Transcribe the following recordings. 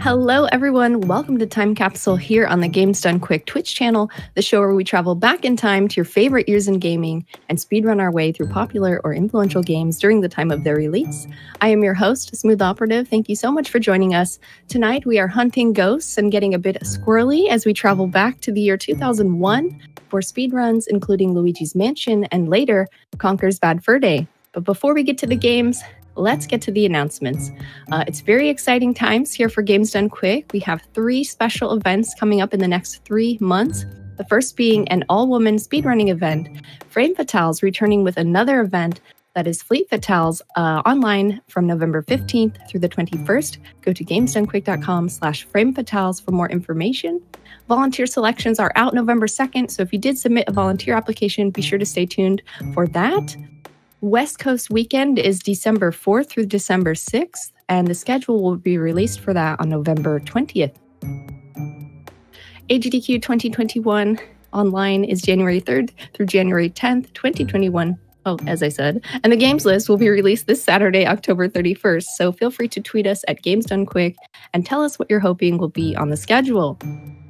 Hello, everyone. Welcome to Time Capsule here on the Games Done Quick Twitch channel, the show where we travel back in time to your favorite years in gaming and speedrun our way through popular or influential games during the time of their release. I am your host, Smooth Operative. Thank you so much for joining us. Tonight, we are hunting ghosts and getting a bit squirrely as we travel back to the year 2001 for speedruns, including Luigi's Mansion and later Conker's Bad Fur Day. But before we get to the games, let's get to the announcements. Uh, it's very exciting times here for Games Done Quick. We have three special events coming up in the next three months. The first being an all woman speedrunning event. Frame Fatales returning with another event that is Fleet Fatales uh, online from November 15th through the 21st. Go to gamesdonequick.com slash frame fatales for more information. Volunteer selections are out November 2nd, so if you did submit a volunteer application, be sure to stay tuned for that. West Coast weekend is December 4th through December 6th, and the schedule will be released for that on November 20th. AGDQ 2021 online is January 3rd through January 10th, 2021. Oh, as I said. And the games list will be released this Saturday, October 31st. So feel free to tweet us at Games Done Quick and tell us what you're hoping will be on the schedule.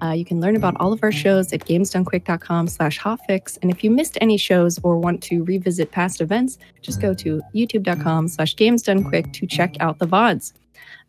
Uh, you can learn about all of our shows at gamesdonequick.com slash hotfix. And if you missed any shows or want to revisit past events, just go to youtube.com slash gamesdonequick to check out the VODs.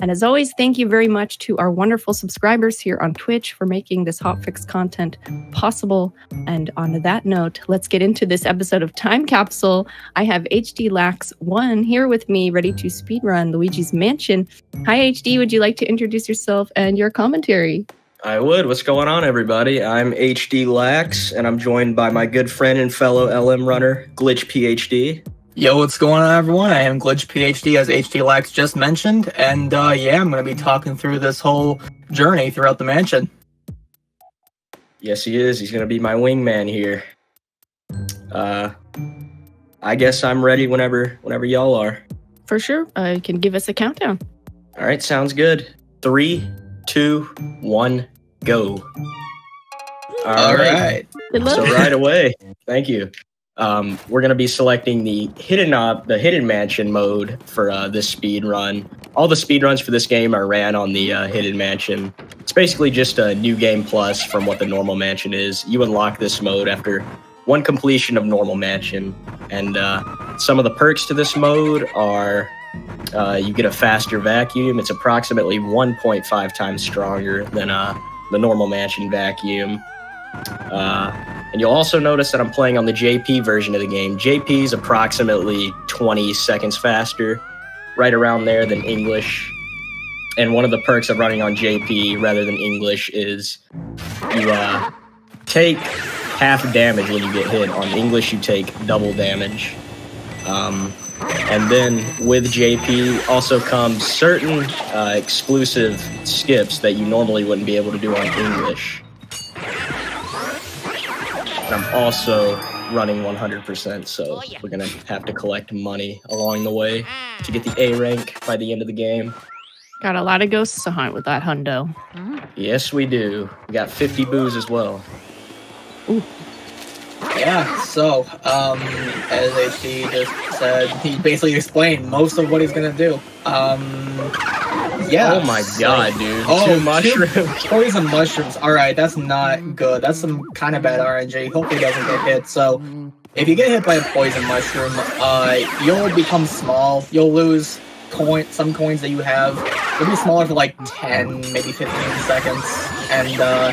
And as always, thank you very much to our wonderful subscribers here on Twitch for making this hotfix content possible. And on that note, let's get into this episode of Time Capsule. I have HD Lax 1 here with me, ready to speedrun Luigi's Mansion. Hi, HD. Would you like to introduce yourself and your commentary? I would. What's going on, everybody? I'm HD Lax, and I'm joined by my good friend and fellow LM runner, Glitch PhD. Yo, what's going on, everyone? I am Glitch PhD, as HD Lax just mentioned, and uh, yeah, I'm going to be talking through this whole journey throughout the mansion. Yes, he is. He's going to be my wingman here. Uh, I guess I'm ready whenever whenever y'all are. For sure. Uh, can give us a countdown. All right, sounds good. Three, two, one, go. All, All right. right. Good luck. So right away, thank you. Um, we're going to be selecting the hidden op- the hidden mansion mode for uh, this speed run. All the speed runs for this game are ran on the uh, hidden mansion. It's basically just a new game plus from what the normal mansion is. You unlock this mode after one completion of normal mansion, and uh, some of the perks to this mode are uh, you get a faster vacuum. It's approximately 1.5 times stronger than uh, the normal mansion vacuum. Uh, and you'll also notice that I'm playing on the JP version of the game. JP is approximately 20 seconds faster, right around there than English. And one of the perks of running on JP rather than English is you uh, take half damage when you get hit. On English, you take double damage. Um, and then with JP also comes certain uh, exclusive skips that you normally wouldn't be able to do on English. And I'm also running 100%, so oh, we're gonna have to collect money along the way to get the A rank by the end of the game. Got a lot of ghosts to hunt with that hundo. Mm. Yes, we do. We got 50 boos as well. Yeah, so, um, as HD just said, he basically explained most of what he's going to do. Um, yeah. oh my so- god, dude. Oh, Two two- mushrooms. Poison mushrooms. All right, that's not good. That's some kind of bad RNG. Hopefully, he doesn't get hit. So, if you get hit by a poison mushroom, uh, you'll become small. You'll lose coin, some coins that you have. You'll be smaller for like 10, maybe 15 seconds, and uh,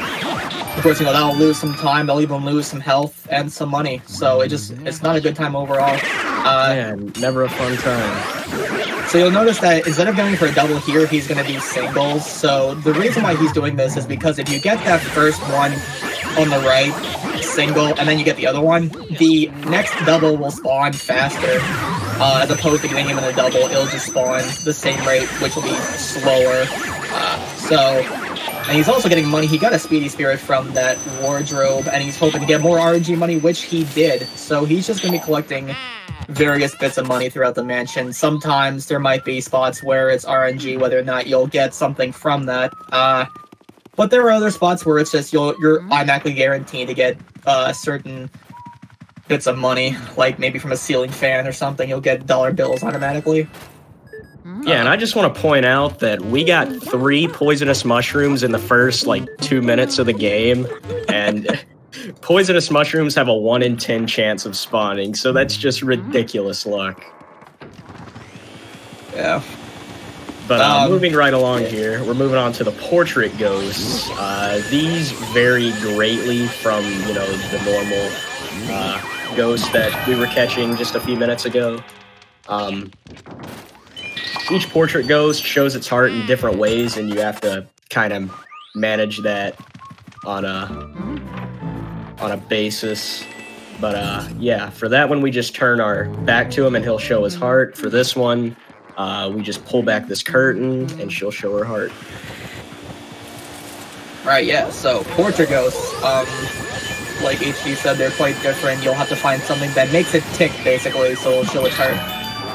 of course, you know that'll lose some time. They'll even lose some health and some money. So it just it's not a good time overall. Uh, Man, never a fun time. so you'll notice that instead of going for a double here, he's going to be singles. So the reason why he's doing this is because if you get that first one on the right, single, and then you get the other one, the next double will spawn faster. Uh, as opposed to getting him in a double, it'll just spawn the same rate, which will be slower. Uh, so, and he's also getting money. He got a Speedy Spirit from that wardrobe, and he's hoping to get more RNG money, which he did. So he's just going to be collecting various bits of money throughout the mansion. Sometimes there might be spots where it's RNG, whether or not you'll get something from that. Uh, but there are other spots where it's just you'll you're automatically guaranteed to get uh, certain bits of money, like maybe from a ceiling fan or something. You'll get dollar bills automatically. Yeah, and I just want to point out that we got three poisonous mushrooms in the first like two minutes of the game, and poisonous mushrooms have a one in ten chance of spawning, so that's just ridiculous luck. Yeah. But uh, Um, moving right along here, we're moving on to the portrait ghosts. Uh, these vary greatly from you know the normal uh, ghosts that we were catching just a few minutes ago. Um, each portrait ghost shows its heart in different ways, and you have to kind of manage that on a on a basis. But uh, yeah, for that one, we just turn our back to him, and he'll show his heart. For this one, uh, we just pull back this curtain, and she'll show her heart. Right, yeah. So portrait ghosts, um, like HD said, they're quite different. You'll have to find something that makes it tick, basically, so it'll show its heart.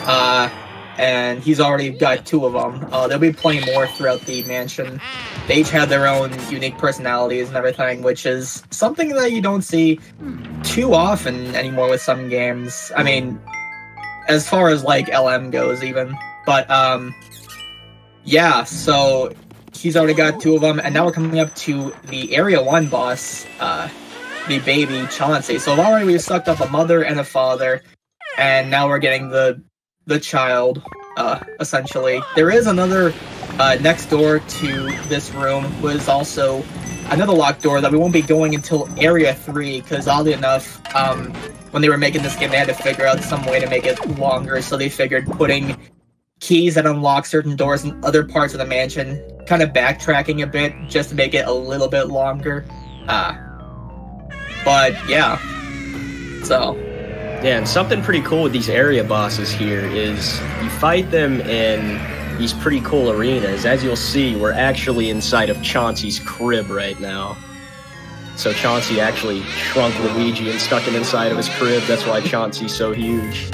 Uh, and he's already got two of them. Uh, there'll be plenty more throughout the mansion. They each have their own unique personalities and everything, which is something that you don't see too often anymore with some games. I mean, as far as like LM goes, even. But um, yeah. So he's already got two of them, and now we're coming up to the Area One boss, uh, the baby Chauncey. So already we've sucked up a mother and a father, and now we're getting the the child, uh, essentially. There is another uh, next door to this room was also another locked door that we won't be going until Area Three, because oddly enough, um, when they were making this game, they had to figure out some way to make it longer. So they figured putting keys that unlock certain doors in other parts of the mansion, kind of backtracking a bit just to make it a little bit longer. Uh, but yeah. So, Yeah, and something pretty cool with these area bosses here is you fight them in these pretty cool arenas. As you'll see, we're actually inside of Chauncey's crib right now. So Chauncey actually shrunk Luigi and stuck him inside of his crib. That's why Chauncey's so huge.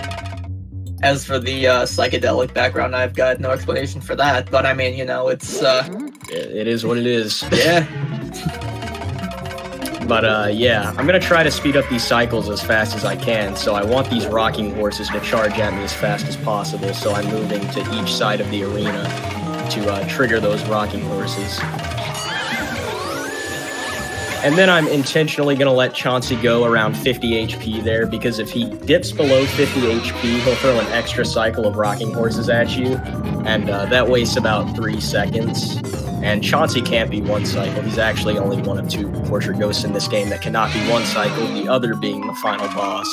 as for the uh, psychedelic background, I've got no explanation for that. But I mean, you know, it's uh, It it is what it is. yeah, But uh, yeah, I'm gonna try to speed up these cycles as fast as I can. So I want these rocking horses to charge at me as fast as possible. So I'm moving to each side of the arena to uh, trigger those rocking horses. And then I'm intentionally gonna let Chauncey go around 50 HP there because if he dips below 50 HP, he'll throw an extra cycle of rocking horses at you, and uh, that wastes about three seconds. And Chauncey can't be one cycle. He's actually only one of two portrait ghosts in this game that cannot be one cycle, the other being the final boss.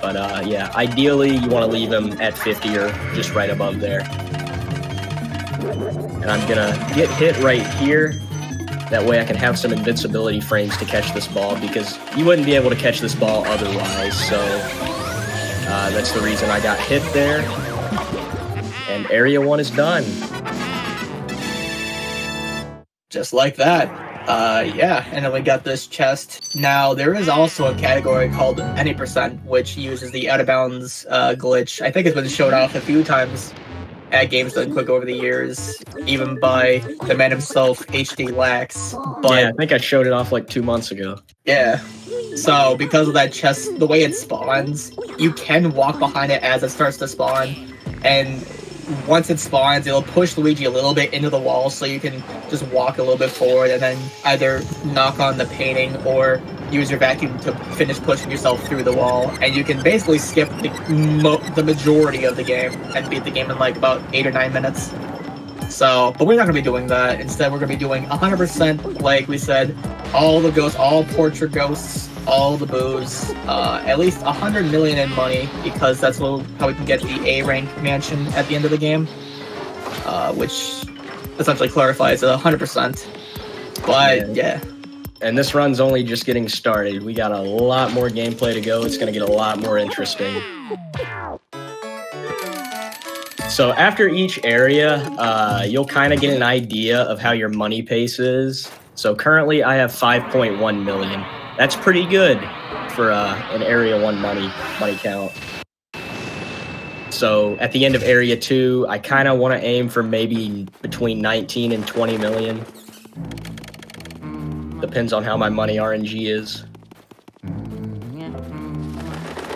But uh, yeah, ideally you want to leave him at 50 or just right above there. And I'm gonna get hit right here. That way I can have some invincibility frames to catch this ball because you wouldn't be able to catch this ball otherwise. So uh, that's the reason I got hit there. And area one is done. just like that. Uh, yeah, and then we got this chest. Now there is also a category called any percent, which uses the out of bounds uh, glitch. I think it's been showed off a few times at Games Done Quick over the years, even by the man himself, HD Lax. But yeah, I think I showed it off like two months ago. Yeah. So because of that chest, the way it spawns, you can walk behind it as it starts to spawn, and once it spawns, it'll push Luigi a little bit into the wall, so you can just walk a little bit forward and then either knock on the painting or use your vacuum to finish pushing yourself through the wall, and you can basically skip the, mo- the majority of the game and beat the game in like about eight or nine minutes. So, but we're not gonna be doing that. Instead, we're gonna be doing 100%, like we said, all the ghosts, all portrait ghosts, all the boos, uh, at least 100 million in money, because that's what, how we can get the A rank mansion at the end of the game, uh, which essentially clarifies it 100%. But yeah, And this run's only just getting started. We got a lot more gameplay to go. It's going to get a lot more interesting. So after each area, uh, you'll kind of get an idea of how your money pace is. So currently, I have 5.1 million. That's pretty good for uh, an area one money money count. So at the end of area two, I kind of want to aim for maybe between 19 and 20 million. Depends on how my money RNG is.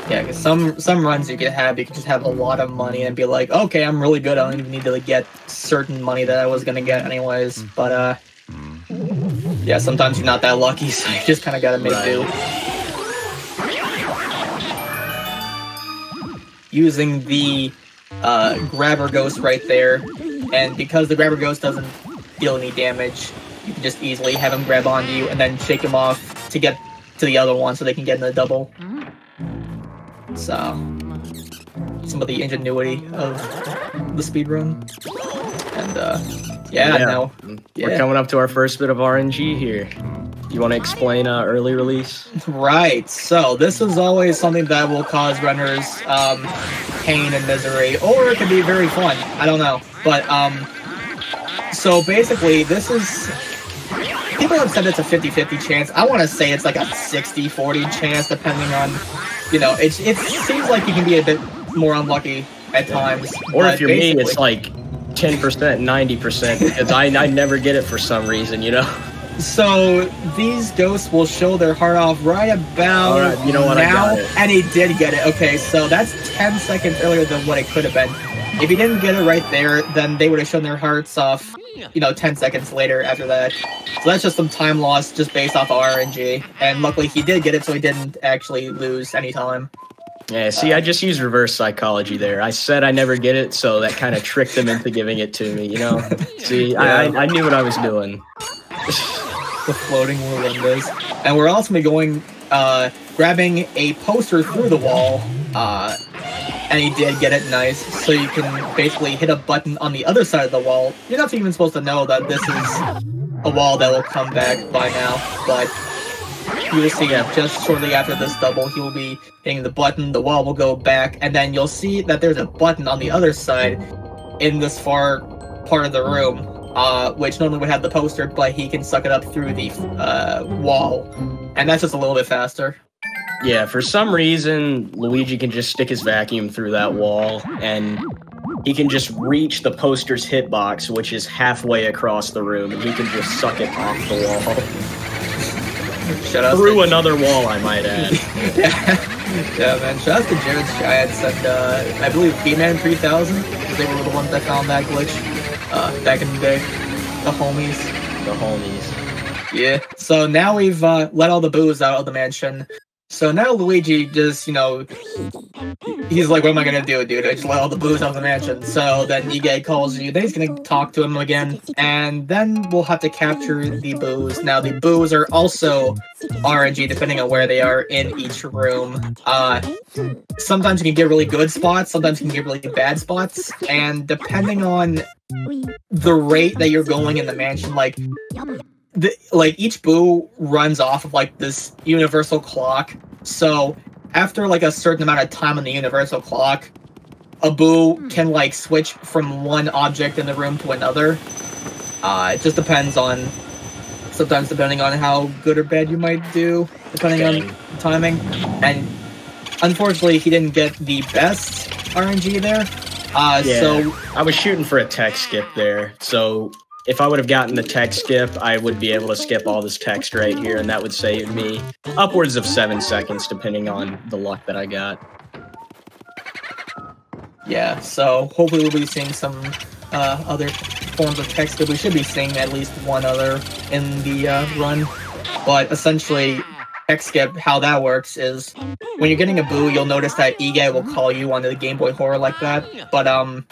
Yeah, because some some runs you can have, you can just have a lot of money and be like, okay, I'm really good. I don't even need to like, get certain money that I was gonna get anyways. But uh, yeah, sometimes you're not that lucky, so you just kind of gotta make Right. do. Using the uh, grabber ghost right there, and because the grabber ghost doesn't deal any damage, you can just easily have him grab onto you and then shake him off to get to the other one so they can get in the double. So, some of the ingenuity of the speedrun. And, uh, yeah, Yeah. no. We're coming up to our first bit of RNG here. You want to explain uh, early release? Right, so this is always something that will cause runners um, pain and misery, or it can be very fun. I don't know. But, um, so basically, this is. People have said it's a 50 50 chance. I want to say it's like a 60 40 chance, depending on. You know, it, it seems like you can be a bit more unlucky at times. Or if you're me, it's like 10%, 90%, because I, I never get it for some reason, you know? So these ghosts will show their heart off right about All right, you know what, I now, got it. and he did get it. Okay, so that's ten seconds earlier than what it could have been. If he didn't get it right there, then they would have shown their hearts off, you know, ten seconds later after that. So that's just some time loss just based off of RNG. And luckily he did get it, so he didn't actually lose any time. Yeah, see, I just used reverse psychology there. I said I never get it, so that kind of tricked them into giving it to me, you know? See, I, I, I knew what I was doing. the floating windows. And we're also gonna going, uh, grabbing a poster through the wall, uh, and he did get it nice. So you can basically hit a button on the other side of the wall. You're not even supposed to know that this is a wall that will come back by now, but you will see him just shortly after this double, he will be hitting the button, the wall will go back, and then you'll see that there's a button on the other side in this far part of the room, uh, which normally would have the poster, but he can suck it up through the uh, wall, and that's just a little bit faster. Yeah, for some reason, Luigi can just stick his vacuum through that wall, and he can just reach the poster's hitbox, which is halfway across the room, and he can just suck it off the wall. Shout out Through to, another wall, I might add. yeah, yeah, man. Shout out to Jared's Giants and uh, I believe B-Man 3000. They were the ones that found that glitch uh, back in the day. The homies. the homies. Yeah. So now we've uh, let all the boos out of the mansion. So now Luigi just, you know, he's like, what am I gonna do, dude? I just let all the boos out of the mansion. So then Ige calls you, then he's gonna talk to him again, and then we'll have to capture the boos. Now the boos are also RNG depending on where they are in each room. Uh sometimes you can get really good spots, sometimes you can get really bad spots, and depending on the rate that you're going in the mansion, like the, like each boo runs off of like this universal clock. So after like a certain amount of time on the universal clock, a boo can like switch from one object in the room to another. Uh, it just depends on sometimes depending on how good or bad you might do, depending Dang. on timing. And unfortunately, he didn't get the best RNG there. Uh, Yeah. so I was shooting for a text skip there, so if I would have gotten the text skip, I would be able to skip all this text right here, and that would save me upwards of seven seconds, depending on the luck that I got. Yeah, so hopefully we'll be seeing some uh, other forms of text that we should be seeing at least one other in the uh, run. But essentially, text skip, how that works is when you're getting a boo, you'll notice that Ige will call you onto the Game Boy Horror like that. But um,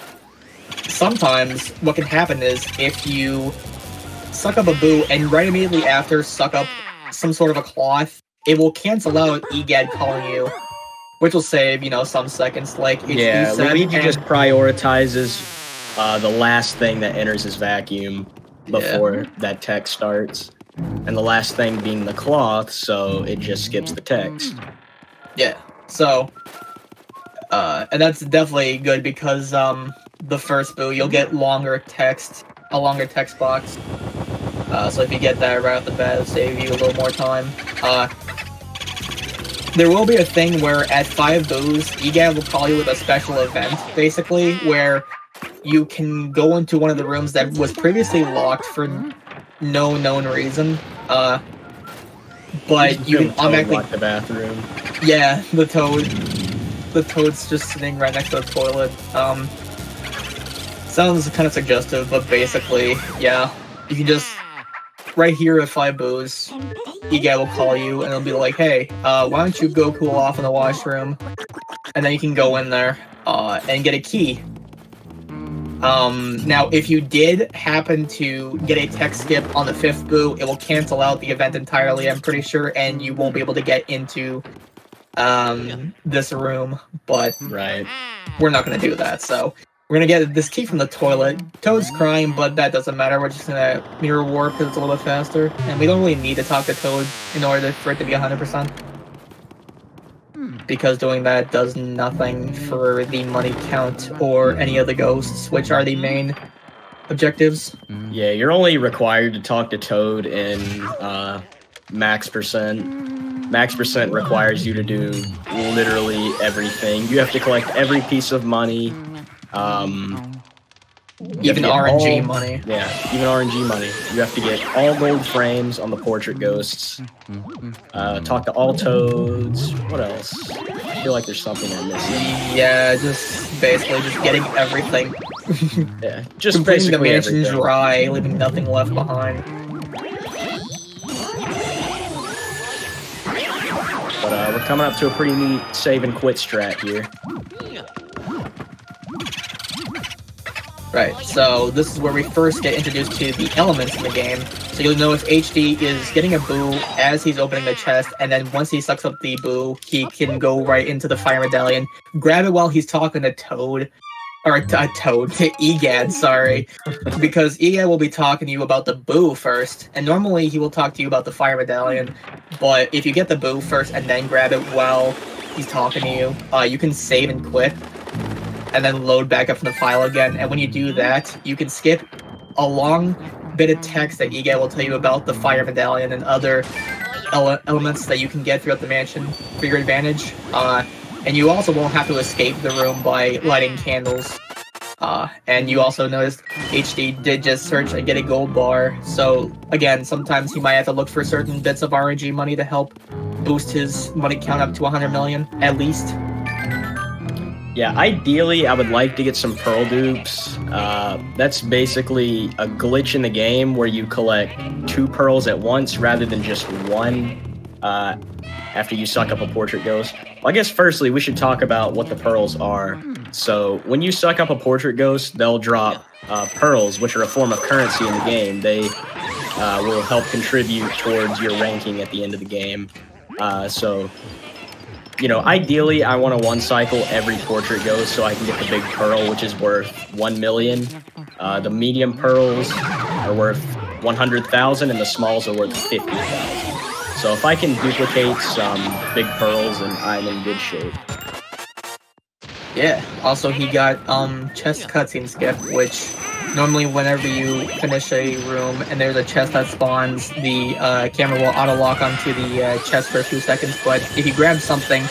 sometimes what can happen is if you suck up a boo and right immediately after suck up some sort of a cloth, it will cancel out EGAD calling you, which will save, you know, some seconds. Like HD yeah, Luigi just prioritizes uh, the last thing that enters his vacuum before that text starts, and the last thing being the cloth, so it just skips the text. Yeah. So, uh, and that's definitely good because um, the first boo you'll get longer text, a longer text box. Uh, so if you get that right off the bat, it'll save you a little more time. Uh, there will be a thing where at five boos, EGAD will call you with a special event, basically, where you can go into one of the rooms that was previously locked for no known reason. Uh, but you can Toad automatically the bathroom. yeah, the toad. the toad's just sitting right next to the toilet. Um, sounds kind of suggestive, but basically, yeah, you can just right here at Five Boos, Egad will call you and it'll be like, hey, uh, why don't you go cool off in the washroom? And then you can go in there uh, and get a key. Um, now, if you did happen to get a text skip on the fifth boo, it will cancel out the event entirely, I'm pretty sure, and you won't be able to get into um, this room. But Right. we're not going to do that. So we're to get this key from the toilet. Toad's crying, but that doesn't matter. We're just to mirror warp because it's a little bit faster. And we don't really need to talk to Toad in order for it to be 100%. Because doing that does nothing for the money count or any of the ghosts, which are the main objectives. Yeah, you're only required to talk to Toad in uh, max percent. Max percent requires you to do literally everything. You have to collect every piece of money. Um, Even RNG all- money. Yeah, even RNG money. You have to get all gold frames on the portrait ghosts. Uh, talk to all toads. What else? I feel like there's something I'm missing. Yeah, just basically just getting everything. Yeah, just Completing the basically mansion everything. dry, leaving nothing left behind. But uh, we're coming up to a pretty neat save and quit strat here. Right, so this is where we first get introduced to the elements in the game. So you'll notice HD is getting a boo as he's opening the chest, and then once he sucks up the boo, he can go right into the fire medallion, grab it while he's talking to Toad. Or to uh, Toad, to Egad, sorry. because Egad will be talking to you about the boo first, and normally he will talk to you about the fire medallion. But if you get the boo first and then grab it while he's talking to you, uh, you can save and quit and then load back up from the file again. And when you do that, you can skip a long bit of text that Egad will tell you about the fire medallion and other ele- elements that you can get throughout the mansion for your advantage. Uh, and you also won't have to escape the room by lighting candles. Uh, and you also noticed HD did just search and get a gold bar. So again, sometimes he might have to look for certain bits of RNG money to help boost his money count up to 100 million at least. Yeah, ideally, I would like to get some pearl dupes. Uh, that's basically a glitch in the game where you collect two pearls at once rather than just one uh, after you suck up a portrait ghost. Well, I guess firstly, we should talk about what the pearls are. So, when you suck up a portrait ghost, they'll drop uh, pearls, which are a form of currency in the game. They uh, will help contribute towards your ranking at the end of the game. Uh, so, you know, ideally, I want to one cycle every portrait goes so I can get the big pearl, which is worth one million. Uh, the medium pearls are worth one hundred thousand, and the smalls are worth fifty thousand. So if I can duplicate some big pearls, then I'm in good shape. Yeah. Also, he got um chest cutscene skip, which normally whenever you finish a room and there's a chest that spawns, the uh, camera will auto lock onto the uh, chest for a few seconds. But if you grab something,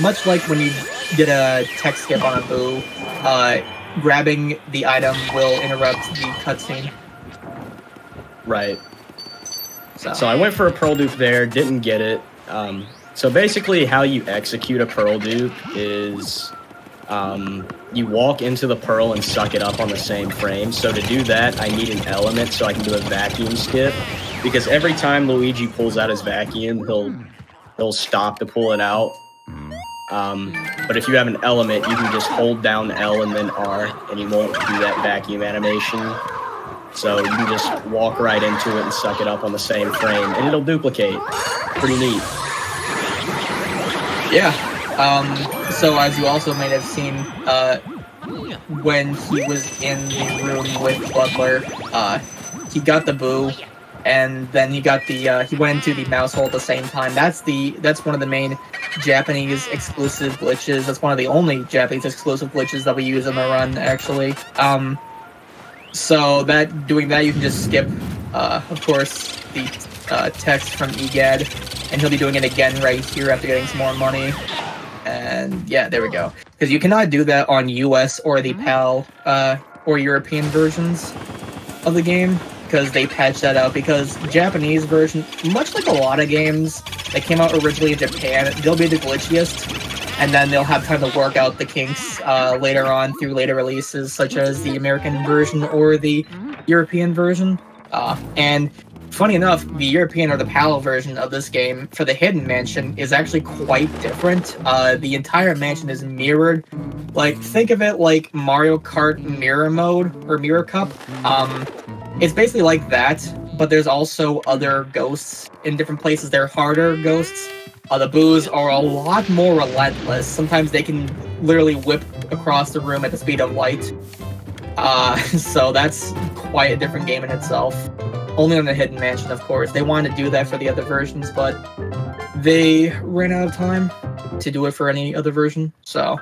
much like when you get a text skip on a boo, uh, grabbing the item will interrupt the cutscene. Right. So, So I went for a pearl dupe there, didn't get it. Um, so basically, how you execute a pearl dupe is um, you walk into the pearl and suck it up on the same frame. So to do that, I need an element so I can do a vacuum skip. Because every time Luigi pulls out his vacuum, he'll he'll stop to pull it out. Um, but if you have an element, you can just hold down L and then R, and you won't do that vacuum animation. So you can just walk right into it and suck it up on the same frame, and it'll duplicate. Pretty neat. Yeah. Um, so as you also may have seen, uh, when he was in the room with Butler, uh, he got the boo, and then he got the uh, he went into the mouse hole at the same time. That's the that's one of the main Japanese exclusive glitches. That's one of the only Japanese exclusive glitches that we use in the run, actually. Um, so that doing that, you can just skip, uh, of course, the uh, text from Egad, and he'll be doing it again right here after getting some more money. And yeah, there we go. Because you cannot do that on US or the PAL uh, or European versions of the game because they patched that out. Because Japanese version, much like a lot of games that came out originally in Japan, they'll be the glitchiest and then they'll have time to work out the kinks uh, later on through later releases, such as the American version or the European version. Uh, and funny enough, the European or the PAL version of this game for the Hidden Mansion is actually quite different. Uh, the entire mansion is mirrored. Like, think of it like Mario Kart Mirror Mode or Mirror Cup. Um, it's basically like that, but there's also other ghosts in different places. They're harder ghosts. Uh, the boos are a lot more relentless. Sometimes they can literally whip across the room at the speed of light. Uh, so that's quite a different game in itself. Only on the Hidden Mansion, of course. They wanted to do that for the other versions, but they ran out of time to do it for any other version. So,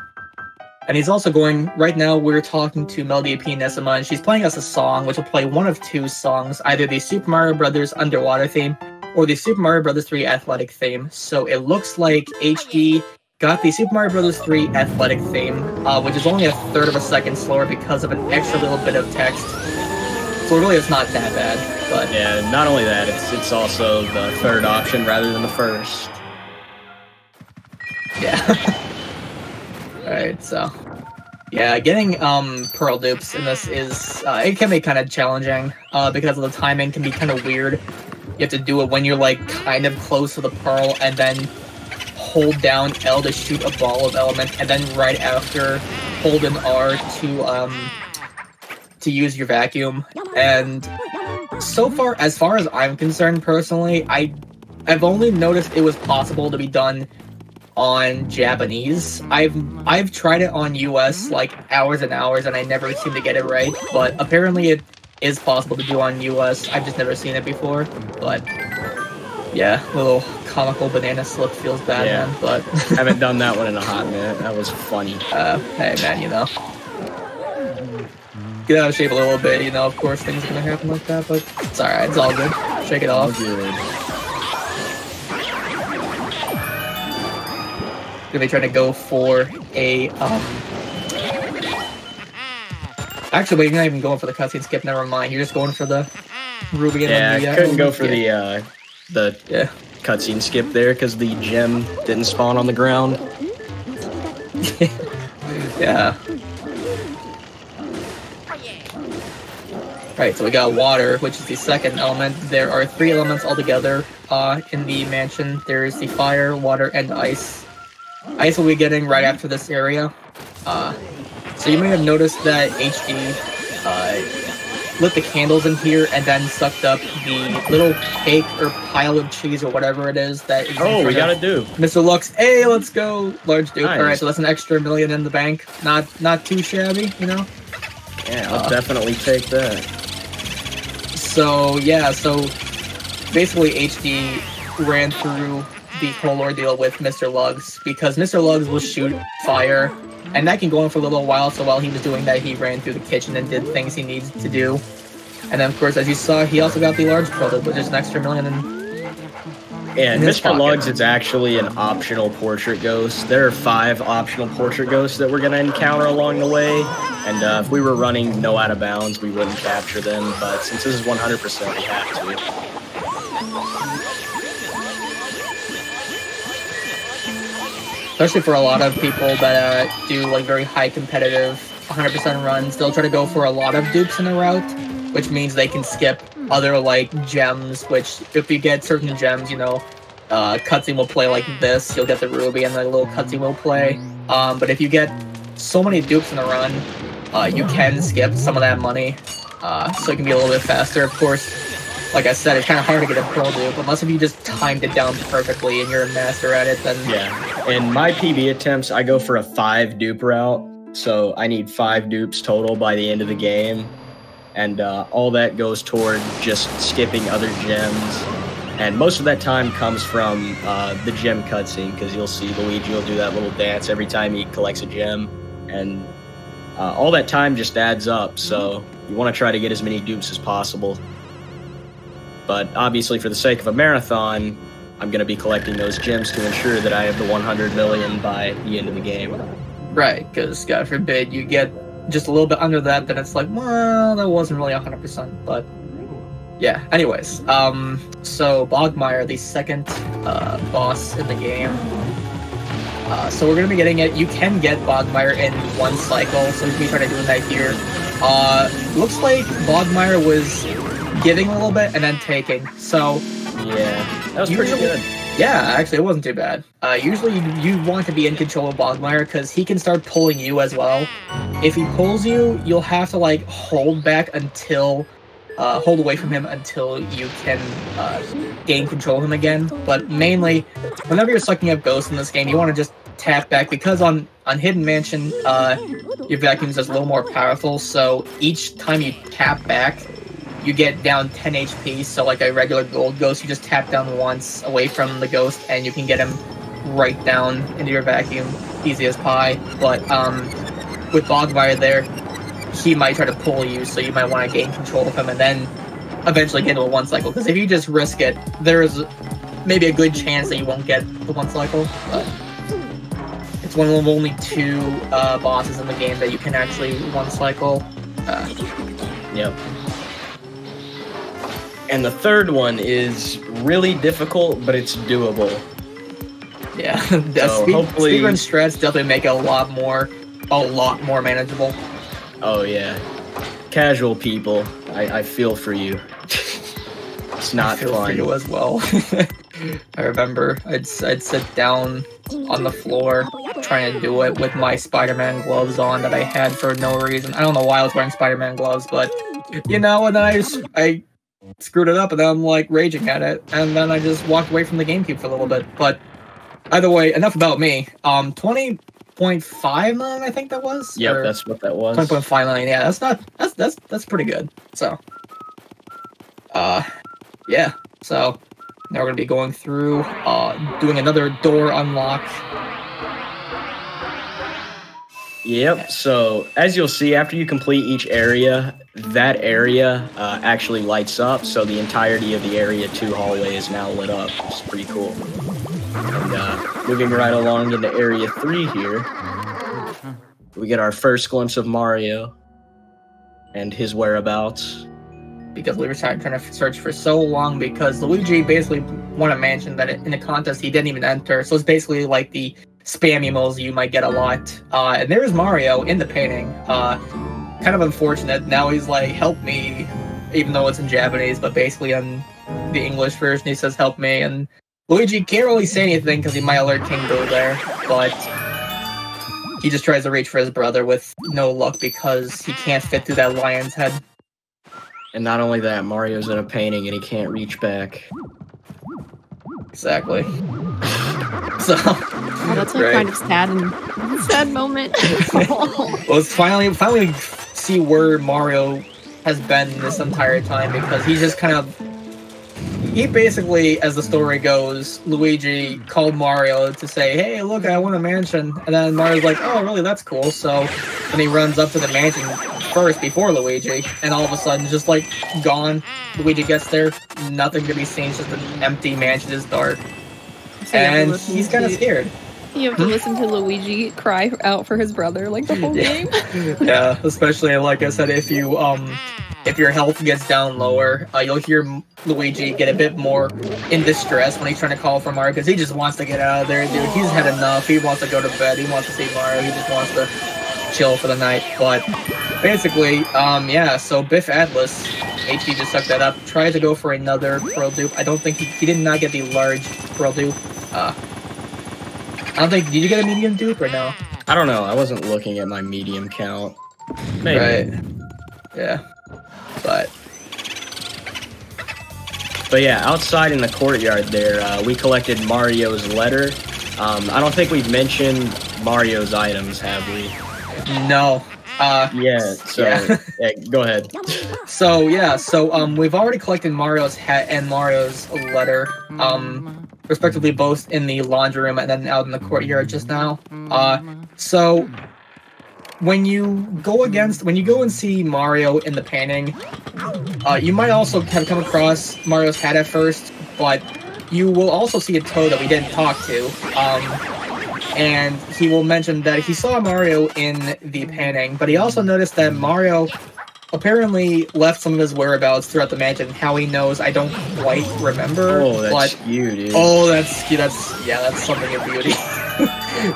and he's also going right now. We're talking to Melody Pianissima, and she's playing us a song, which will play one of two songs, either the Super Mario Brothers underwater theme or the Super Mario Brothers 3 athletic theme. So it looks like HD got the Super Mario Brothers 3 athletic theme, uh, which is only a third of a second slower because of an extra little bit of text. So really, it's not that bad. But yeah, not only that, it's it's also the third option rather than the first. Yeah. Alright, so yeah, getting um pearl dupes in this is uh, it can be kind of challenging uh, because of the timing can be kind of weird. You have to do it when you're like kind of close to the pearl and then hold down L to shoot a ball of element and then right after hold an R to um to use your vacuum and so far, as far as I'm concerned personally, I I've only noticed it was possible to be done on Japanese. I've I've tried it on US like hours and hours and I never seem to get it right, but apparently it is possible to do on US. I've just never seen it before, but yeah, little comical banana slip feels bad, yeah. man, but haven't done that one in a hot minute. That was funny. Uh, hey man, you know get out of shape a little bit, you know, of course things are gonna happen like that, but it's alright, it's all good. Shake it off. Gonna be trying to go for a, um... Actually, wait, you're not even going for the cutscene skip, never mind. You're just going for the Ruby and yeah, the... Yeah, uh, couldn't go for the, uh, the yeah. cutscene skip there, because the gem didn't spawn on the ground. yeah. Right, so we got water, which is the second element. There are three elements altogether uh, in the mansion. There's the fire, water, and ice. Ice will be getting right after this area. Uh, so you may have noticed that HD uh, lit the candles in here and then sucked up the little cake or pile of cheese or whatever it is that is Oh, we gotta do. Mr. Luggs, hey, let's go, large dude. Nice. Alright, so that's an extra million in the bank. Not not too shabby, you know? Yeah, I'll uh, definitely take that. So yeah, so basically HD ran through the whole ordeal with Mr. Luggs because Mr. Luggs will shoot fire, and that can go on for a little while. So while he was doing that, he ran through the kitchen and did things he needs to do. And then, of course, as you saw, he also got the large product, which is an extra million and Mr. Luggs is actually an optional portrait ghost. There are five optional portrait ghosts that we're going to encounter along the way. And uh, if we were running no out of bounds, we wouldn't capture them. But since this is 100%, we have to. Especially for a lot of people that uh, do like very high competitive 100% runs, they'll try to go for a lot of dupes in a route, which means they can skip other like gems, which if you get certain gems, you know, uh, cutscene will play like this. You'll get the ruby, and the little cutscene will play. Um, but if you get so many dupes in a run, uh, you can skip some of that money, uh, so it can be a little bit faster. Of course, like I said, it's kind of hard to get a pro dupe unless if you just timed it down perfectly and you're a master at it. Then yeah. In my PB attempts, I go for a five dupe route, so I need five dupes total by the end of the game and uh, all that goes toward just skipping other gems. And most of that time comes from uh, the gem cutscene because you'll see Luigi will do that little dance every time he collects a gem, and uh, all that time just adds up. So you want to try to get as many dupes as possible. But obviously, for the sake of a marathon, I'm going to be collecting those gems to ensure that I have the 100 million by the end of the game. Right, because God forbid you get just a little bit under that, then it's like, well, that wasn't really 100%. But yeah, anyways. Um, so Bogmire, the second uh, boss in the game, Uh, so we're gonna be getting it. You can get Bogmire in one cycle, so we to doing that here. Uh, looks like Bogmire was giving a little bit and then taking. So Yeah, that was pretty good. yeah, actually, it wasn't too bad. Uh, usually, you, you want to be in control of Bogmire because he can start pulling you as well. If he pulls you, you'll have to like hold back until, uh, hold away from him until you can uh, gain control of him again. But mainly, whenever you're sucking up ghosts in this game, you want to just tap back because on on Hidden Mansion, uh, your vacuum is a little more powerful. So each time you tap back, you get down 10 HP. So like a regular gold ghost, you just tap down once away from the ghost, and you can get him right down into your vacuum, easy as pie. But um, with Bogmire there, he might try to pull you, so you might want to gain control of him, and then eventually get into a one cycle. Because if you just risk it, there is maybe a good chance that you won't get the one cycle. But it's one of only two uh, bosses in the game that you can actually one cycle. Uh, Yep. And the third one is really difficult, but it's doable. Yeah, So speed, hopefully- speedrun strats definitely make it a lot more, a lot more manageable. Oh yeah, casual people, I, I feel for you. it's not I feel for you as well. I remember I'd I'd sit down on the floor trying to do it with my Spider-Man gloves on that I had for no reason. I don't know why I was wearing Spider-Man gloves, but you know, and then I s- I screwed it up, and then I'm like raging at it, and then I just walked away from the GameCube for a little bit. But either way, enough about me. Um, twenty point five million, I think that was. Yep, Or- that's what that was. Twenty point five million. Yeah, that's not that's that's that's pretty good. So, uh, yeah. So now we're gonna be going through, uh, doing another door unlock. Yep. So as you'll see, after you complete each area, that area uh, actually lights up. So the entirety of the area two hallway is now lit up. It's pretty cool. And uh, moving right along into area three here, we get our first glimpse of Mario and his whereabouts. because we were trying, trying to search for so long because Luigi basically won a mansion that in a contest he didn't even enter. So it's basically like the spam emails you might get a lot. Uh, and there's Mario in the painting. Uh, kind of unfortunate. Now he's like, help me, even though it's in Japanese, but basically on the English version he says, help me. And Luigi can't really say anything because he might alert King Boo there, but he just tries to reach for his brother with no luck because he can't fit through that lion's head. And not only that, Mario's in a painting and he can't reach back. Exactly. So, Oh, that's like Right. kind of sad and sad moment. well, it's finally finally see where Mario has been this entire time because he's just kind of he basically, as the story goes, Luigi called Mario to say, "Hey, look, I want a mansion," and then Mario's like, "Oh, really? That's cool." So then he runs up to the mansion first before Luigi, and all of a sudden, just like gone. Luigi gets there, nothing to be seen, just an empty mansion. It's dark, So you have to and he's kind of scared. You have to listen to Luigi cry out for his brother like the whole Yeah. game. yeah, especially like I said, if you um if your health gets down lower, uh, you'll hear Luigi get a bit more in distress when he's trying to call for Mario because he just wants to get out of there, dude. He's had enough. He wants to go to bed. He wants to see Mario. He just wants to chill for the night. But basically, um, yeah. So Biff Atlas, HD just sucked that up. Tried to go for another Pearl dupe. I don't think he, he did not get the large Pearl dupe. Uh, I don't think. Did you get a medium dupe or no? I don't know. I wasn't looking at my medium count. Maybe. Right. Yeah. But But yeah, outside in the courtyard there, uh, we collected Mario's letter. Um, I don't think we've mentioned Mario's items, have we? no. Uh Yeah. So Yeah. yeah, go ahead. so yeah, so um we've already collected Mario's hat and Mario's letter. Um respectively both in the laundry room and then out in the courtyard just now. Uh so when you go against when you go and see Mario in the panning, uh, you might also have come across Mario's hat at first, but you will also see a Toad that we didn't talk to. Um, and he will mention that he saw Mario in the panning, but he also noticed that Mario apparently left some of his whereabouts throughout the mansion. How he knows, I don't quite remember. Oh, that's but you, dude. oh, that's that's yeah, that's something of beauty.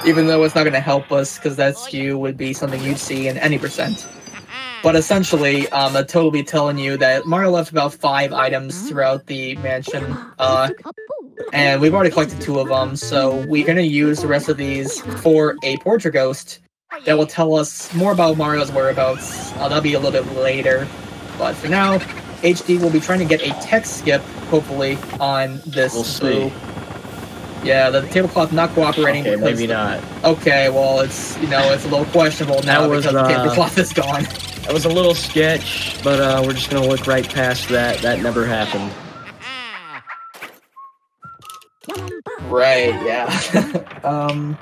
Even though it's not going to help us, because that skew would be something you'd see in any percent. But essentially, um, the total be telling you that Mario left about five items throughout the mansion, uh, and we've already collected two of them, so we're going to use the rest of these for a portrait ghost that will tell us more about Mario's whereabouts. Uh, that'll be a little bit later, but for now, HD will be trying to get a text skip, hopefully, on this We'll boo. Yeah, the tablecloth not cooperating. Okay, maybe not. Okay, well, it's you know it's a little questionable now That was, because the uh, tablecloth is gone. That was a little sketch, but uh, we're just gonna look right past that. That never happened. Right. Yeah. um.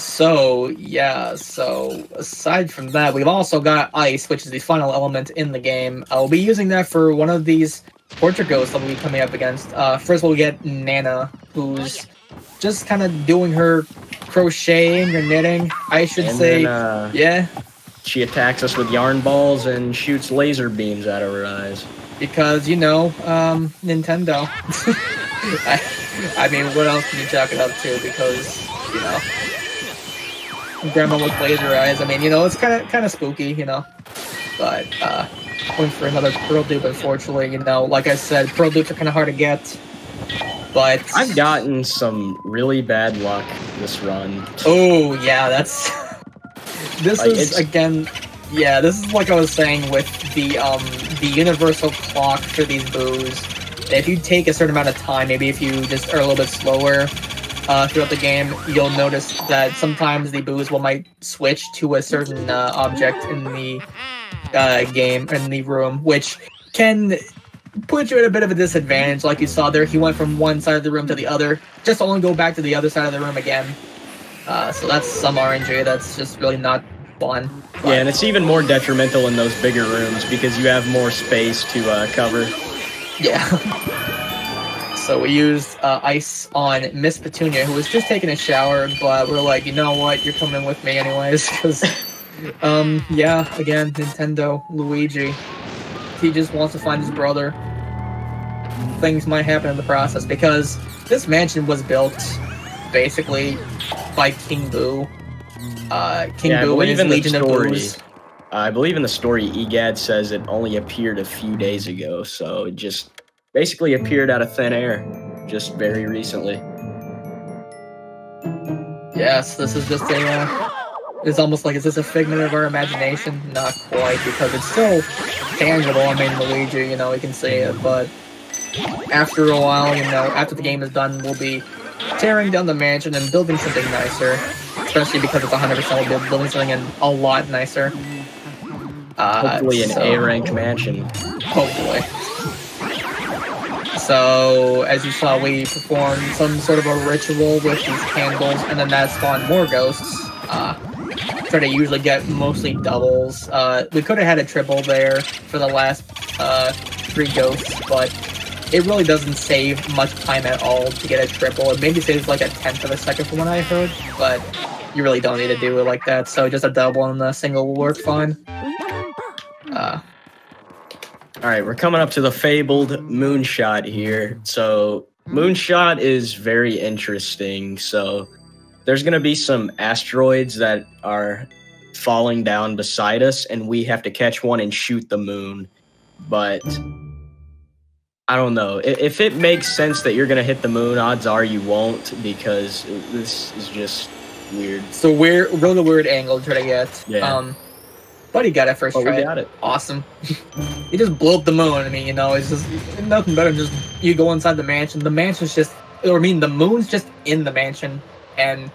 So yeah. So aside from that, we've also got ice, which is the final element in the game. I'll be using that for one of these portrait ghosts that we'll be coming up against. Uh, first, we'll get Nana, who's just kind of doing her crocheting or knitting, I should And say. then uh, yeah, she attacks us with yarn balls and shoots laser beams out of her eyes. because you know, um, Nintendo. I, I mean, what else can you chalk it up to? Because you know, Grandma with laser eyes. I mean, you know, it's kind of kind of spooky, you know. But uh, went for another pearl dupe. Unfortunately, you know, like I said, pearl dupes are kind of hard to get. But I've gotten some really bad luck this run. Oh yeah, that's this Like, is again. Yeah, this is like I was saying with the um the universal clock for these boos. If you take a certain amount of time, maybe if you just are a little bit slower uh, throughout the game, you'll notice that sometimes the boos will might switch to a certain uh, object in the uh, game in the room, which can put you at a bit of a disadvantage. Like you saw there, he went from one side of the room to the other, just only go back to the other side of the room again. Uh, so that's some RNG. That's just really not fun. Yeah, and it's even more detrimental in those bigger rooms because you have more space to uh, cover. Yeah. so we used uh, ice on Miss Petunia, who was just taking a shower, but we're like, you know what? You're coming with me anyways, because, um, yeah, again, Nintendo, Luigi, he just wants to find his brother. Things might happen in the process because this mansion was built basically by King Boo. Uh, King Yeah, Boo and believe in the Legion of story. I believe in the story, EGAD says it only appeared a few days ago, so it just basically appeared out of thin air just very recently. Yes, this is just a. Uh, it's almost like is this a figment of our imagination? Not quite, because it's still tangible. I mean, Luigi, you know, we can see it, but after a while, you know, after the game is done, we'll be tearing down the mansion and building something nicer. Especially because it's 100% we'll be building something in a lot nicer. Uh, Hopefully, an so- A rank mansion. Hopefully. So, as you saw, we performed some sort of a ritual with these candles, and then that spawned more ghosts. Uh, try to usually get mostly doubles. Uh, we could have had a triple there for the last uh, three ghosts, but it really doesn't save much time at all to get a triple. It maybe saves like a tenth of a second from what I heard, but you really don't need to do it like that. So just a double and a single will work fine. Uh, All right, we're coming up to the fabled moonshot here. So, moonshot is very interesting. So, there's going to be some asteroids that are falling down beside us, and we have to catch one and shoot the moon. But I don't know. If it makes sense that you're going to hit the moon, odds are you won't because this is just weird. So weird, really weird angle to try to get. Yeah. Um, but he got it first But we try. got it. Awesome. he just blew up the moon. I mean, you know, it's just nothing better than just you go inside the mansion. The mansion's just, or I mean, the moon's just in the mansion, and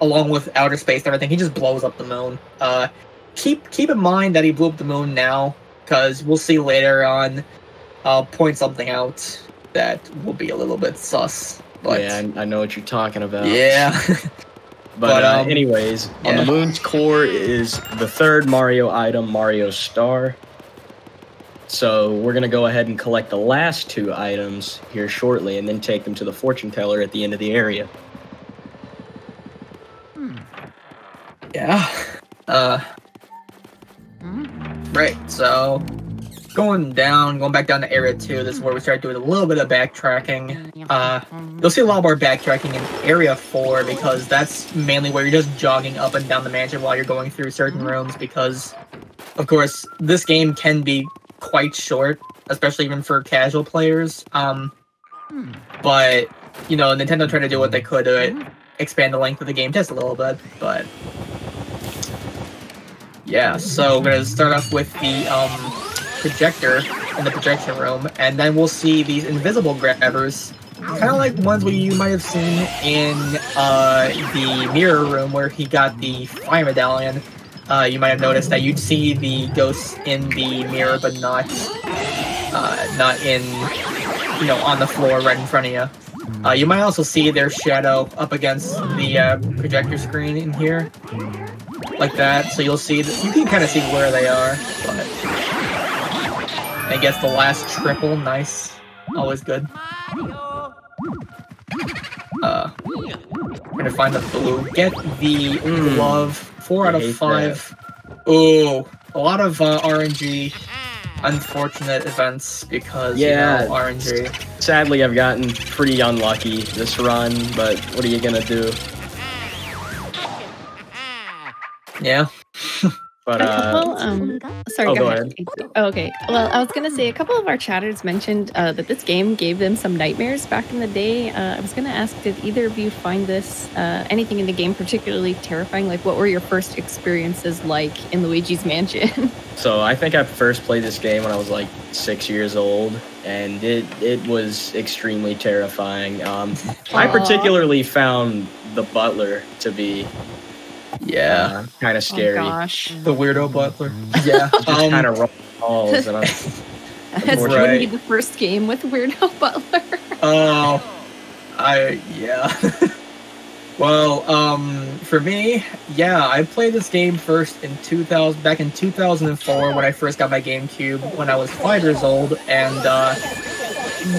along with outer space and everything, he just blows up the moon. Uh, keep keep in mind that he blew up the moon now, because we'll see later on. I'll point something out that will be a little bit sus. But yeah, I, I know what you're talking about. yeah. But, But, uh, um, anyways, on the moon's core is the third Mario item, Mario Star. So we're gonna go ahead and collect the last two items here shortly, and then take them to the fortune teller at the end of the area. Yeah. Uh. Right. So going down, going back down to area two, this is where we start doing a little bit of backtracking. Uh, you'll see a lot more backtracking in area four because that's mainly where you're just jogging up and down the mansion while you're going through certain rooms because, of course, this game can be quite short, especially even for casual players. Um, but, you know, Nintendo tried to do what they could to expand the length of the game just a little bit, but yeah, so we're gonna start off with the um, projector in the projection room, and then we'll see these invisible grabbers, kind of like ones you might have seen in uh, the mirror room where he got the fire medallion. Uh, you might have noticed that you'd see the ghosts in the mirror, but not uh, not in you know on the floor right in front of you. Uh, you might also see their shadow up against the uh, projector screen in here, like that. So you'll see that you can kind of see where they are. But I guess the last triple, nice, always good. Uh, gonna find the blue. Get the Mm. glove. Four out of five. Oh, a lot of uh, RNG. Unfortunate events because Yeah. you know, RNG. Sadly, I've gotten pretty unlucky this run, but what are you gonna do? Yeah. But A uh, couple, um, sorry, Oh, go, go ahead. ahead. Oh, okay. Well, I was gonna say a couple of our chatters mentioned uh, that this game gave them some nightmares back in the day. Uh, I was gonna ask, did either of you find this uh, anything in the game particularly terrifying? Like, what were your first experiences like in Luigi's Mansion? so I think I first played this game when I was like six years old, and it it was extremely terrifying. Um, I particularly found the butler to be Yeah. kind of scary. Oh gosh, The weirdo butler. Yeah. Just Um, kind of rolls, and I'm, this Right. wouldn't be the first game with Weirdo Butler. Oh, I yeah. well, um, for me, yeah, I played this game first in 2000, back in 2004 when I first got my GameCube when I was five years old, and uh,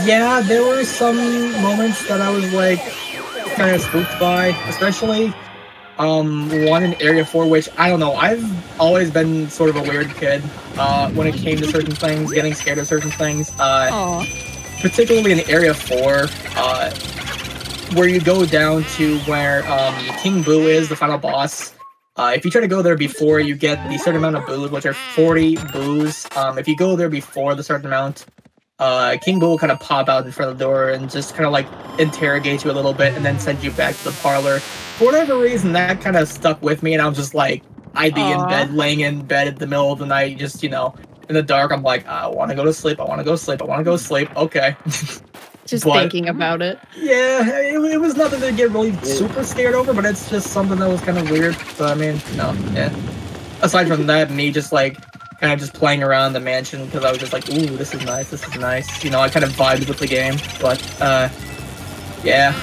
yeah, there were some moments that I was like kind of spooked by, especially um one in Area 4, which I don't know. I've always been sort of a weird kid uh, when it came to certain things, getting scared of certain things. Uh, Oh, particularly in Area 4, uh, where you go down to where um, King Boo is, the final boss. Uh, if you try to go there before, you get the certain amount of boos, which are 40 boos. Um, if you go there before the certain amount, uh, King Boo will kind of pop out in front of the door and just kind of like interrogate you a little bit and then send you back to the parlor. For whatever reason, that kind of stuck with me, and I was just like, I'd be in bed, laying in bed at the middle of the night, just, you know, in the dark. I'm like, I want to go to sleep. I want to go to sleep. I want to go to sleep. Okay. just But- thinking about it. Yeah, it, it was nothing to get really super scared over, but it's just something that was kind of weird. So I mean, no, yeah. Aside from that, me just like kind of just playing around the mansion because I was just like, ooh, this is nice, this is nice. You know, I kind of vibed with the game, but uh, yeah.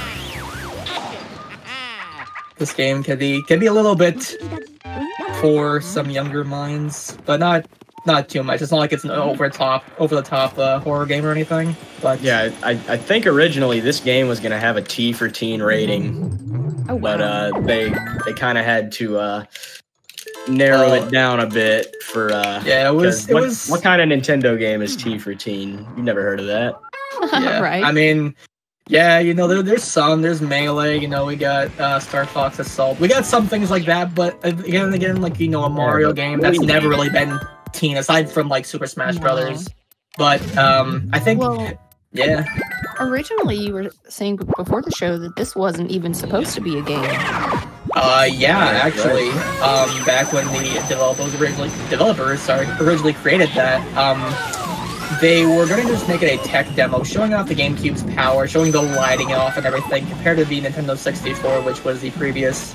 This game can be can be a little bit for some younger minds, but not not too much. It's not like it's an over top over the top uh, horror game or anything. But yeah, I, I think originally this game was gonna have a T for teen rating, Oh wow. but uh, they they kind of had to uh, narrow Uh, it down a bit for uh, yeah, it was 'cause it what, was what kind of Nintendo game is T for teen? You never heard of that? yeah. right. I mean, yeah, you know, there, there's some. There's melee. You know, we got uh, Star Fox Assault. We got some things like that. But again and again, like you know, a Mario but game that's never really been teen aside from like Super Smash No. Brothers. But um, I think well, yeah, originally you were saying before the show that this wasn't even supposed to be a game. Uh, yeah, actually, um, back when the developers originally developers sorry originally created that, um, they were going to just make it a tech demo, showing off the GameCube's power, showing the lighting off and everything, compared to the Nintendo 64, which was the previous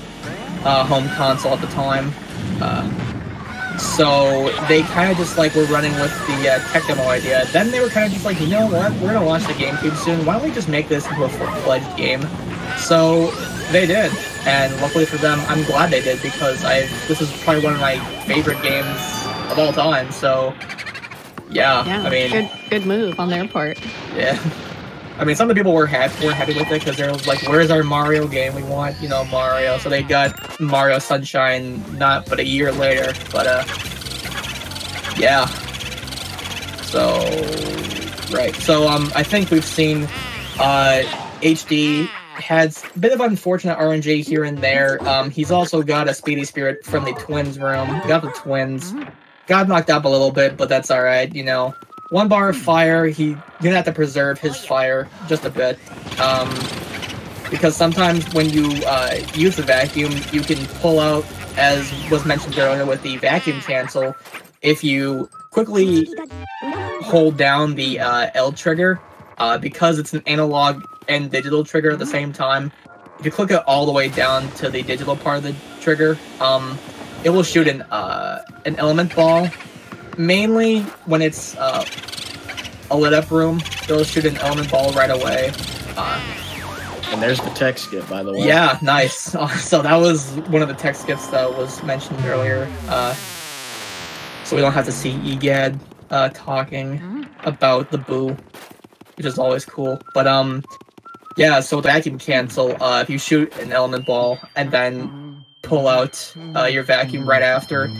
uh, home console at the time. Uh, so they kind of just like were running with the uh, tech demo idea. Then they were kind of just like, you know what? We're gonna launch the GameCube soon. Why don't we just make this into a full-fledged game? So they did, and luckily for them, I'm glad they did because I this is probably one of my favorite games of all time. So yeah, Yeah, I mean, good good move on their part. yeah. I mean, some of the people were happy, were happy with it because they're like, "Where's our Mario game? We want, you know, Mario." So they got Mario Sunshine not but a year later. But uh, yeah. So, right. So, um, I think we've seen uh, HD had a bit of unfortunate RNG here and there. Um, he's also got a Speedy Spirit from the Twins room. Got the Twins. Got knocked up a little bit, but that's all right. You know, one bar of fire. He gonna have to preserve his fire just a bit. Um, because sometimes when you uh, use the vacuum, you can pull out, as was mentioned earlier with the vacuum cancel, if you quickly hold down the uh, L trigger, uh, because it's an analog and digital trigger at the same time. If you click it all the way down to the digital part of the trigger, um, it will shoot an uh, an element ball. Mainly when it's uh, a lit up room, it'll shoot an element ball right away. Uh, And there's the tech skip, by the way. yeah, nice. so that was one of the tech skips that was mentioned earlier. Uh, so we don't have to see EGAD uh, talking about the boo, which is always cool. But um, yeah. So the vacuum cancel. Uh, if you shoot an element ball and then pull out uh, your vacuum right after,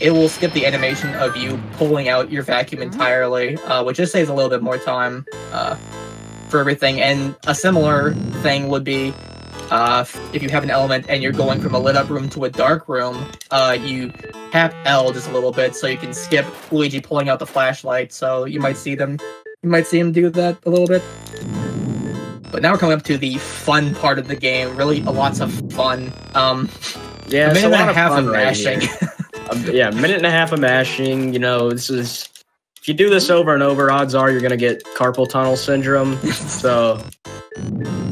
it will skip the animation of you pulling out your vacuum entirely, uh, which just saves a little bit more time uh, for everything. And a similar thing would be uh, if you have an element and you're going from a lit up room to a dark room, uh, you tap L just a little bit so you can skip Luigi pulling out the flashlight. So you might see them, you might see him do that a little bit. But now we're coming up to the fun part of the game. Really, lots of fun. Um, yeah. a minute and a half fun of mashing. here. Um, yeah, a minute and a half of mashing. You know, this is if you do this over and over, odds are you're gonna get carpal tunnel syndrome. so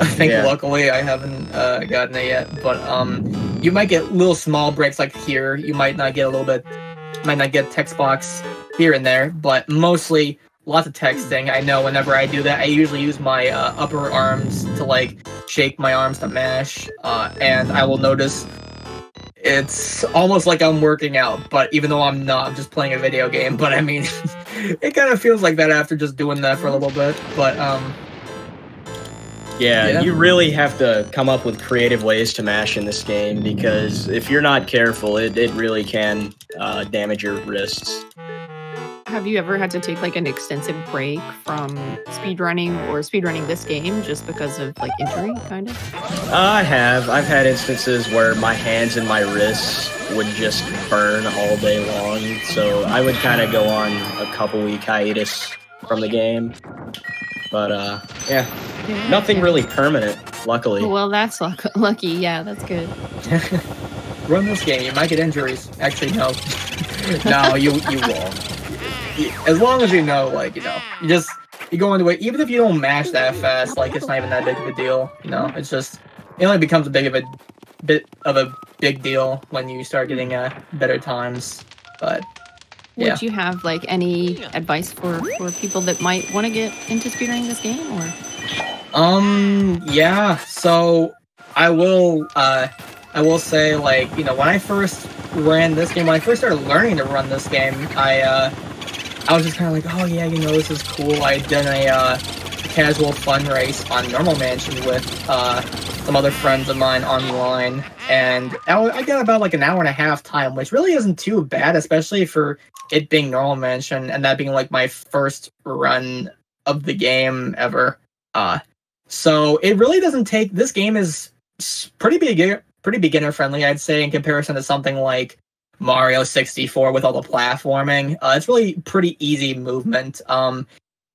I think Yeah. luckily I haven't uh, gotten it yet, but um, you might get little small breaks like here. You might not get a little bit, might not get text box here and there, but mostly lots of texting. I know whenever I do that, I usually use my uh, upper arms to like shake my arms to mash, uh, and I will notice it's almost like I'm working out, but even though I'm not, I'm just playing a video game. But I mean, it kind of feels like that after just doing that for a little bit. But um, yeah, Yeah. you really have to come up with creative ways to mash in this game because if you're not careful, it, it really can uh, damage your wrists. Have you ever had to take like an extensive break from speedrunning or speedrunning this game just because of like injury, kind of? I have. I've had instances where my hands and my wrists would just burn all day long. So I would kind of go on a couple week hiatus from the game. But uh, yeah, Yeah. nothing really permanent, luckily. Well, that's luck- lucky. Yeah, that's good. run this game. You might get injuries. Actually, no, no, you you won't. As long as you know, like you know, you just you go into it. Even if you don't mash that fast, like it's not even that big of a deal. You know, it's just it only becomes a big of a bit of a big deal when you start getting uh, better times. But Would Yeah. you have like any advice for for people that might want to get into speedrunning this game or? Um, yeah. So I will, uh, I will say, like, you know, when I first ran this game, when I first started learning to run this game, I, uh, I was just kind of like, oh yeah, you know, this is cool. I did a, uh, casual fun race on Normal Mansion with, uh, some other friends of mine online, and I got about like an hour and a half time, which really isn't too bad, especially for it being Normal Mansion and that being like my first run of the game ever. Uh, so it really doesn't take. This game is pretty beginner, pretty beginner friendly, I'd say, in comparison to something like Mario 64 with all the platforming. Uh, it's really pretty easy movement. Um,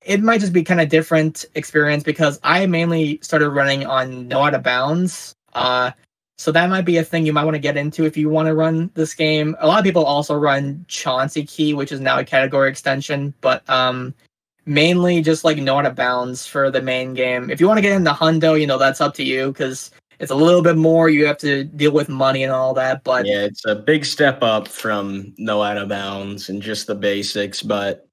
it might just be kind of different experience because I mainly started running on No Out of Bounds. Uh, so that might be a thing you might want to get into if you want to run this game. A lot of people also run Chauncey Key, which is now a category extension, but um, mainly just like no out of bounds for the main game. If you want to get into Hundo, you know that's up to you because it's a little bit more. You have to deal with money and all that. But Yeah, it's a big step up from no out of bounds and just the basics, but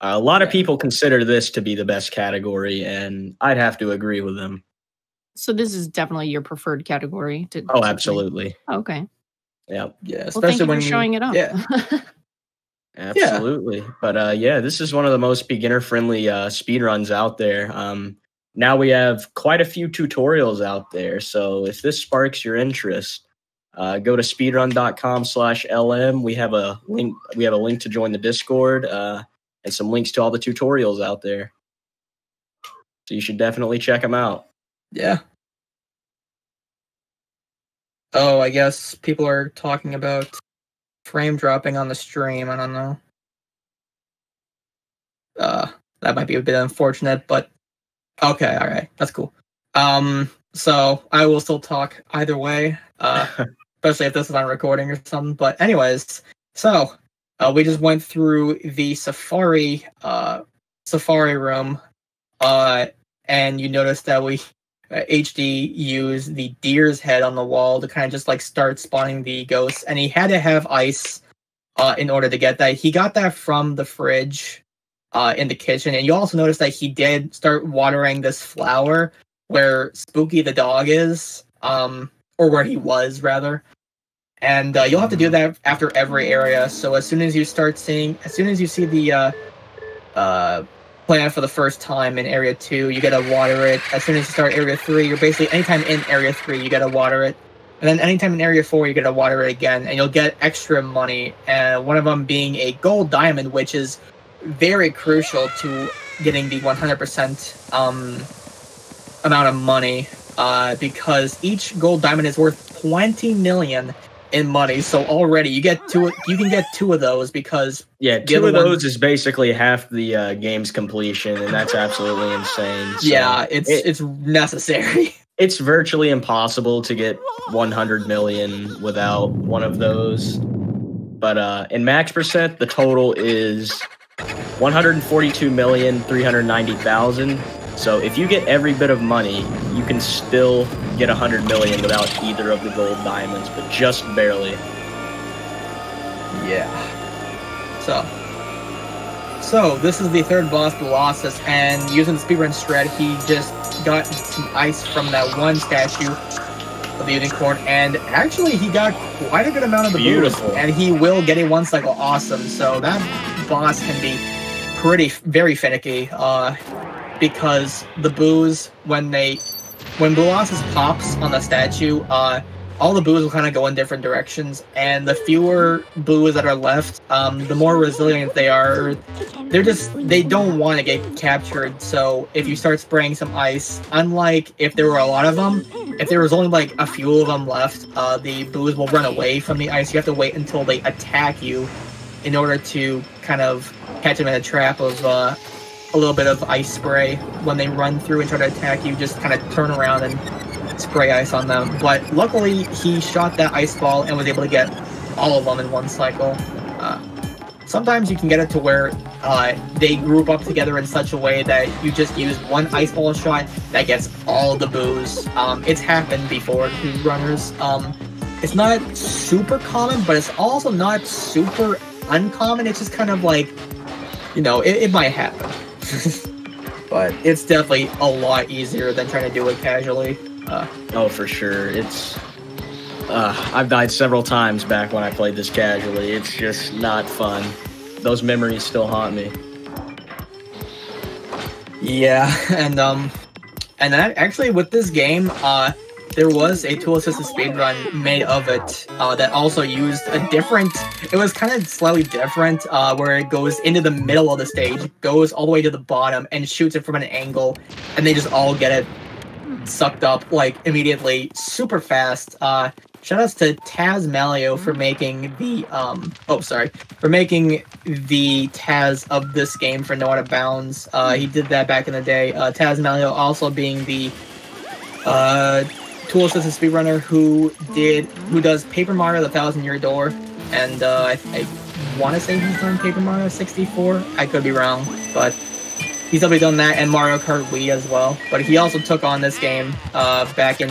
a lot of people consider this to be the best category, and I'd have to agree with them. So this is definitely your preferred category. To, Oh, to- absolutely. Okay. Yeah, yeah, Well, thank especially you when for you- showing it up. Yeah, absolutely. But uh, yeah, this is one of the most beginner friendly uh, speed runs out there. Um, now we have quite a few tutorials out there. So if this sparks your interest, uh, go to speedrun.com slash lm. We have a link. We have a link to join the Discord. Uh, and some links to all the tutorials out there. So you should definitely check them out. Yeah. Oh, I guess people are talking about frame dropping on the stream. I don't know. Uh, that might be a bit unfortunate, but okay, all right, that's cool. Um, so I will still talk either way, uh, especially if this is on recording or something. But anyways, so uh, we just went through the Safari uh, Safari room, uh, and you noticed that we uh, HD used the deer's head on the wall to kind of just like start spawning the ghosts, and he had to have ice uh, in order to get that. He got that from the fridge uh, in the kitchen, and you also notice that he did start watering this flower where Spooky the dog is, um, or where he was rather. And uh, you'll have to do that after every area. So as soon as you start seeing, as soon as you see the uh, uh, plant for the first time in area two, you gotta water it. As soon as you start area three, you're basically anytime in area three, you gotta water it. And then anytime in area four, you gotta water it again, and you'll get extra money. And one of them being a gold diamond, which is very crucial to getting the 100% um, amount of money uh, because each gold diamond is worth 20 million in money. So already you get two, you can get two of those because Yeah, two of one- those is basically half the uh, game's completion, and that's absolutely insane. So yeah, it's it- it's necessary. it's virtually impossible to get 100 million without one of those. But uh, in max percent, the total is 142 million 390,000. So if you get every bit of money, you can still get 100 million without either of the gold diamonds, but just barely. Yeah. So. So this is the third boss, Colossus, and using the speedrun strat, he just got some ice from that one statue of the unicorn, and actually he got quite a good amount of the boost, and he will get a one cycle awesome. So that boss can be pretty very finicky, uh, because the boos when they when Colossus pops on the statue, uh, all the boos will kind of go in different directions, and the fewer boos that are left, um, the more resilient they are. They're just they don't want to get captured. So if you start spraying some ice, unlike if there were a lot of them, if there was only like a few of them left, uh, the boos will run away from the ice. You have to wait until they attack you in order to kind of catch them in a trap of uh, a little bit of ice spray. When they run through and try to attack you, just kind of turn around and spray ice on them. But luckily, he shot that ice ball and was able to get all of them in one cycle. Uh, sometimes you can get it to where uh, they group up together in such a way that you just use one ice ball shot that gets all the boos. Um, it's happened before to runners. Um, it's not super common, but it's also not super uncommon. It's just kind of like, you know, it, it might happen. but it's definitely a lot easier than trying to do it casually. Uh, Oh, for sure. It's. Uh, I've died several times back when I played this casually. It's just not fun. Those memories still haunt me. Yeah, and um, and then actually with this game, uh, there was a tool assisted speedrun made of it uh, that also used a different. It was kind of slightly different, uh, where it goes into the middle of the stage, goes all the way to the bottom, and shoots it from an angle, and they just all get it sucked up like immediately, super fast. Uh, shout outs to Taz Malleo for making the um. Oh, sorry, for making the TAS of this game for No Out of Bounds. Uh, he did that back in the day. Uh, Taz Malleo also being the uh, tool assisted speedrunner who did who does Paper Mario: The Thousand Year Door, and uh, I, I want to say he's done Paper Mario 64. I could be wrong, but he's already done that and Mario Kart Wii as well. But he also took on this game uh, back in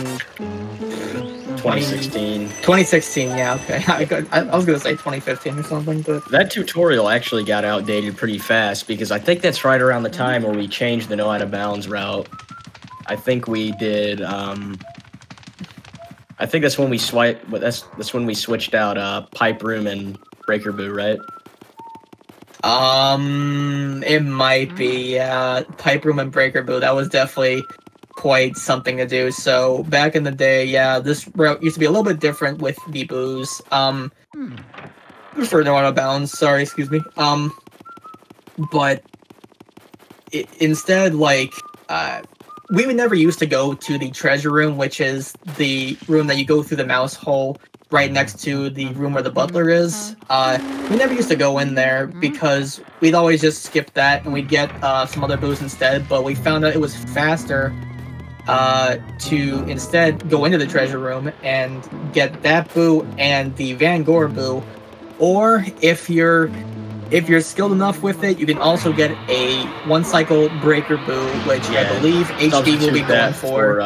2016. 2016. Yeah, okay. I, I, I was gonna say 2015 or something, but That tutorial actually got outdated pretty fast because I think that's right around the time where we changed the no out of bounds route. I think we did. Um, I think that's when we swipe. That's that's when we switched out uh, pipe room and breaker boo, right? Um, it might be yeah. Pipe room and breaker boo. That was definitely quite something to do. So back in the day, yeah, this route used to be a little bit different with the boos. Um, for no out of bounds. Sorry, excuse me. Um, but i instead, like, uh, we would never used to go to the treasure room, which is the room that you go through the mouse hole right next to the room where the butler is. Uh, we never used to go in there because we'd always just skip that and we'd get uh, some other boos instead. But we found out it was faster uh, to instead go into the treasure room and get that boo and the Van Gore boo. Or if you're if you're skilled enough with it, you can also get a one cycle breaker boo, which I believe HD will be going that for.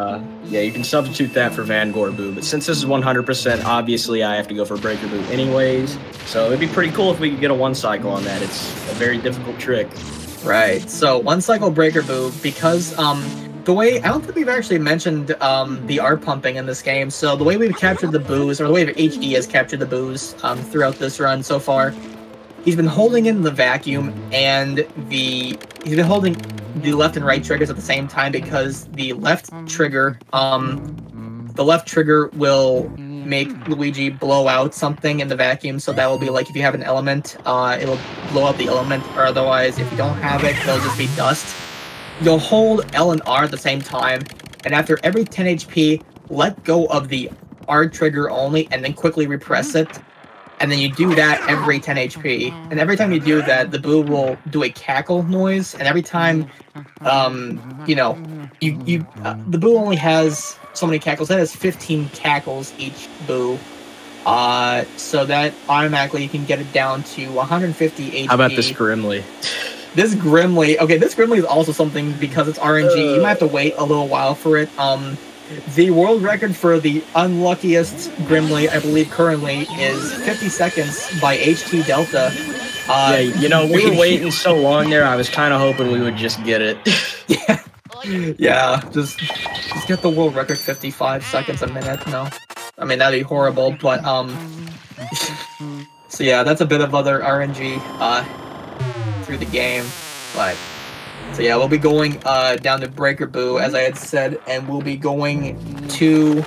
Yeah, you can substitute that for Van Gore Boo, but since this is 100%, obviously I have to go for Breaker Boo anyways. So it'd be pretty cool if we could get a one cycle on that. It's a very difficult trick. Right. So one cycle breaker boo because um the way I don't think we've actually mentioned um the R pumping in this game. So the way we've captured the boos, or the way HD has captured the boos um throughout this run so far, he's been holding in the vacuum and the he's been holding the left and right triggers at the same time because the left trigger um the left trigger will make Luigi blow out something in the vacuum. So that will be like if you have an element, uh, it'll blow out the element, or otherwise, if you don't have it, it'll just be dust. You'll hold L and R at the same time, and after every 10 HP, let go of the R trigger only, and then quickly repress it. And then you do that every 10 HP. And every time you do that, the boo will do a cackle noise. And every time, um, you know, you you uh, the boo only has so many cackles. That has 15 cackles each boo. Uh, so that automatically you can get it down to 150 HP. How about this Grimly? This Grimly, okay, this Grimly is also something because it's RNG. you might have to wait a little while for it. Um, the world record for the unluckiest Grimly, I believe, currently is 50 seconds by HT Delta. Uh, yeah, you know, we were waiting so long there, I was kind of hoping we would just get it. yeah, yeah, just just get the world record 55 seconds a minute. No, I mean that'd be horrible, but um, so yeah, that's a bit of other RNG uh through the game, but so yeah, we'll be going uh down to Breaker Boo as I had said, and we'll be going to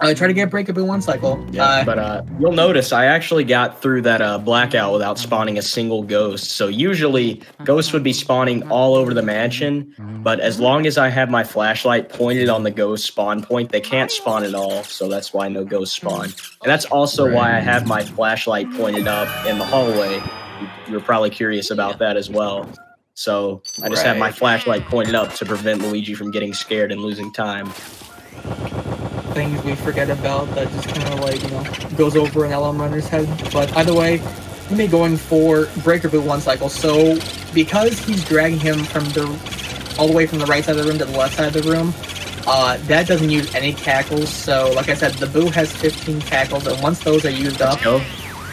uh, try to get Breaker Boo one cycle. Yeah, uh, but uh, you'll notice I actually got through that uh, blackout without spawning a single ghost. So usually ghosts would be spawning all over the mansion, but as long as I have my flashlight pointed on the ghost spawn point, they can't spawn at all. So that's why no ghosts spawn. And that's also why I have my flashlight pointed up in the hallway. You're probably curious about that as well. So I just have my flashlight pointed up to prevent Luigi from getting scared and losing time. things we forget about that just kind of like, you know, goes over an LM runner's head. But either way, he me going for Breaker Boo one cycle. So because he's dragging him from the all the way from the right side of the room to the left side of the room, uh, that doesn't use any tackles. So like I said, the Boo has 15 tackles, and once those are used up, Go.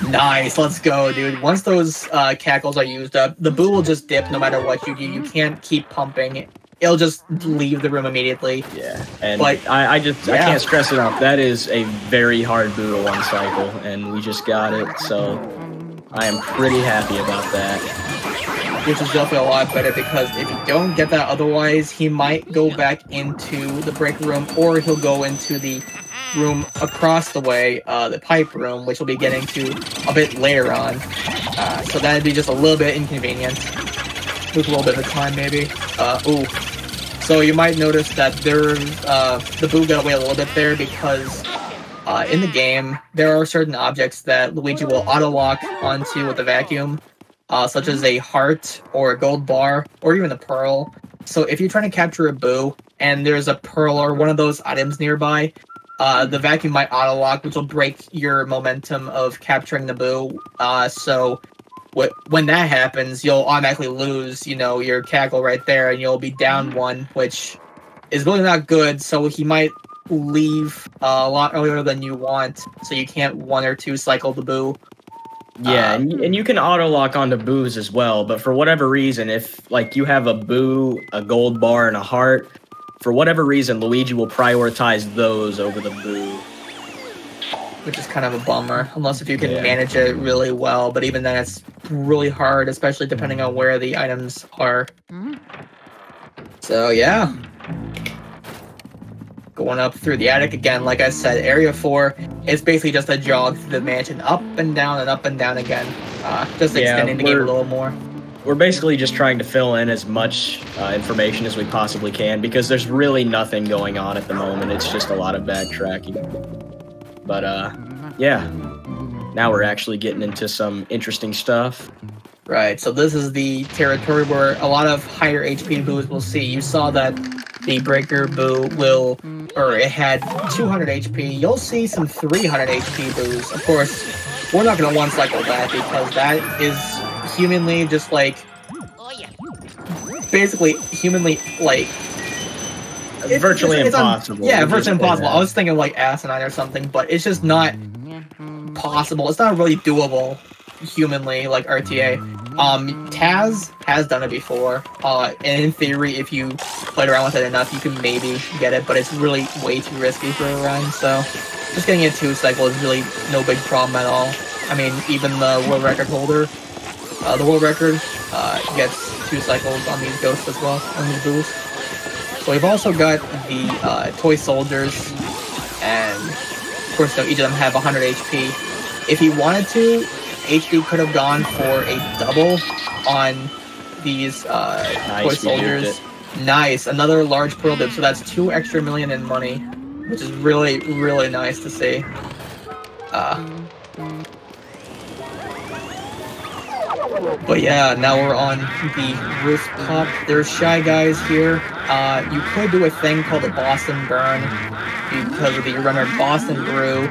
Nice, let's go, dude. Once those uh, cackles are used up, the Boo will just dip no matter what you do. You can't keep pumping. It'll just leave the room immediately. Yeah, and Like- I, I just I can't stress enough. That is a very hard boo to one cycle, and we just got it. So I am pretty happy about that. which is definitely a lot better because if you don't get that otherwise, he might go back into the break room or he'll go into the room across the way, uh, the pipe room, which we'll be getting to a bit later on. Uh, so that'd be just a little bit inconvenient. Lose a little bit of time, maybe. Uh, ooh. So you might notice that there's uh, the boo got away a little bit there because uh, in the game there are certain objects that Luigi will auto lock onto with the vacuum uh, such as a heart or a gold bar or even a pearl. So if you're trying to capture a boo and there's a pearl or one of those items nearby, uh, the vacuum might auto lock, which will break your momentum of capturing the boo. Uh, so wh- when that happens, you'll automatically lose, you know, your cackle right there, and you'll be down one, which is really not good. So he might leave uh, a lot earlier than you want, so you can't one or two cycle the boo. Yeah, Uh, and, and you can auto lock onto boos as well. But for whatever reason, if like you have a boo, a gold bar, and a heart, for whatever reason, Luigi will prioritize those over the boo. which is kind of a bummer, unless if you can Yeah. manage it really well. But even then, it's really hard, especially depending on where the items are. So yeah, going up through the attic again. Like I said, Area Four is basically just a jog through the mansion, up and down and up and down again, uh, just Yeah, extending the game a little more. We're basically just trying to fill in as much uh, information as we possibly can because there's really nothing going on at the moment. It's just a lot of backtracking. But uh, yeah, now we're actually getting into some interesting stuff. Right, so this is the territory where a lot of higher HP boos will see. You saw that the Breaker boo will, or it had 200 HP. You'll see some 300 HP boos. Of course, we're not going to one cycle that because that is humanly just like, basically humanly like It's virtually it's- it's un- impossible. yeah, to virtually just- impossible. I was thinking like asinine or something, but it's just not possible. It's not really doable humanly, like RTA. Um, TAS has done it before. Uh, and in theory, if you played around with it enough, you can maybe get it, but it's really way too risky for a run. So, just getting a two cycle is really no big problem at all. I mean, even the world record holder, the world record, uh, gets two cycles on these ghosts as well, on these boos. So we've also got the uh, toy soldiers, and of course, though, each of them have 100 HP. If he wanted to, HD could have gone for a double on these uh, Nice, toy soldiers. Nice, another large pearl dip, so that's two extra million in money, which is really, really nice to see. Uh, but yeah, now we're on the rooftop. There's shy guys here. Uh, you could do a thing called the Boston Burn because of the runner Boston Brew,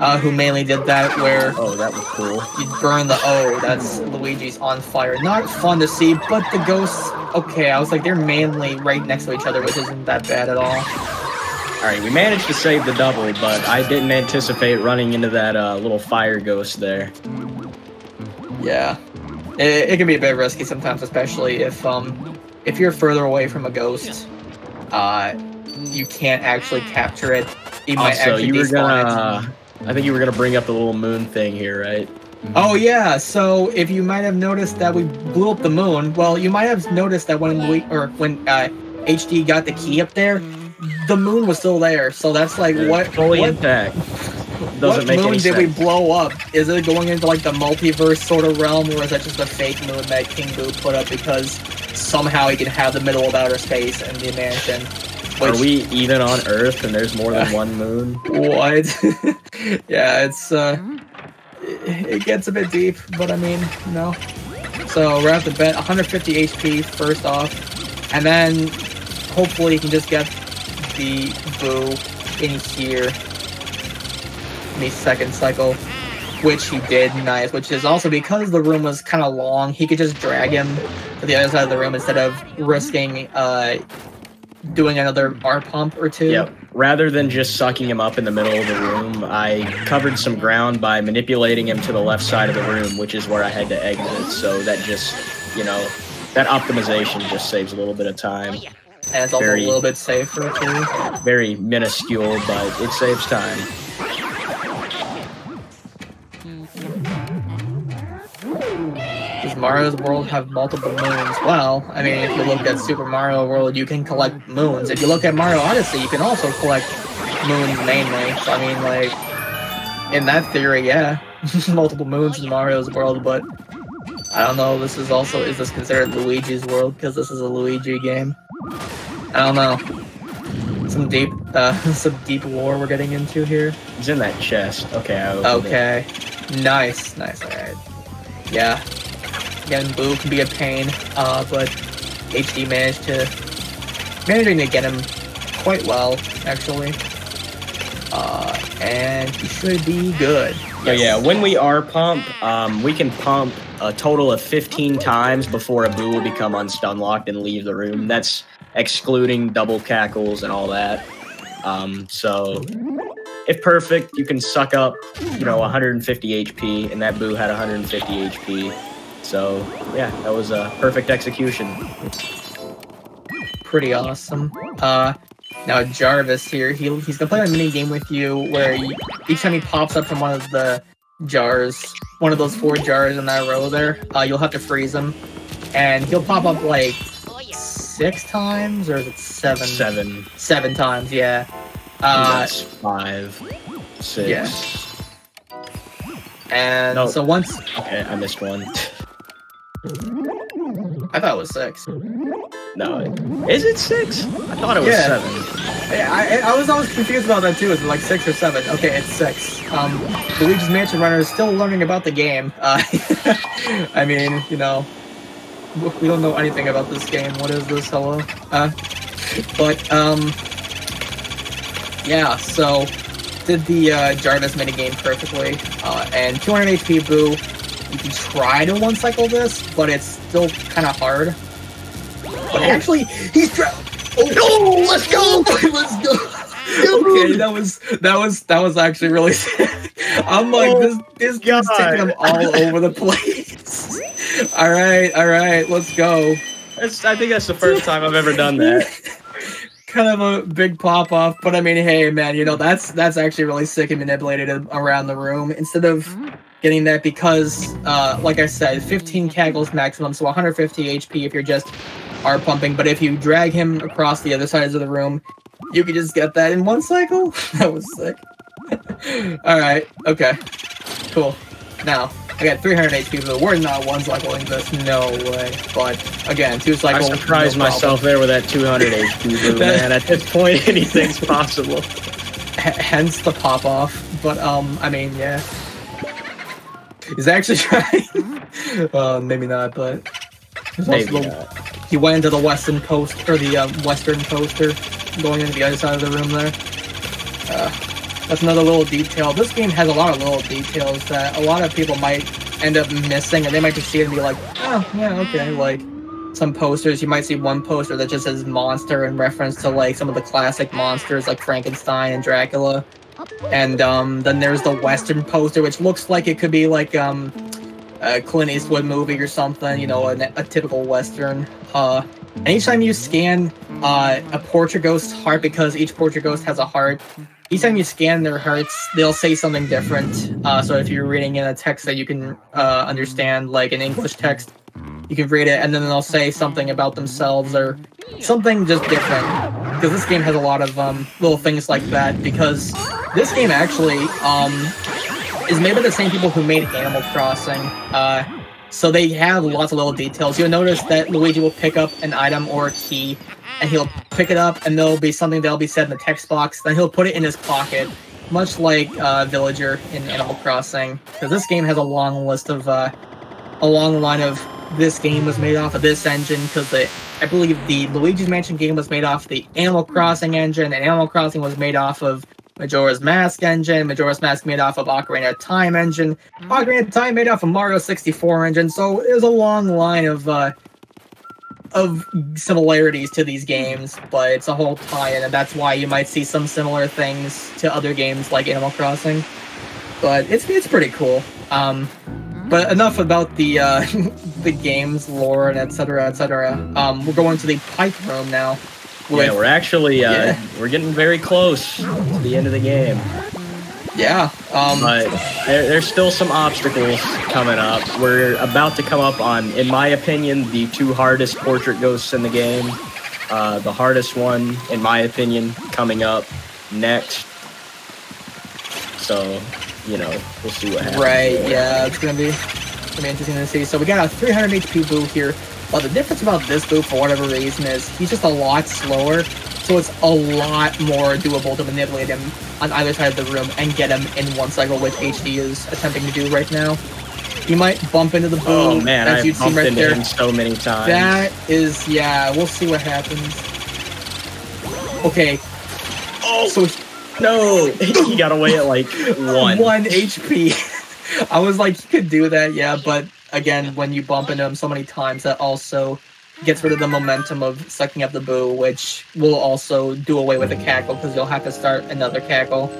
uh, who mainly did that where Oh, that was cool. you burn the O. That's Luigi's on fire. Not fun to see, but the ghosts. Okay, I was like they're mainly right next to each other, which isn't that bad at all. All right, we managed to save the double, but I didn't anticipate running into that uh, little fire ghost there. Yeah, it, it can be a bit risky sometimes, especially if um if you're further away from a ghost, uh, you can't actually capture it. You might Also, actually you were gonna. I think you were gonna bring up the little moon thing here, right? it. Oh yeah, so if you might have noticed that we blew up the moon, well, you might have noticed that when we or when uh, HD got the key up there, the moon was still there. So that's like what Fully what intact. What Doesn't make moon did we blow up? Is it going into like the multiverse sort of realm, or is that just a fake moon that King Boo put up because somehow he can have the middle of outer space and the mansion? Are we even on Earth and there's more than one moon? What? yeah, it's uh, it, gets a bit deep, but I mean, no. So we're at the bet 150 HP first off, and then hopefully you can just get the boo in here the second cycle, which he did nice. Which is also because the room was kind of long, he could just drag him to the other side of the room instead of risking uh doing another R pump or two. Yep. Rather than just sucking him up in the middle of the room, I covered some ground by manipulating him to the left side of the room, which is where I had to exit. So that just, you know, that optimization just saves a little bit of time. and it's also Very- a little bit safer too. Very minuscule, but it saves time. Mario's World have multiple moons? Well, I mean, if you look at Super Mario World, you can collect moons. If you look at Mario Odyssey, you can also collect moons mainly. So I mean, like, in that theory, yeah, multiple moons in Mario's World, but I don't know. This is also is this considered Luigi's World because this is a Luigi game? I don't know. Some deep, uh, some deep lore we're getting into here. He's in that chest. Okay. I opened it. Okay. Nice, nice, alright. Yeah. Again, Boo can be a pain, uh, but HD managed to managing to get him quite well, actually. Uh, and he should be good. So yeah, when we R pump, um, we can pump a total of 15 times before a boo will become unstun locked and leave the room. That's excluding double cackles and all that. Um, so if perfect, you can suck up, you know, 150 HP, and that boo had 150 HP. So yeah, that was a perfect execution. pretty awesome. Uh, now Jarvis here, he, he's gonna play a mini game with you where you, each time he pops up from one of the jars, one of those four jars in that row there, uh, you'll have to freeze him, and he'll pop up like six times, or is it seven? Seven, Seven times, yeah. Uh, that's five, six. Yeah. and No. so once Okay, I missed one. I thought it was six. No, is it six? I thought it was Yeah. seven. I, I, I was always confused about that too. Is it like six or seven? Okay, it's six. Um, Luigi's Mansion Runner is still learning about the game. Uh, I mean, you know, we don't know anything about this game. What is this? Hello? Uh, but um, yeah. So did the uh, Jarvis minigame perfectly, uh, and 200 HP Boo. You can try to one cycle this, but it's still kind of hard. But oh. actually, he's tra- Oh, let's go! let's go! okay, that was that was that was actually really. Sick. I'm like Oh, this this guy's taking them all over the place. all right, all right, let's go. That's, I think that's the first time I've ever done that. kind of a big pop off, but I mean, hey, man, you know that's that's actually really sick and manipulated around the room instead of mm. Getting that because, uh, like I said, 15 cackles maximum, so 150 HP if you're just R pumping. But if you drag him across the other sides of the room, you can just get that in one cycle. that was sick. All right, okay, cool. Now I got 300 HP, but we're not one cycling this. No way. But again, two cycles. I surprised no myself there with that 200 HP man. At this point, anything's possible. H- hence the pop off. But um, I mean, yeah, he's actually trying. uh, maybe not, but Maybe the- not. he went into the western post or the um, western poster, going into the other side of the room there. Uh, that's another little detail. This game has a lot of little details that a lot of people might end up missing, and they might just see it and be like, "Oh, yeah, okay." Like some posters, you might see one poster that just says "monster" in reference to like some of the classic monsters like Frankenstein and Dracula. And um, then there's the western poster, which looks like it could be like um, a Clint Eastwood movie or something, you know, a, a typical western. Uh, and each time you scan uh, a portrait ghost's heart, because each portrait ghost has a heart, each time you scan their hearts, they'll say something different. Uh, so if you're reading in a text that you can uh, understand, like an English text, you can read it, and then they'll say something about themselves or something just different. Because this game has a lot of um, little things like that. Because this game actually um, is made by the same people who made Animal Crossing. Uh, so they have lots of little details. You'll notice that Luigi will pick up an item or a key, and he'll pick it up, and there'll be something that'll be said in the text box. Then he'll put it in his pocket, much like uh, Villager in Animal Crossing. Because this game has a long list of, uh, a long line of this game was made off of this engine. Because the I believe the Luigi's Mansion game was made off the Animal Crossing engine, and Animal Crossing was made off of Majora's Mask engine. Majora's Mask made off of Ocarina of Time engine. Ocarina of Time made off of Mario 64 engine. So there's a long line of uh, of similarities to these games, but it's a whole tie-in, and that's why you might see some similar things to other games like Animal Crossing. But it's it's pretty cool. Um, but enough about the uh, the game's lore and etc. etc. Um, we're going to the pipe room now. with- Yeah, we're actually uh, Yeah. we're getting very close to the end of the game, yeah. Um, but there, there's still some obstacles coming up. We're about to come up on, in my opinion, the two hardest portrait ghosts in the game. Uh, the hardest one, in my opinion, coming up next. So, you know, we'll see what happens. Right, yeah, it's gonna be gonna be interesting to see. So we got a 300 HP boo here. But the difference about this boo, for whatever reason, is he's just a lot slower. So it's a lot more doable to manipulate him on either side of the room and get him in one cycle, which HD is attempting to do right now. You might bump into the boo, Oh man, as I've you've seen bumped right into there. him so many times. That is, yeah, we'll see what happens. Okay, oh so no, he got away at like one. One HP. I was like, you could do that, yeah, but again, when you bump into him so many times, that also gets rid of the momentum of sucking up the boo, which will also do away with the cackle because you'll have to start another cackle.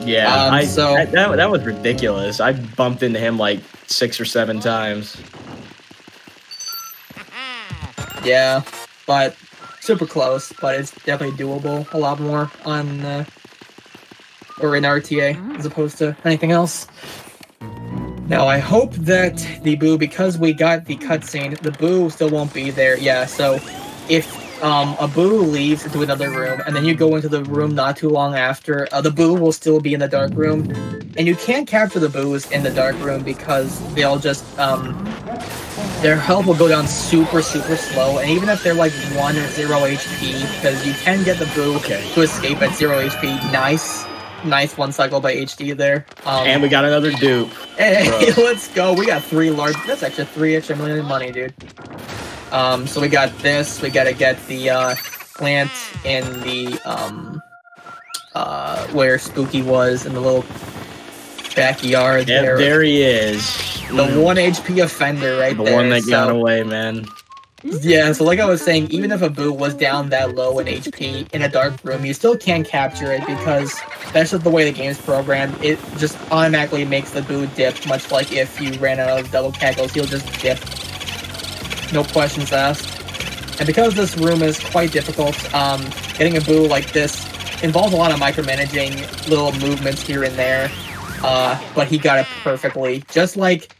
Yeah, Um, I, so- that, that that was ridiculous. I bumped into him like six or seven times. Yeah, but super close, but it's definitely doable a lot more on uh, or in RTA as opposed to anything else. Now I hope that the boo, because we got the cutscene, the boo still won't be there. Yeah, so if um, a boo leaves into another room and then you go into the room not too long after, uh, the boo will still be in the dark room, and you can't capture the boos in the dark room because they'll just um, their health will go down super, super slow. And even if they're like 1 or 0 HP, because you can get the boo Okay. to escape at 0 HP. Nice. Nice one cycle by HD there. Um, And we got another dupe. Hey, let's go. We got three large. That's extra three extra million in money, dude. Um, so we got this. We gotta get the uh, plant in the um, uh, where Spooky was in the little backyard there. there he is. The Mm, one HP offender right the there. The one that got away, man. Yeah, so like I was saying, even if a boo was down that low in HP in a dark room, you still can't capture it because that's just the way the game's programmed. It just automatically makes the boo dip, much like if you ran out of double cackles, he'll just dip. No questions asked. And because this room is quite difficult, um, getting a boo like this involves a lot of micromanaging little movements here and there. Uh, but he got it perfectly. Just like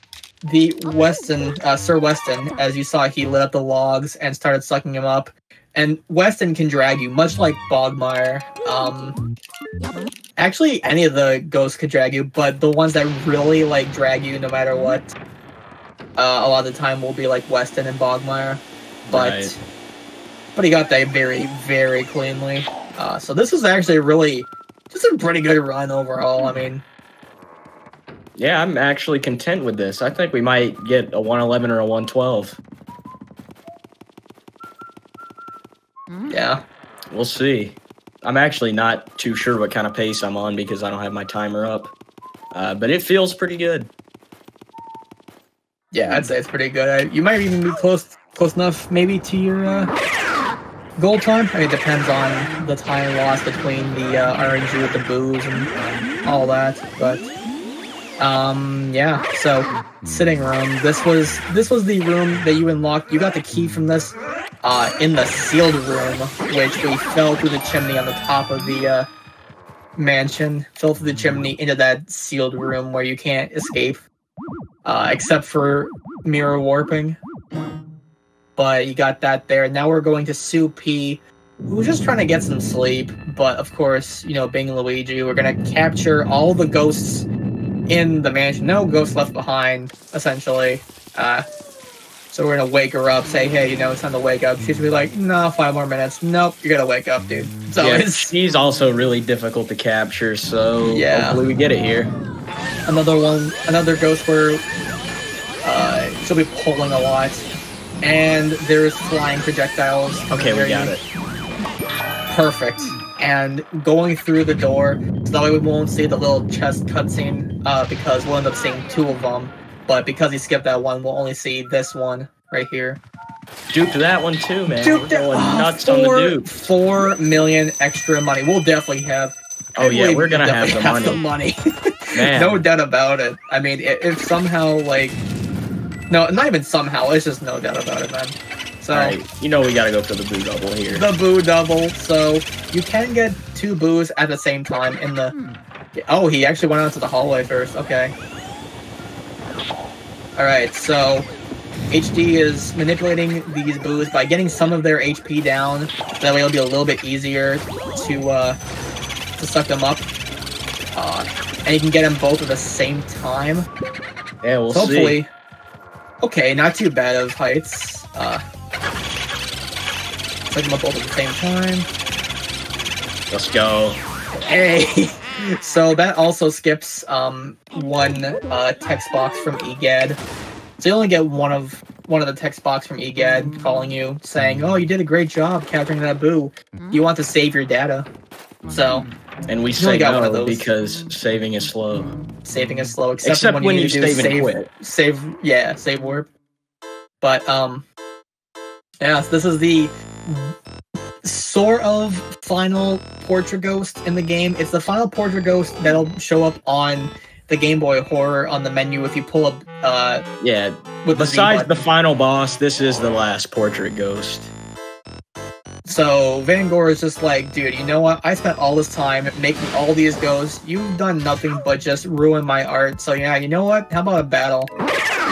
the Weston, uh, Sir Weston, as you saw, he lit up the logs and started sucking him up. And Weston can drag you, much like Bogmire. Um, actually, any of the ghosts could drag you, but the ones that really like drag you no matter what, uh, a lot of the time will be like Weston and Bogmire. But Right. but he got that very very cleanly. Uh, so this was actually really just a pretty good run overall. I mean, Yeah, I'm actually content with this. I think we might get a 111 or a 112. yeah. We'll see. I'm actually not too sure what kind of pace I'm on because I don't have my timer up. Uh, but it feels pretty good. Yeah, I'd say it's pretty good. I, you might even be close close enough maybe to your uh, goal time. I mean, it depends on the time lost between the uh, RNG with the boos and all that. But um, yeah. So sitting room. This was this was the room that you unlocked. You got the key from this uh, in the sealed room, which we fell through the chimney on the top of the uh, mansion. Fell through the chimney into that sealed room where you can't escape uh, except for mirror warping. But you got that there. Now we're going to Sue Pea, who's just trying to get some sleep. But of course, you know, being Luigi, we're gonna capture all the ghosts in the mansion. No ghosts left behind, essentially. Uh, so we're gonna wake her up, say, hey, you know, it's time to wake up. She's gonna be like, no, five more minutes. Nope, you're gonna wake up, dude. So yeah, it's she's also really difficult to capture, so Yeah. hopefully we get it here. another one, another ghost where uh, she'll be pulling a lot, and there's flying projectiles. Okay, we got you. it. Perfect. And going through the door, so that way we won't see the little chest cutscene, uh, because we'll end up seeing two of them. But because he skipped that one, we'll only see this one right here. Duped that one too, man. Dude, We're going oh, nuts on the four- dupe. Four million extra money. We'll definitely have. Oh, yeah, we're gonna have the money. the money. Man, no doubt about it. I mean, if somehow like, no, not even somehow. It's just no doubt about it, man. So all right, you know we gotta go for the boo double here. the boo double. So you can get two boos at the same time in the. Oh, he actually went out to the hallway first. Okay. All right, so HD is manipulating these boos by getting some of their HP down. So that way it'll be a little bit easier to uh, to suck them up. Uh, and you can get them both at the same time. yeah, we'll So see. hopefully, okay, not too bad of heights. Uh, suck them up both at the same time. Let's go. Hey. So that also skips um, one uh, text box from EGAD. So you only get one of one of the text box from EGAD calling you saying, "Oh, you did a great job capturing that boo. You want to save your data." So And we say got one of no those. because saving is slow. saving is slow, except, Except when, when you, you need to do save save, save, yeah, save warp. But um, yeah, so this is the sort of final portrait ghost in the game. It's the final portrait ghost that'll show up on the Game Boy Horror on the menu if you pull up uh Yeah. with Besides the button. final boss, this is the last portrait ghost. So Van Gogh is just like, dude, you know what? I spent all this time making all these ghosts. You've done nothing but just ruin my art. So yeah, you know what? How about a battle?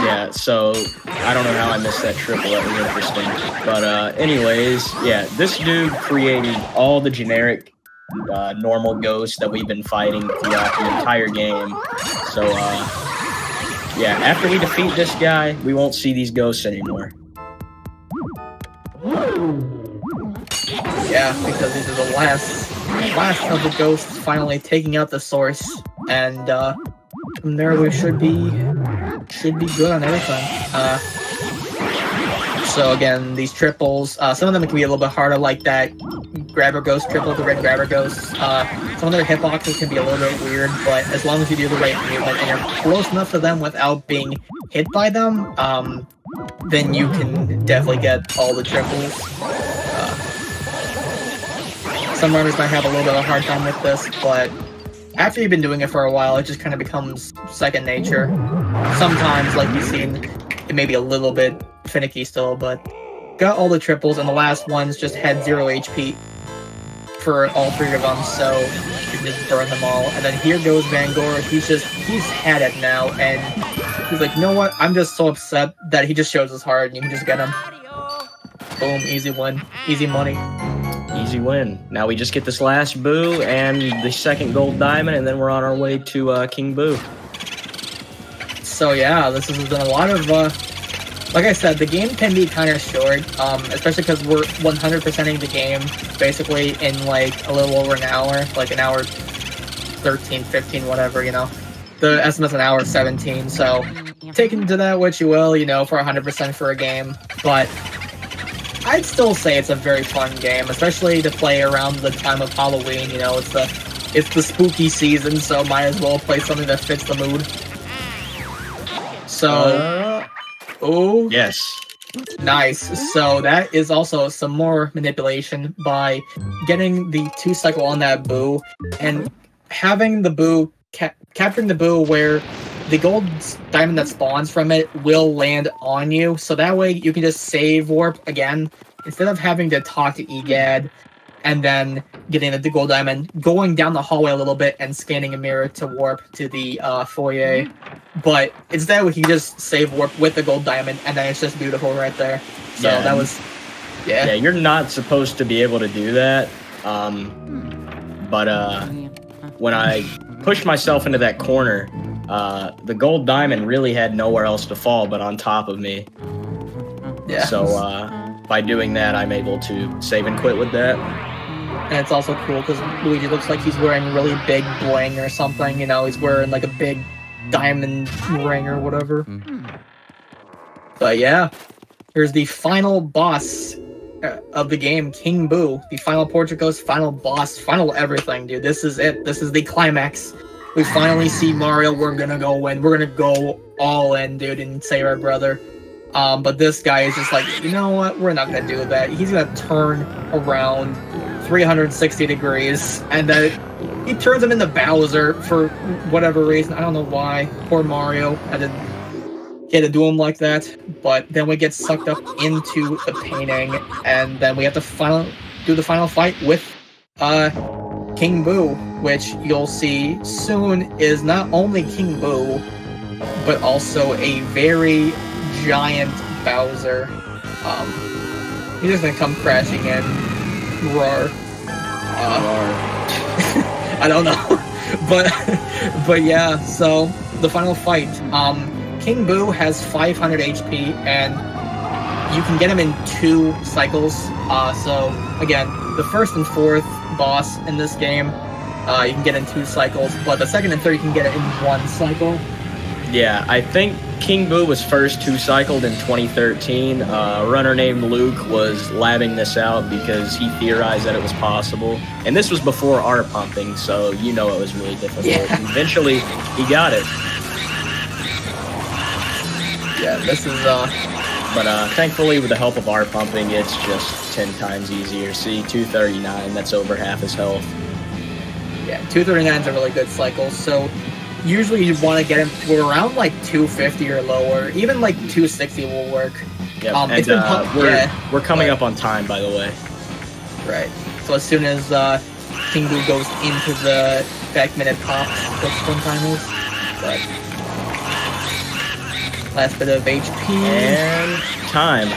Yeah, so I don't know how I missed that triple. That was interesting. But uh anyways, yeah, this dude created all the generic uh, normal ghosts that we've been fighting throughout the entire game. So uh yeah, after we defeat this guy, we won't see these ghosts anymore. Yeah, because this is the last last of the ghosts finally taking out the source, and uh, from there we should be should be good on everything. Uh, so again, these triples, uh, some of them can be a little bit harder, like that grabber ghost triple, the red grabber ghost. Uh, some of their hitboxes can be a little bit weird, but as long as you do the right movement and you're close enough to them without being hit by them, um, then you can definitely get all the triples. Uh, some runners might have a little bit of a hard time with this, but after you've been doing it for a while, it just kind of becomes second nature. Sometimes, like you've seen, it may be a little bit finicky still, but got all the triples, and the last ones just had zero HP for all three of them, so you can just burn them all. And then here goes Van Gore. He's just, he's had it now, and he's like, you know what? I'm just so upset that he just shows his heart, and you can just get him. Boom, easy win. Easy money. Easy win. Now we just get this last Boo and the second gold diamond, and then we're on our way to uh, King Boo. So yeah, this has been a lot of uh, like I said, the game can be kind of short, um, especially because we're 100%ing the game basically in like a little over an hour, like an hour 13, 15, whatever, you know. The estimate's an hour 17, so take into that what you will, you know, for 100% for a game. But I'd still say it's a very fun game, especially to play around the time of Halloween, you know, it's the it's the spooky season, so might as well play something that fits the mood. So Uh, Oh, yes. nice. So that is also some more manipulation by getting the two cycle on that boo and having the boo ca- capturing the boo where the gold diamond that spawns from it will land on you. So that way you can just save warp again instead of having to talk to Egad and then getting the gold diamond, going down the hallway a little bit and scanning a mirror to warp to the uh, foyer. But instead, we can just save warp with the gold diamond, and then it's just beautiful right there. So Yeah. that was, yeah. Yeah, you're not supposed to be able to do that. Um, but uh, when I pushed myself into that corner, uh, the gold diamond really had nowhere else to fall but on top of me. yeah. So uh, by doing that, I'm able to save and quit with that. and it's also cool because Luigi looks like he's wearing really big bling or something. You know, he's wearing like a big diamond ring or whatever. But yeah, here's the final boss uh, of the game, King Boo, the final portrait ghost's final boss, final everything, dude. This is it. This is the climax. We finally see Mario. We're gonna go in. We're gonna go all in, dude, and save our brother. Um, but this guy is just like, you know what? We're not gonna do that. He's gonna turn around 360 degrees, and then he turns him into Bowser for whatever reason. I don't know why. Poor Mario had to, he had to do him like that. But then we get sucked up into the painting, and then we have to final do the final fight with uh King Boo, which you'll see soon is not only King Boo, but also a very giant Bowser. Um, he's just gonna come crashing in, roar. Uh, I don't know, but but yeah. So the final fight. Um, King Boo has 500 HP, and you can get him in two cycles. Uh, so again, the first and fourth boss in this game, uh, you can get in two cycles, but the second and third you can get it in one cycle. Yeah, I think King Boo was first two cycled in 2013. Uh, a runner named Luke was labbing this out because he theorized that it was possible. And this was before R pumping, so you know it was really difficult. Yeah. Eventually, he got it. Yeah, this is uh, But uh, thankfully, with the help of R pumping, it's just 10 times easier. See, 239, that's over half his health. Yeah, 239 is a really good cycle. So usually you want to get him to around like 250 or lower. Even like 260 will work. Yep. Um, and it's been uh, we're, yeah, we're coming but- up on time, by the way. Right. So as soon as uh, King Boo goes into the back minute pop, that's one time is. But last bit of HP. And time.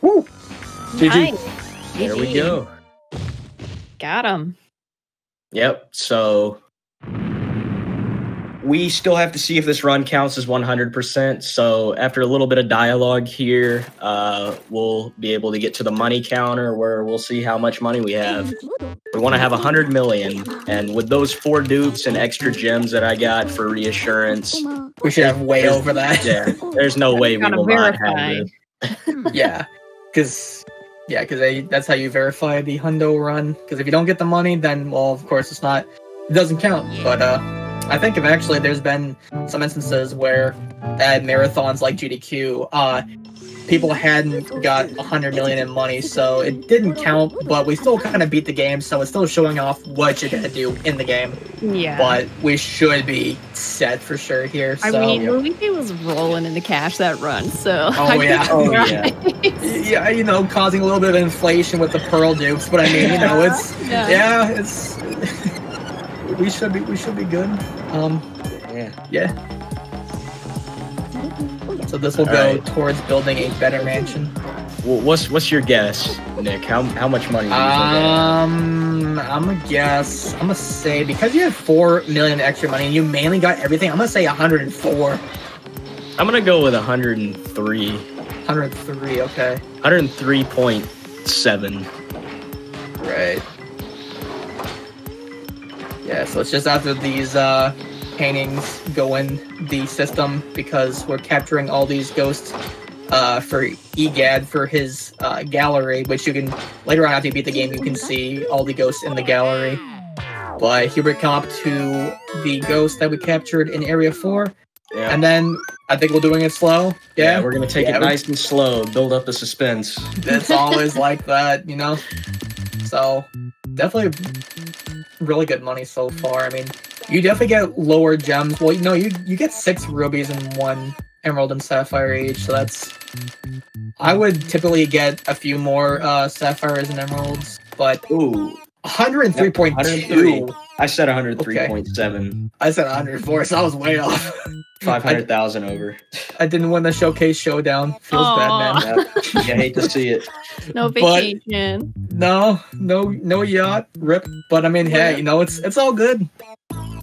Woo! GG. Nice. There we go. Got him. Yep. So we still have to see if this run counts as 100%. So after a little bit of dialogue here, uh, we'll be able to get to the money counter where we'll see how much money we have. We want to have 100 million, and with those four dupes and extra gems that I got for reassurance, We should have way over that. yeah, there's no way we Gotta will not have it. yeah, because yeah, because that's how you verify the hundo run. Because if you don't get the money, then well, of course, it's not. It doesn't count. But uh, I think eventually there's been some instances where at marathons like GDQ, uh, people hadn't got 100 million in money, so it didn't count. But we still kind of beat the game, so it's still showing off what you're gonna do in the game. Yeah. But we should be set for sure here. I So mean, Luigi was rolling in the cash that run, so. Oh, I'm yeah. Oh, surprised. yeah, you know, causing a little bit of inflation with the pearl dupes, but I mean, you know, it's Yeah. yeah, it's we should be we should be good. Um, Yeah. yeah. So this will All go right. towards building a better mansion. Well, what's what's your guess, Nick? How how much money? Do you think I have? Um, I'm gonna guess. I'm gonna say because you had four million extra money and you mainly got everything. I'm gonna say 104, I'm gonna go with 103, 103. Okay, 103.7. right. Yeah, so it's just after these uh, paintings go in the system because we're capturing all these ghosts uh, for EGAD for his uh, gallery, which you can later on after you beat the game, you can see all the ghosts in the gallery. But we come up to the ghost that we captured in Area 4, Yeah. and then I think we're doing it slow. yeah, Yeah, we're gonna take Yeah, it we- nice and slow, build up the suspense. it's always like that, you know? So, definitely really good money so far. I mean, you definitely get lower gems. Well, know, you, you get six rubies and one emerald and sapphire each, so that's. I would typically get a few more uh, sapphires and emeralds, but Ooh, 103.2. 103. I said 103.7, I said 104, so I was way off. 500,000 over. I didn't win the showcase showdown. Feels Aw. bad, man. Yep. you hate to see it. no But- vacation. No, no, no yacht, rip. But I mean, hey, you know, it's it's all good.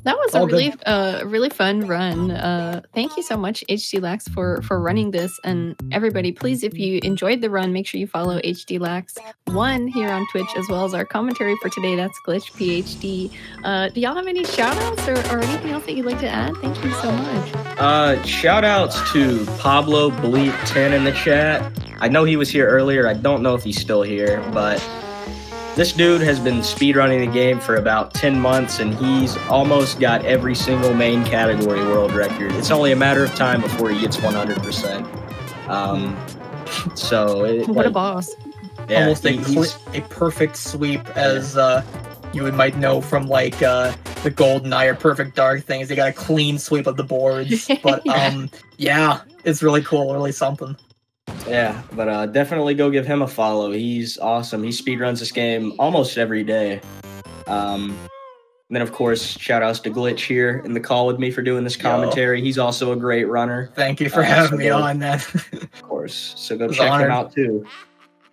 That was All a good. really, uh, really fun run. Uh, thank you so much, HD Lax, for for running this. And everybody, please, if you enjoyed the run, make sure you follow HD Lax one here on Twitch, as well as our commentary for today. That's Glitch PhD. Uh, do y'all have any shout outs or, or anything else that you'd like to add? Thank you so much. Uh, shout outs to Pablo Bleep 10 in the chat. I know he was here earlier. I don't know if he's still here, but this dude has been speedrunning the game for about 10 months and he's almost got every single main category world record. It's only a matter of time before he gets 100%. Um, so, it, What a boss. yeah, Almost a, cl- he's- a perfect sweep, as uh, you might know from like uh, the GoldenEye or Perfect Dark things. They got a clean sweep of the boards. But um, yeah, it's really cool, really something. Yeah, but uh, definitely go give him a follow. He's awesome. He speedruns this game almost every day. Um, and then, of course, shout outs to Glitch here in the call with me for doing this Yo. commentary. He's also a great runner, Thank you for Uh, having so me good. on, man. of course. So go check honored. him out too.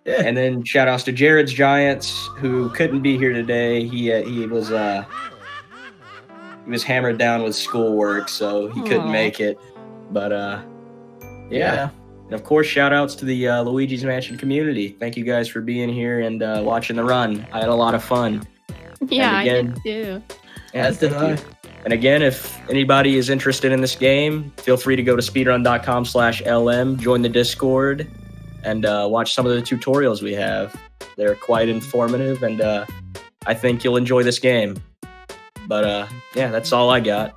yeah. And then shout outs to Jared's Giants who couldn't be here today. He uh, he was uh, he was hammered down with schoolwork, so he couldn't make it. But uh, yeah. And of course, shout outs to the uh, Luigi's Mansion community. Thank you guys for being here and uh, watching the run. I had a lot of fun. Yeah, I again- did too. As did thank I. you. And again, if anybody is interested in this game, feel free to go to speedrun.com slash LM, join the Discord, and uh, watch some of the tutorials we have. They're quite informative, and uh, I think you'll enjoy this game. But uh, yeah, that's all I got.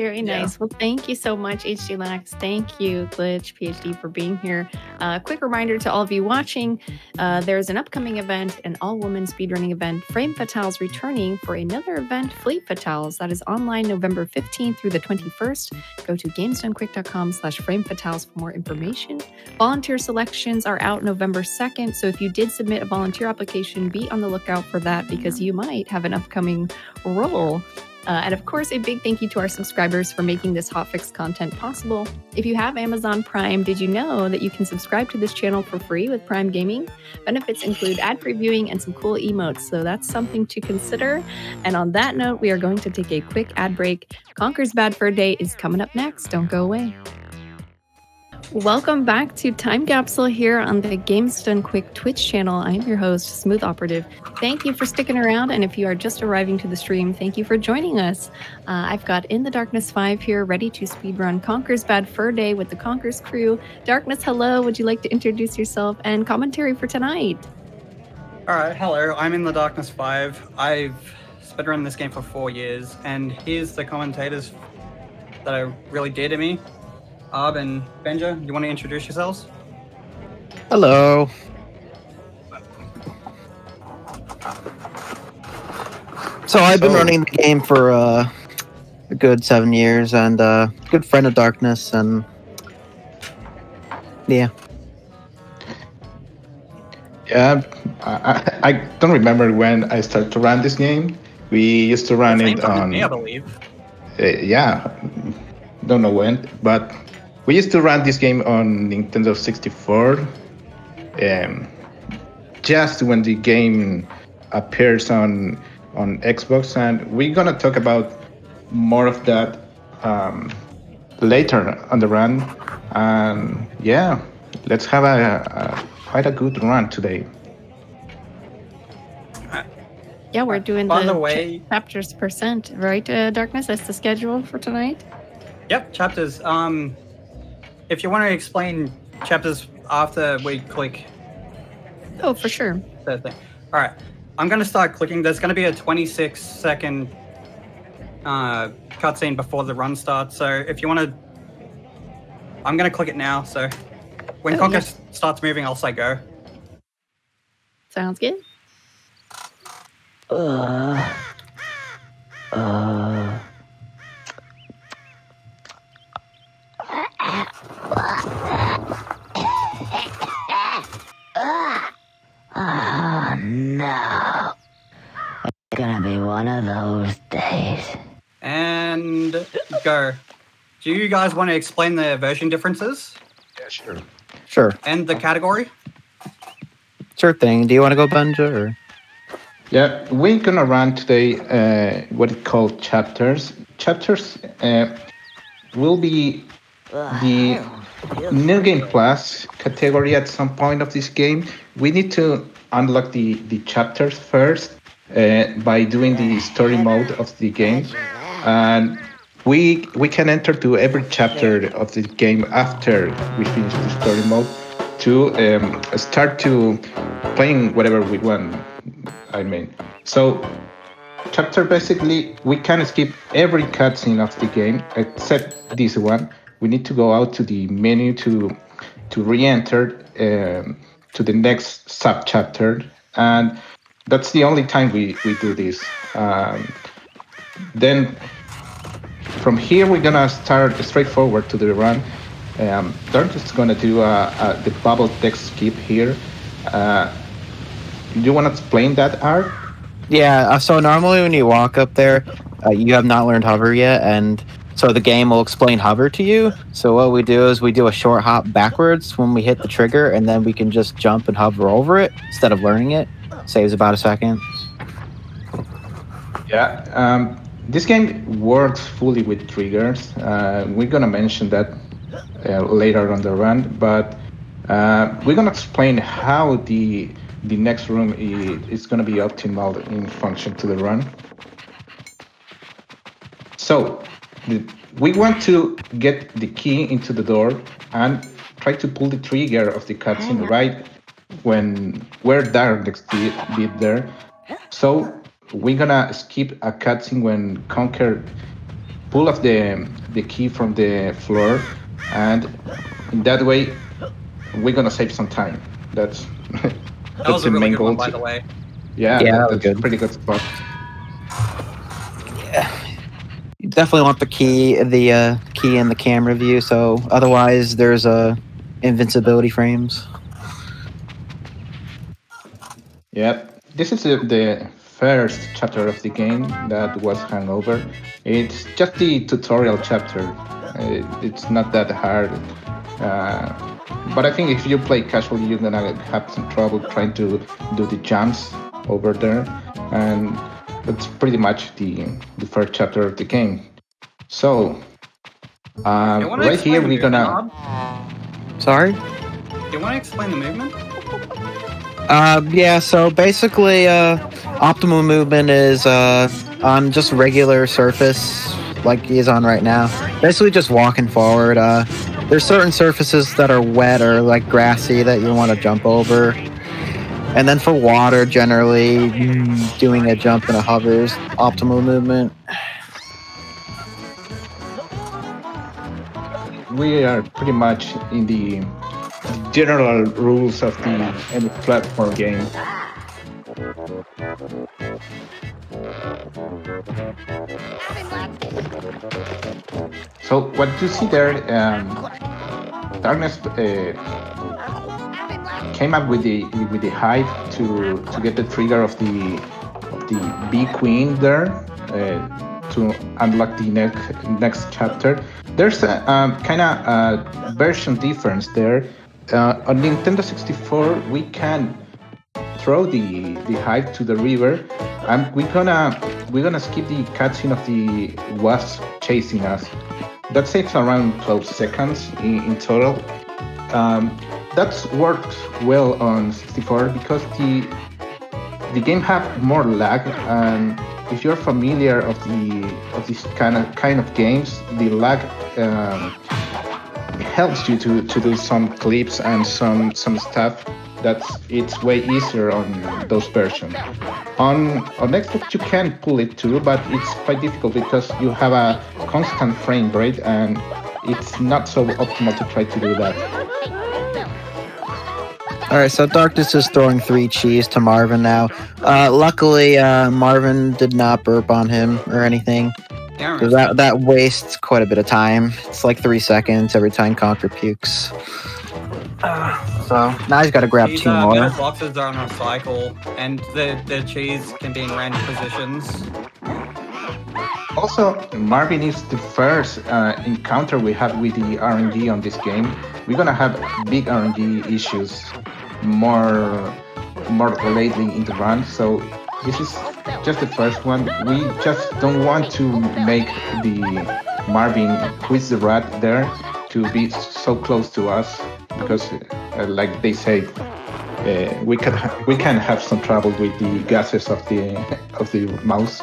Very Yeah. nice. Well, thank you so much, HD Lax. Thank you, Glitch PhD, for being here. Uh, quick reminder to all of you watching uh, there's an upcoming event, an all woman speedrunning event. Frame Fatales returning for another event, Fleet Fatales, that is online November 15th through the 21st. Go to gamesdonequick.com slash frame fatales for more information. Volunteer selections are out November 2nd. So if you did submit a volunteer application, be on the lookout for that because you might have an upcoming role Uh, and of course, a big thank you to our subscribers for making this hotfix content possible. If you have Amazon Prime, did you know that you can subscribe to this channel for free with Prime Gaming? Benefits include ad free viewing and some cool emotes, so that's something to consider. And on that note, we are going to take a quick ad break. Conker's Bad Fur Day is coming up next. Don't go away. Welcome back to Time Capsule here on the Games Done Quick Twitch channel. I'm your host, Smooth Operative. Thank you for sticking around, and if you are just arriving to the stream, thank you for joining us. Uh, I've got In the Darkness 5 here, ready to speedrun Conker's Bad Fur Day with the Conkers crew. Darkness, hello. Would you like to introduce yourself and commentary for tonight? All right, hello. I'm In the Darkness 5. I've speedrun this game for four years, and here's the commentators that are really dear to me. Ab and Benja, you want to introduce yourselves? Hello. So I've been So- running the game for uh, a good seven years, and uh, good friend of Darkness, and yeah, Yeah, I, I, I don't remember when I started to run this game. We used to run it time as on, me, I uh, believe. yeah, don't know when, but we used to run this game on Nintendo 64. Um, just when the game appears on on Xbox, and we're gonna talk about more of that um, later on the run. And yeah, let's have a, a quite a good run today. Yeah, we're doing By the the way- cha- chapters percent, right, uh, Darkness? That's the schedule for tonight. Yep, chapters. Um, if you want to explain chapters after we click Oh, for sure. the thing. All right, I'm gonna start clicking. There's gonna be a 26 second uh, cutscene before the run starts. So if you want to, I'm gonna click it now. So when Oh, Conker yeah. starts moving, I'll say go. Sounds good. Oh Do you guys want to explain the version differences Yeah, sure. sure, and the category? sure thing. Do you want to go, Benja, or Yeah, we're gonna run today uh, what it called chapters. Chapters uh, will be the new game plus category at some point of this game. We need to unlock the, the chapters first uh, by doing the story mode of the game, and we we can enter to every chapter of the game after we finish the story mode to um, start to playing whatever we want. I mean, so chapter basically we can skip every cutscene of the game except this one. We need to go out to the menu to to re-enter um, to the next sub chapter, and that's the only time we we do this. Um, then from here we're gonna start straight forward to the run. Um, they're just gonna do uh, uh, the bubble text skip here. Uh, do you want to explain that, Art? yeah? Uh, so normally when you walk up there, uh, you have not learned hover yet, and so the game will explain hover to you. So what we do is we do a short hop backwards when we hit the trigger, and then we can just jump and hover over it instead of learning it. Saves about a second. Yeah. Um, this game works fully with triggers. Uh, we're gonna mention that uh, later on the run, but uh, we're gonna explain how the the next room is, is gonna be optimal in function to the run. So the, we want to get the key into the door and try to pull the trigger of the cutscene right when where Darkness did, did there. So we're gonna skip a cutscene when Conker pull off the the key from the floor, and in that way we're gonna save some time. That's That that's was a the really main good goal. one, by the way. Yeah, Yeah, that- that that's good. a pretty good spot. Yeah, you definitely want the key, the uh, key in the camera view. So otherwise, there's uh, invincibility frames. Yep, this is the, the first chapter of the game that was Hangover. It's just the tutorial chapter. Uh, it's not that hard. Uh, but I think if you play casually, you're gonna have some trouble trying to do the jumps over there, and that's pretty much the the first chapter of the game. So, uh, right here we're gonna. Rob? Sorry. Do you want to explain the movement? Uh, yeah. So basically, uh, optimal movement is uh on just regular surface like he's on right now. Basically, just walking forward. Uh, there's certain surfaces that are wet or like grassy that you want to jump over. And then for water, generally, doing a jump and a hover is optimal movement. we are pretty much in the general rules of the any platform game. So what you see there, um, Darkness uh, came up with the with the hive to to get the trigger of the of the bee queen there uh, to unlock the next next chapter. There's a kind of version difference there. Uh, on Nintendo 64, we can throw the the hive to the river, and we're gonna we're gonna skip the catching of the wasps chasing us. That takes around 12 seconds in, in total. Um, that's worked well on 64 because the the game have more lag and if you're familiar of the of this kind of kind of games the lag um, helps you to, to do some clips and some some stuff that's it's way easier on those versions on on xbox you can pull it too but it's quite difficult because you have a constant frame rate and it's not so optimal to try to do that All right, so Darkness is throwing three cheese to Marvin now. Uh, luckily, uh, Marvin did not burp on him or anything. 'cause that that wastes quite a bit of time. It's like three seconds every time Conker pukes. Uh, so now he's got to grab These two uh, more. metal boxes are on a cycle, and the, the cheese can be in random positions. Also, Marvin is the first uh, encounter we have with the RNG on this game. We're gonna have big RNG issues more more lately in the run. So this is just the first one. We just don't want to make the Marvin, who is the rat there, to be so close to us because, uh, like they say, uh, we can ha- we can have some trouble with the gases of the of the mouse.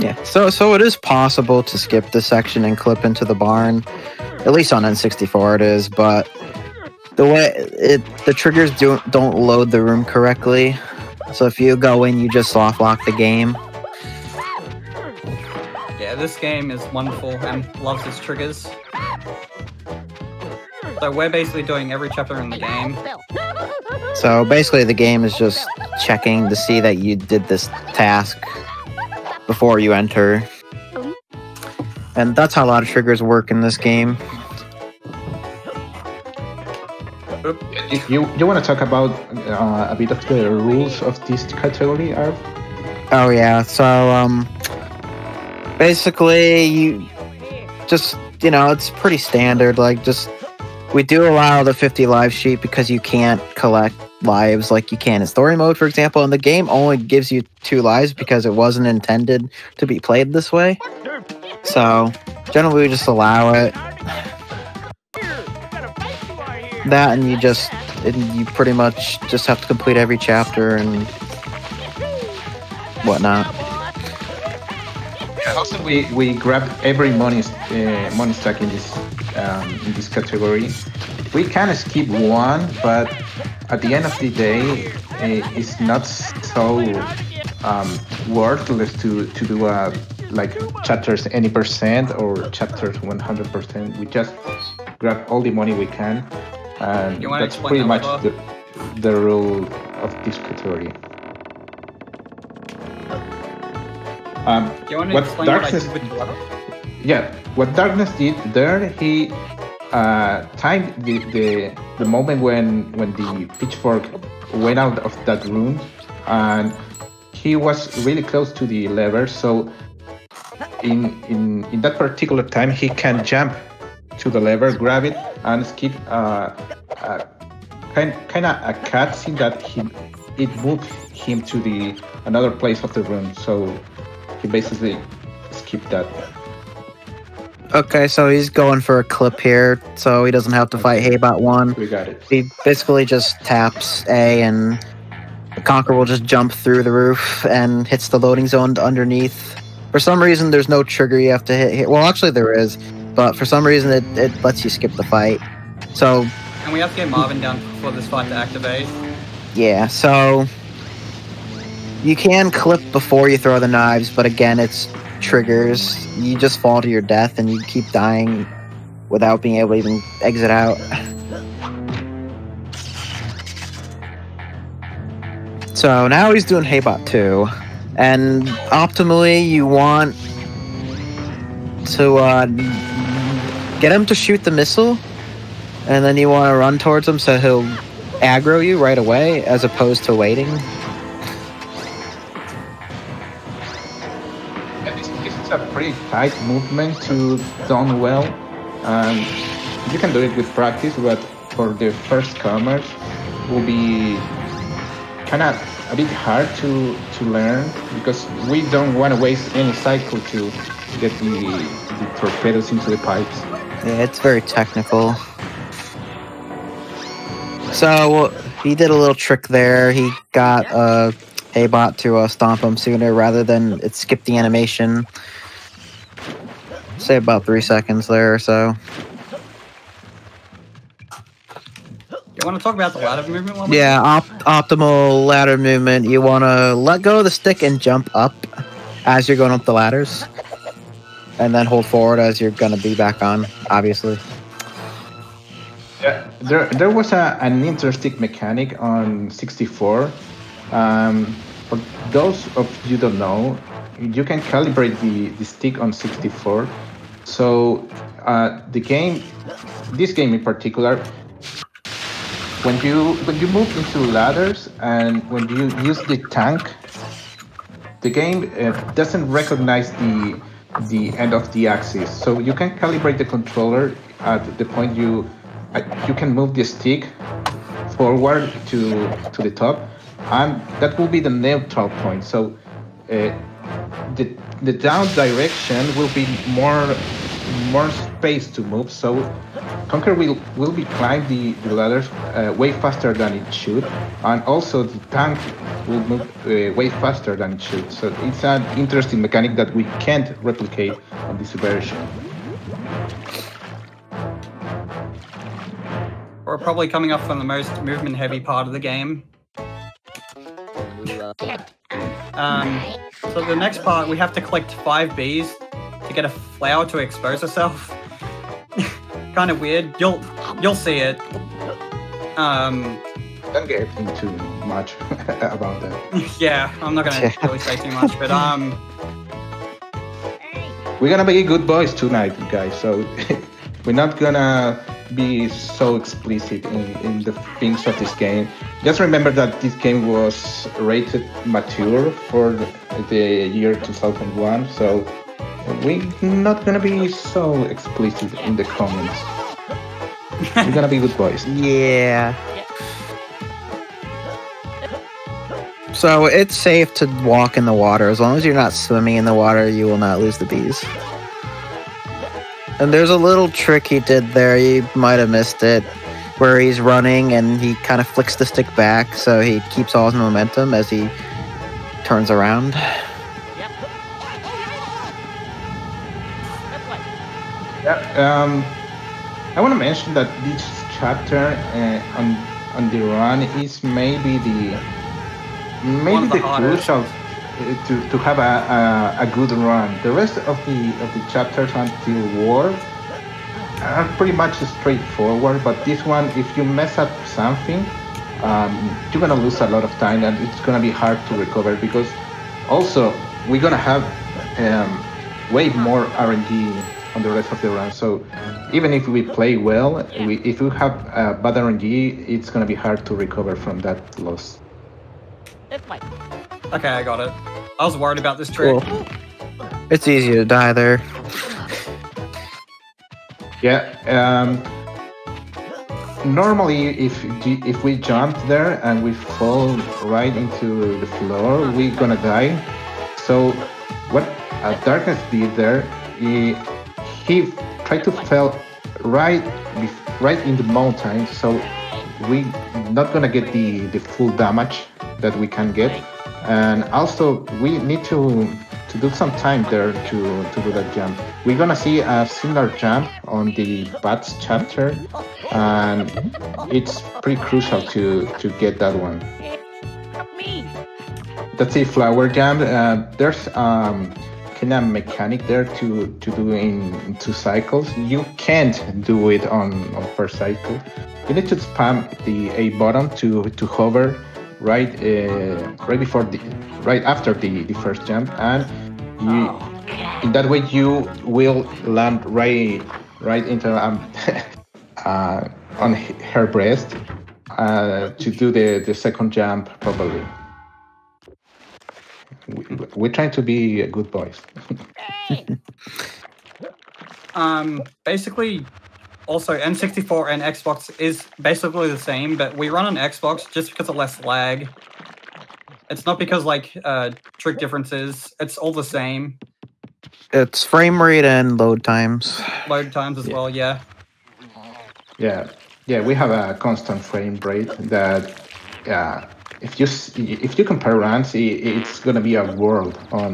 Yeah. So so it is possible to skip this section and clip into the barn. At least on N64 it is, but the way it the triggers don't don't load the room correctly. So if you go in, you just soft lock the game. Yeah, this game is wonderful and loves its triggers. So we're basically doing every chapter in the game. So basically, the game is just checking to see that you did this task before you enter. And that's how a lot of triggers work in this game. You you want to talk about uh, a bit of the rules of this category, Arv? Oh yeah, so um basically you just you know, it's pretty standard like just we do allow the 50 live sheet because you can't collect lives like you can in story mode for example and the game only gives you two lives because it wasn't intended to be played this way. So generally we just allow it. That and you just and you pretty much just have to complete every chapter and whatnot. Also, we, we grab every money uh, money stack in this um, in this category. We can skip one, but at the end of the day, uh, it's not so um, worthless to to do a like chapters any percent or chapters 100 percent. We just grab all the money we can, and that's pretty that, much the, the rule of this category. Um, Do you want to What what darkness- the yeah, what Darkness did there, he uh, timed the, the the moment when when the pitchfork went out of that room and he was really close to the lever. So in in in that particular time, he can jump to the lever, grab it, and skip uh, uh, kind kind of a cutscene that he it moved him to the another place of the room. So he basically skipped that. Okay, so he's going for a clip here, so he doesn't have to fight Haybot 1. We got it. He basically just taps A and the Conqueror will just jump through the roof and hits the loading zone underneath. For some reason, there's no trigger you have to hit. here. Well, actually, there is, but for some reason, it, it lets you skip the fight. So, And we have to get Marvin down for this fight to activate. yeah, so you can clip before you throw the knives, but again, it's triggers. You just fall to your death and you keep dying without being able to even exit out. So now he's doing Haybot 2. And optimally, you want to uh, get him to shoot the missile, and then you want to run towards him so he'll aggro you right away as opposed to waiting. Pretty tight movement to done well. Um, you can do it with practice, but for the first comers, will be kind of a bit hard to to learn because we don't want to waste any cycle to get the, the torpedoes into the pipes. Yeah, it's very technical. So he did a little trick there. He got a uh, Haybot to uh, stomp him sooner rather than it skipped the animation. Say about three seconds there or so. You want to talk about the ladder movement one? Yeah, op- optimal ladder movement. You want to let go of the stick and jump up as you're going up the ladders, and then hold forward as you're gonna be back on. Obviously. Yeah, there there was a, an interesting mechanic on 64. Um, for those of you don't know, you can calibrate the, the stick on 64. So uh, the game, this game in particular, when you when you move into ladders and when you use the tank, the game uh, doesn't recognize the the end of the axis. So you can calibrate the controller at the point you uh, you can move the stick forward to to the top, and that will be the neutral point. So uh, the the down direction will be more more space to move. So Conker will will be climb the, the ladders uh, way faster than it should, and also the tank will move uh, way faster than it should. So it's an interesting mechanic that we can't replicate on this version. We're probably coming up from the most movement heavy part of the game. Um, so the next part, we have to collect five bees to get a flower to expose herself. kind of weird. You'll you'll see it. Um, Don't get into much about that. yeah, I'm not gonna really say too much, but um, We're gonna be good boys tonight, guys. So we're not gonna be so explicit in, in the things of this game. Just remember that this game was rated mature for the year 2001. So we're not gonna be so explicit in the comments. We're gonna be good boys. Yeah. So it's safe to walk in the water. As long as you're not swimming in the water, you will not lose the bees. And there's a little trick he did there. You might have missed it. Where he's running and he kind of flicks the stick back so he keeps all his momentum as he turns around. Yeah. Um, I want to mention that this chapter uh, on on the run is maybe the maybe the the, crucial to, to have a, a, a good run. The rest of the of the chapters until war are pretty much straightforward, but this one, if you mess up something, um, you're gonna lose a lot of time, and it's gonna be hard to recover because also we're gonna have um, way more RNG on the rest of the run. So even if we play well, we, if we have uh, bad RNG, it's gonna be hard to recover from that loss. Okay, I got it. I was worried about this trick. Cool. It's easy to die there. Yeah. Um, normally, if if we jump there and we fall right into the floor, we're gonna die. So, what uh, Darkness did there, he, he tried to fall right bef- right in the mountain. So we're not gonna get the the full damage that we can get, and also we need to to do some time there to to do that jump. We're gonna see a similar jump on the Bats chapter, and it's pretty crucial to to get that one. That's a flower jump. Uh, there's um kind of mechanic there to to do in, two cycles. You can't do it on on first cycle. You need to spam the A button to to hover right uh, right before the right after the, the first jump and you in that way you will land right right into um, uh, on her breast uh, to do the, the second jump properly. We- We're trying to be good boys. Um, basically, also N64 and Xbox is basically the same, but we run on Xbox just because of less lag. It's not because like uh, trick differences. It's all the same. It's frame rate and load times. Load times as Yeah. well. Yeah. Yeah, yeah, we have a constant frame rate that, yeah, if you if you compare runs, it's gonna be a world on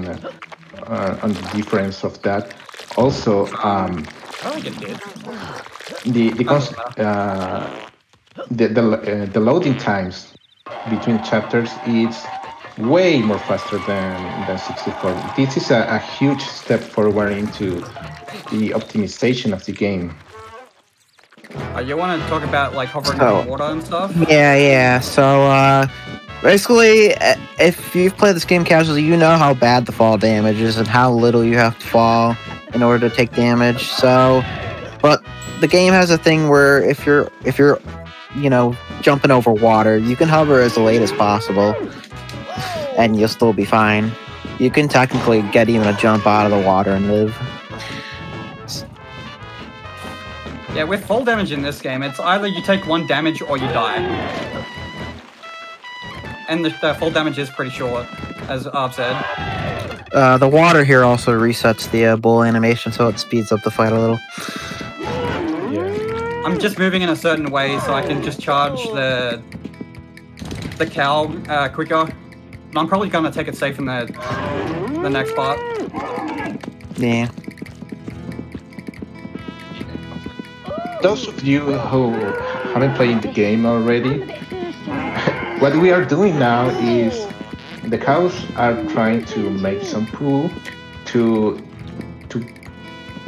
uh, on the difference of that. Also, um, I don't get hit. The the cons- uh, the the, uh, the loading times between chapters is way more faster than than 64. This is a, a huge step forward into the optimization of the game. Uh, you want to talk about like hovering So- over water and stuff? Yeah, yeah. So, uh, basically, uh, if you've played this game casually, you know how bad the fall damage is and how little you have to fall in order to take damage. So, but the game has a thing where if you're if you're, you know, jumping over water, you can hover as late as possible, and you'll still be fine. You can technically get even a jump out of the water and live. Yeah, with fall damage in this game, it's either you take one damage or you die. And the, the fall damage is pretty short, as Arb said. Uh, the water here also resets the uh, bull animation, so it speeds up the fight a little. Yeah. I'm just moving in a certain way so I can just charge the the cow uh, quicker. But I'm probably gonna take it safe in the the next part. Yeah. those of you who haven't played the game already, what we are doing now is the cows are trying to make some poo to to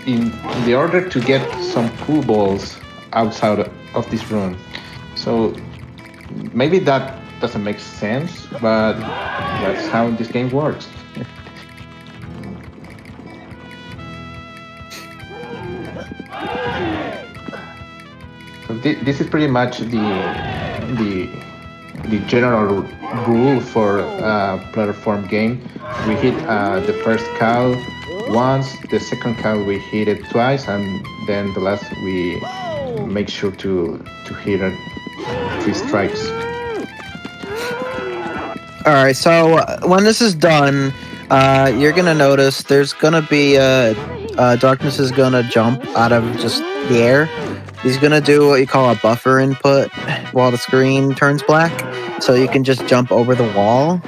in, in the order to get some poo balls outside of this room. So maybe that doesn't make sense, but that's how this game works. So thi- this is pretty much the the the general rule for a platform game. We hit uh, the first cow once, the second cow we hit it twice, and then the last we make sure to to hit it three strikes. All right. So uh, when this is done, uh, you're gonna notice there's gonna be a, uh, darkness is gonna jump out of just the air. He's gonna do what you call a buffer input while the screen turns black, so you can just jump over the wall.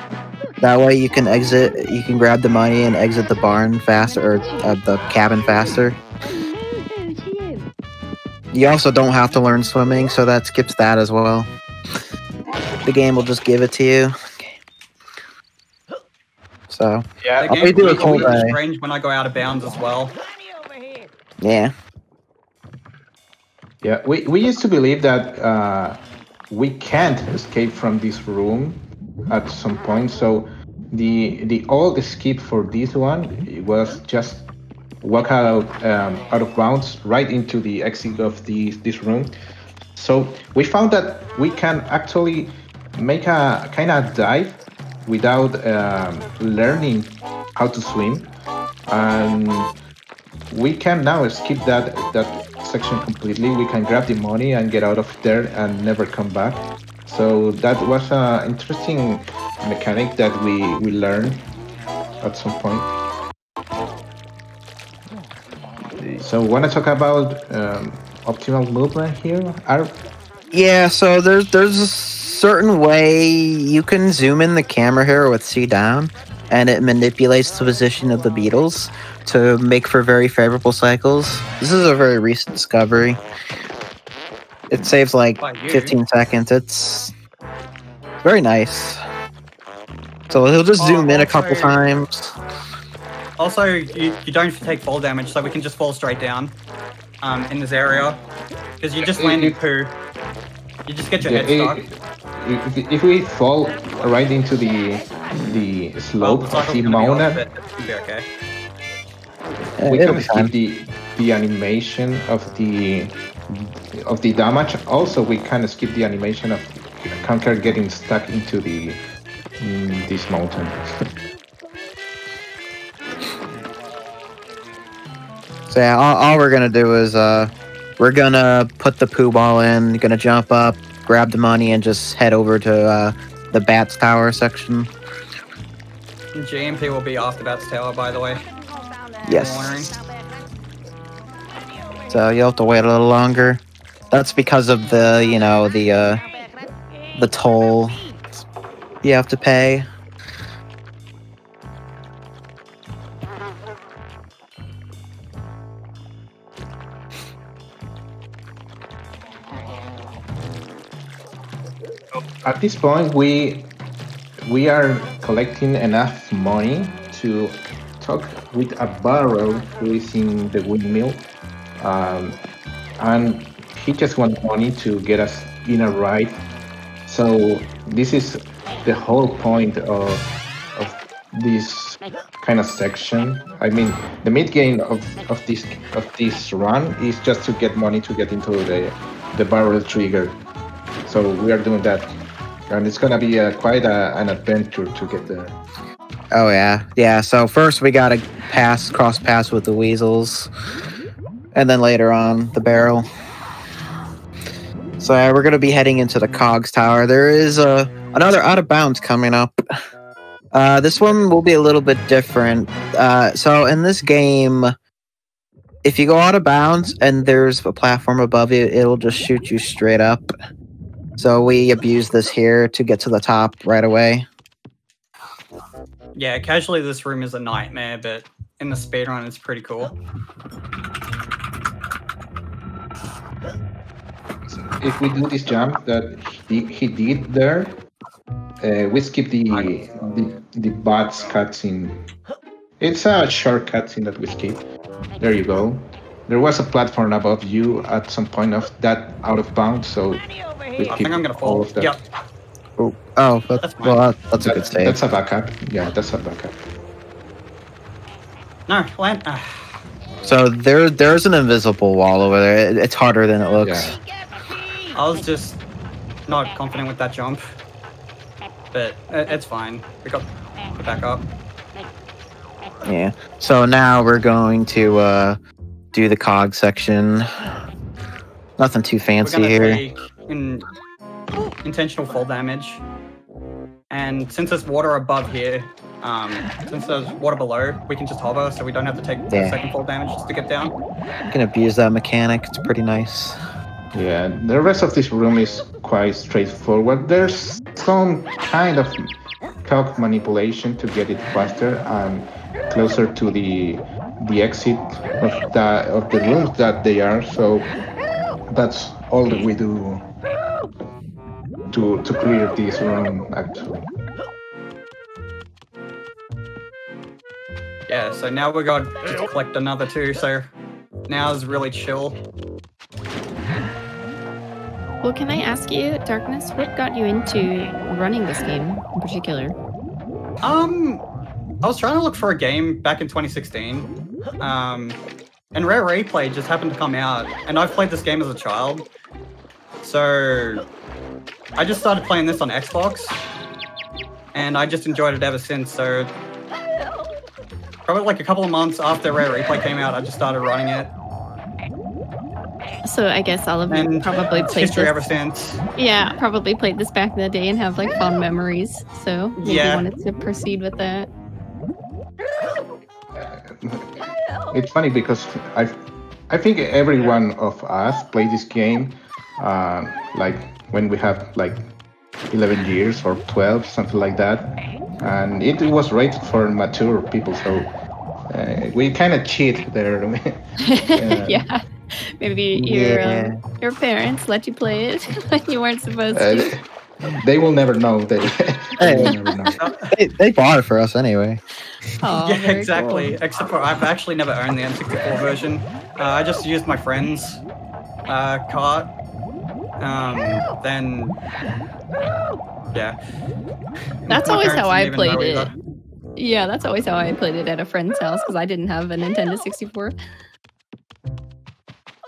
That way you can exit. You can grab the money and exit the barn faster or uh, the cabin faster. You also don't have to learn swimming, so that skips that as well. The game will just give it to you. So Yeah, The I'll game redo a feels cold really strange when I go out of bounds as well. yeah. Yeah, we, we used to believe that uh, we can't escape from this room at some point. So the the old escape for this one it was just walk out um, out of bounds right into the exit of the this room. So we found that we can actually make a kind of dive without um, learning how to swim, and we can now skip that that section completely. We can grab the money and get out of there and never come back. So that was an interesting mechanic that we we learned at some point. So, want to talk about um, optimal movement here? Are Yeah, so there's there's a certain way you can zoom in the camera here with C down, and it manipulates the position of the beetles to make for very favorable cycles. This is a very recent discovery. It saves like 15 seconds. It's very nice. So he'll just Oh, zoom in a couple also- times. Also, you, you don't take fall damage, so we can just fall straight down um, in this area. Because you just Yeah, land in poo. You just get your Yeah, head stuck. if, if we fall right into the the Well, slope the of the gonna be off, mountain, but okay. Uh, we can skip the the animation of the of the damage. Also, we can skip the animation of Conker getting stuck into the mm, this mountain. So yeah, all, all we're gonna do is uh, we're gonna put the poo ball in, gonna jump up, grab the money, and just head over to uh, the bats tower section. GMP will be off the Bats Tower, by the way. Yes. So you'll have to wait a little longer. That's because of the you know the uh, the toll you have to pay. At this point, we we are collecting enough money to talk with a barrel who is in the windmill, um, and he just wants money to get us in a ride. So this is the whole point of of this kind of section. I mean, the mid game of, of this of this run is just to get money to get into the the barrel trigger. So we are doing that, and it's gonna be a, quite a, an adventure to get there. Oh yeah, yeah. So first we gotta pass, cross pass with the weasels, and then later on the barrel. So yeah, we're gonna be heading into the Cogs Tower. There is uh, another out of bounds coming up. Uh, this one will be a little bit different. Uh, so in this game, if you go out of bounds and there's a platform above you, it'll just shoot you straight up. So we abuse this here to get to the top right away. Yeah, casually this room is a nightmare, but in the speedrun it's pretty cool. If we do this jump that he, he did there, uh, we skip the the, the bots cutscene. It's a short cutscene that we skip. There you go. There was a platform above you at some point of that out of bounds, so we I think I'm gonna all fall. of that. Yep. Oh, oh that, That's fine. well, that, that's a good save. That's a backup. Yeah, that's a backup. No, land. ah. So there, there's an invisible wall over there. It- It's harder than it looks. Yeah. I was just not confident with that jump. But it, it's fine. We got the back up. Yeah. So now we're going to uh, do the cog section. Nothing too We're fancy here. in, intentional fall damage. And since there's water above here, um, since there's water below, we can just hover so we don't have to take Yeah. second fall damage just to get down. You can abuse that mechanic. It's pretty nice. Yeah, the rest of this room is quite straightforward. There's some kind of cog manipulation to get it faster and closer to the the exit of the of the rooms that they are. So that's all that we do to to clear this room. Actually, Yeah, so now we're going to collect another two, so now is really chill. Well, can I ask you, Darkness, what got you into running this game in particular? Um, I was trying to look for a game back in 2016, um, and Rare Replay just happened to come out, and I've played this game as a child, so I just started playing this on Xbox, and I just enjoyed it ever since. So probably like a couple of months after Rare Replay came out, I just started running it, So I guess all of you probably played history this. ever since. Yeah, probably played this back in the day and have like fond memories. So maybe Yeah. wanted to proceed with that. It's funny because I, I think every one of us played this game, uh, like when we have like 11 years or 12, something like that, and it was rated for mature people. So uh, we kind of cheat there. yeah. Maybe your Yeah. um, your parents let you play it when you weren't supposed to. They will never know. They, they will never know. They, they bought it for us anyway. Oh, yeah, exactly. cool. Except for I've actually never owned the N64 version. Uh, I just used my friend's uh, cart. Um, then, yeah. That's My always how I played it. either. Yeah, that's always how I played it at a friend's house because I didn't have a Nintendo 64.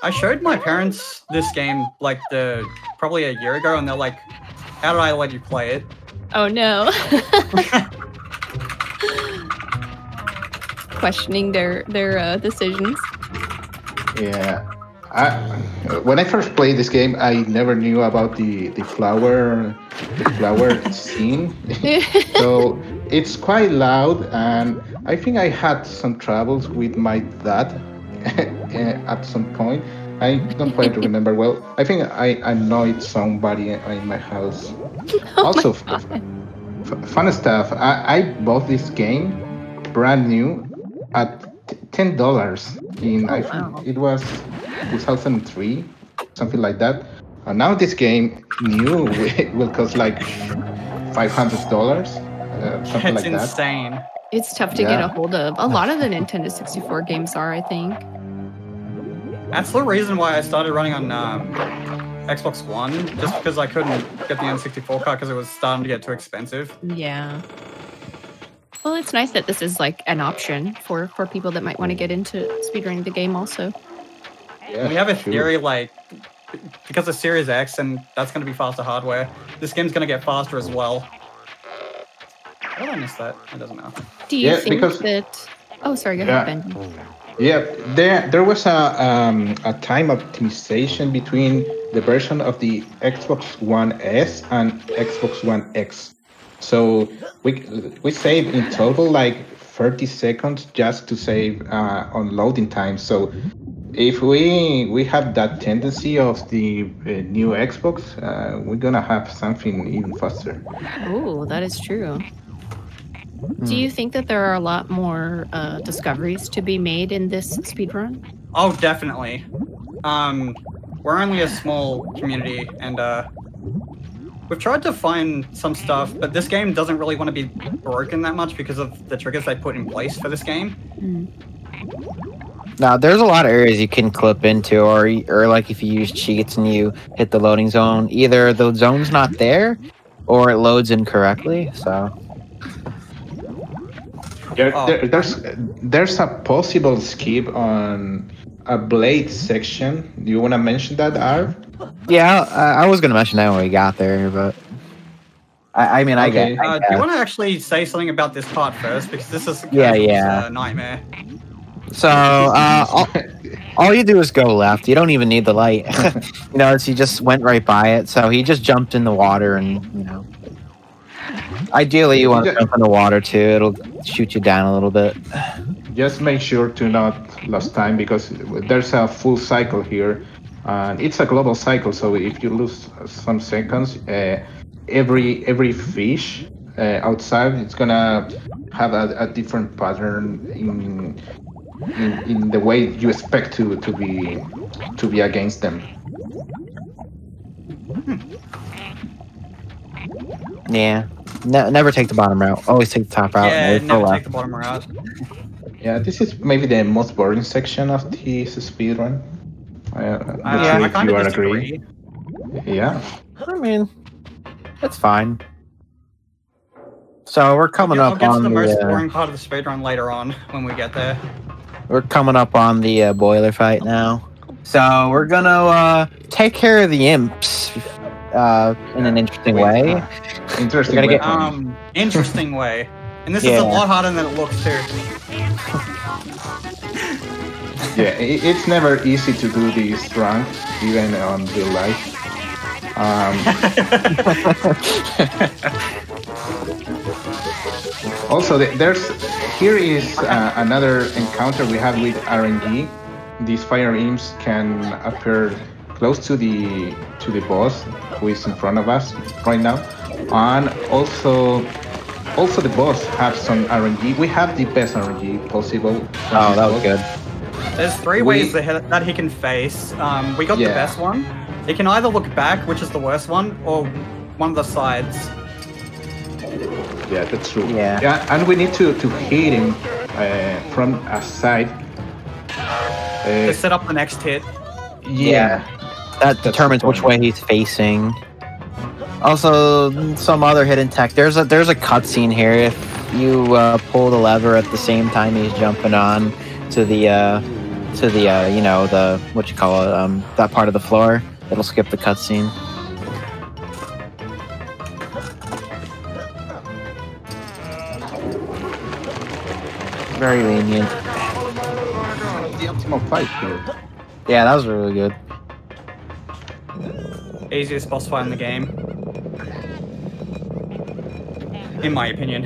I showed my parents this game like the probably a year ago, and they're like, "How did I let you play it?" Oh no. Questioning their their uh, decisions. Yeah. I, when I first played this game, I never knew about the, the flower the flower scene. so it's quite loud, and I think I had some troubles with my dad at some point. I don't quite remember well. I think I annoyed somebody in my house. Oh also, f- f- fun stuff. I, I bought this game brand new at t- ten dollars in Oh, I think wow. it was 2003, something like that. And now this game new will- will cost like five hundred dollars, uh, something it's like that. It's insane. It's tough to get a hold of. A lot of the Nintendo 64 games are, I think. That's the reason why I started running on um, Xbox One, just because I couldn't get the N64 card because it was starting to get too expensive. Yeah. Well, it's nice that this is like an option for for people that might want to get into speedrunning the game also. Yeah, we have a sure. theory like because of Series X and that's going to be faster hardware. This game's going to get faster as well. How did I miss that? It doesn't matter. Do you Yeah, think because- that Oh, sorry, go Yeah. ahead, Ben. Yeah, there there was a um, a time optimization between the version of the Xbox One S and Xbox One X. So we we saved in total like 30 seconds just to save uh, on loading time. So if we we have that tendency of the uh, new Xbox, uh, we're gonna have something even faster. Oh, that is true. Do you think that there are a lot more uh, discoveries to be made in this speedrun? Oh, definitely. Um, we're only a small community, and uh, we've tried to find some stuff, but this game doesn't really want to be broken that much because of the triggers they put in place for this game. Now, there's a lot of areas you can clip into, or or like if you use cheats and you hit the loading zone, either the zone's not there, or it loads incorrectly. So There, Oh. there, there's there's a possible skip on a blade section. Do you want to mention that, Arv? yeah, I, I was gonna mention that when we got there, but I, I mean, I Okay. get. I Uh, do you want to actually say something about this part first? Because this is Yeah, yeah. uh, nightmare. So uh, all, all you do is go left. You don't even need the light. you know, it's, he just went right by it. So he just jumped in the water, and you know. Ideally, you want to jump in the water too. It'll shoot you down a little bit. Just make sure to not lose time because there's a full cycle here, and it's a global cycle. So if you lose some seconds, uh, every every fish uh, outside it's gonna have a, a different pattern in, in in the way you expect to to be to be against them. Yeah. Ne- never take the bottom route. Always take the top route. yeah, and wait for never left. take the bottom route. Yeah, this is maybe the most boring section of the speedrun. I, I'm Uh, Yeah, I kind of are disagree. agree. Yeah. I mean, it's fine. So we're coming up I'll up get to on the the, most uh, boring part of the speedrun later on when we get there. we're coming up on the uh, boiler fight now. So we're gonna uh, take care of the imps uh, in an interesting Wait, way. Interesting We're get- Um, interesting way. And this is a lot harder than it looks too. yeah, i it's never easy to do these drunk, even on real life. Um, also, there's here is uh, another encounter we have with RNG. These fire imps can appear close to the to the boss who is in front of us right now, and also also the boss have some RNG. We have the best RNG possible. on Oh, that was boss. good. There's three We- ways that he, that he can face. Um, we got the best one. He can either look back, which is the worst one, or one of the sides. Yeah, that's true. Yeah. Yeah, and we need to to hit him uh, from a side. To Uh, set up the next hit. yeah. That the determines which way he's facing. Also, some other hidden tech. There's a there's a cutscene here. If you uh, pull the lever at the same time he's jumping on to the uh, to the uh, you know the what you call it um, that part of the floor, it'll skip the cutscene. Very lenient. The optimal fight here. Yeah, that was really good. Easiest boss fight in the game. In my opinion.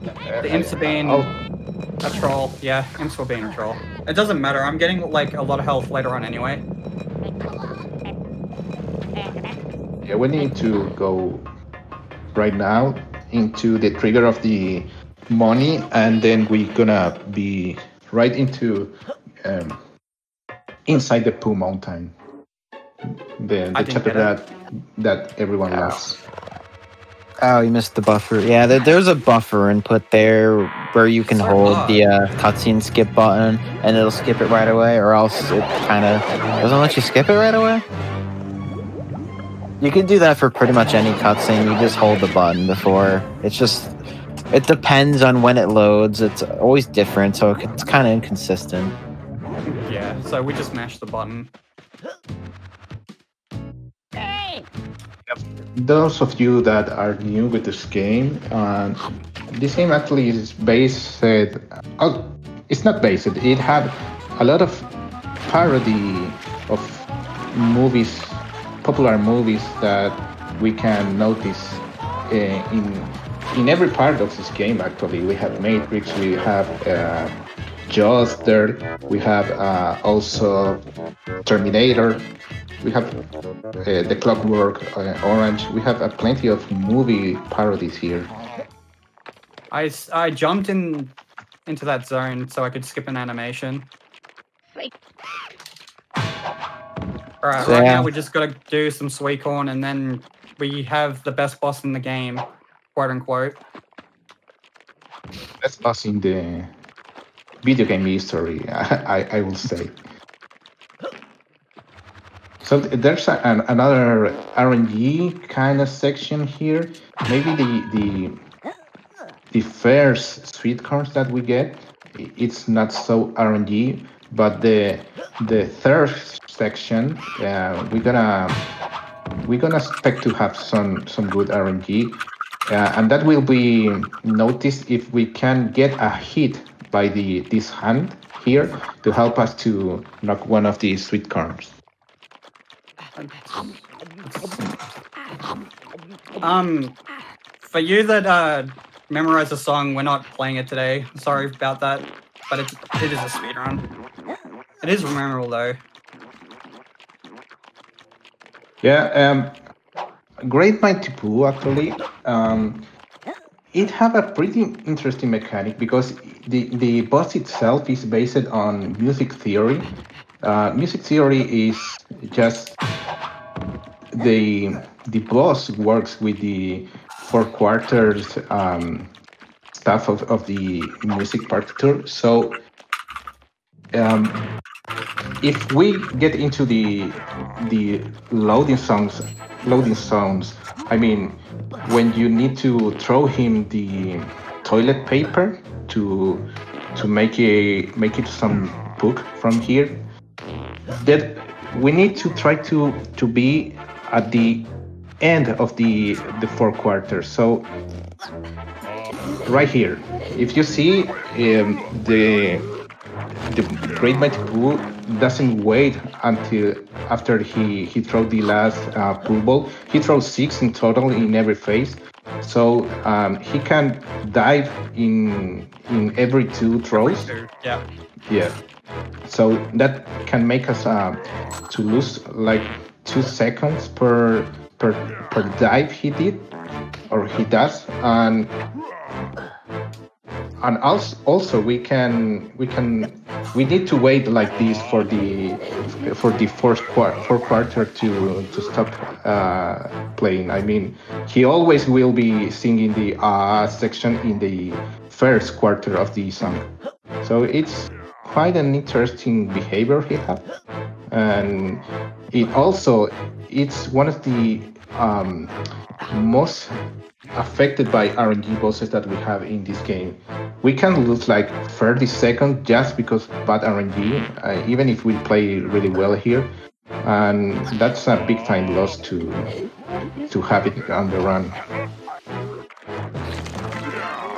The being Oh, a troll. Yeah, being a troll. It doesn't matter. I'm getting like a lot of health later on anyway. yeah, we need to go right now into the trigger of the money, and then we're gonna be right into um, inside the Poo Mountain. The, I the didn't chapter that that everyone loves. Oh, you missed the buffer. Yeah, there, there's a buffer input there where you can So hold the uh, cutscene skip button and it'll skip it right away, or else it kind of doesn't let you skip it right away. You can do that for pretty much any cutscene. You just hold the button before. It's just, it depends on when it loads. It's always different, so it's kind of inconsistent. Yeah, so we just mashed the button. Those of you that are new with this game, uh, this game actually is based. Uh, it's not based. It had a lot of parody of movies, popular movies that we can notice uh, in in every part of this game. Actually, we have Matrix. We have. Jaws there. We have uh, also Terminator. We have uh, the Clockwork uh, Orange. We have uh, plenty of movie parodies here. I, I jumped in into that zone so I could skip an animation. Alright, So, right now we just gotta do some sweet corn and then we have the best boss in the game, quote unquote. That's boss in the video game history, I, I, will say. So there's a, an, another RNG kind of section here. Maybe the the the first sweet corns that we get, it's not so RNG, but the the third section, uh, we're gonna we're gonna expect to have some some good RNG, uh, and that will be noticed if we can get a hit by the this hand here to help us to knock one of these sweet corns. Um, for you that uh, memorize a song, we're not playing it today. Sorry about that, but it, it is a speed run. It is memorable though. Yeah, um, Great Mighty Poo actually. Um, it have a pretty interesting mechanic because the the boss itself is based on music theory. Uh, music theory is just the the boss works with the four quarters um, stuff of, of the music partiture. So um, if we get into the the loading songs loading sounds i mean when you need to throw him the toilet paper to to make a make it some book from here that we need to try to to be at the end of the the fourth quarter. So right here, if you see um, the the Great Mighty Poo doesn't wait until after he he throws the last uh, pool ball. He throws six in total in every phase, so um, he can dive in in every two throws. Yeah. Yeah. So that can make us uh, to lose like two seconds per per per dive he did or he does, and and also also we can we can we need to wait like this for the for the fourth quarter fourth quarter to to stop uh, playing. I mean, he always will be singing the uh section in the first quarter of the song, so it's quite an interesting behavior he have, and it also it's one of the um, most affected by RNG bosses that we have in this game. We can lose like 30 seconds just because bad RNG, uh, even if we play really well here, and that's a big time loss to to have it on the run.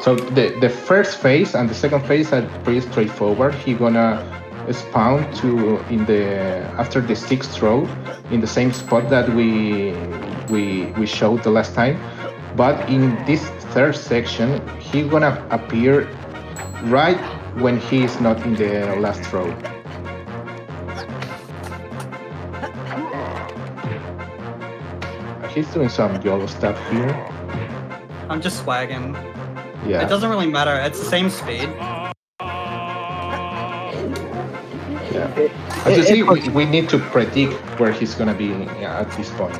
So the the first phase and the second phase are pretty straightforward. He gonna spawn to in the after the sixth row in the same spot that we we we showed the last time. But in this third section, he's gonna appear right when he is not in the last row. He's doing some YOLO stuff here. I'm just swagging. Yeah. It doesn't really matter. It's the same speed. Yeah. As you see, we, we need to predict where he's gonna be at this point.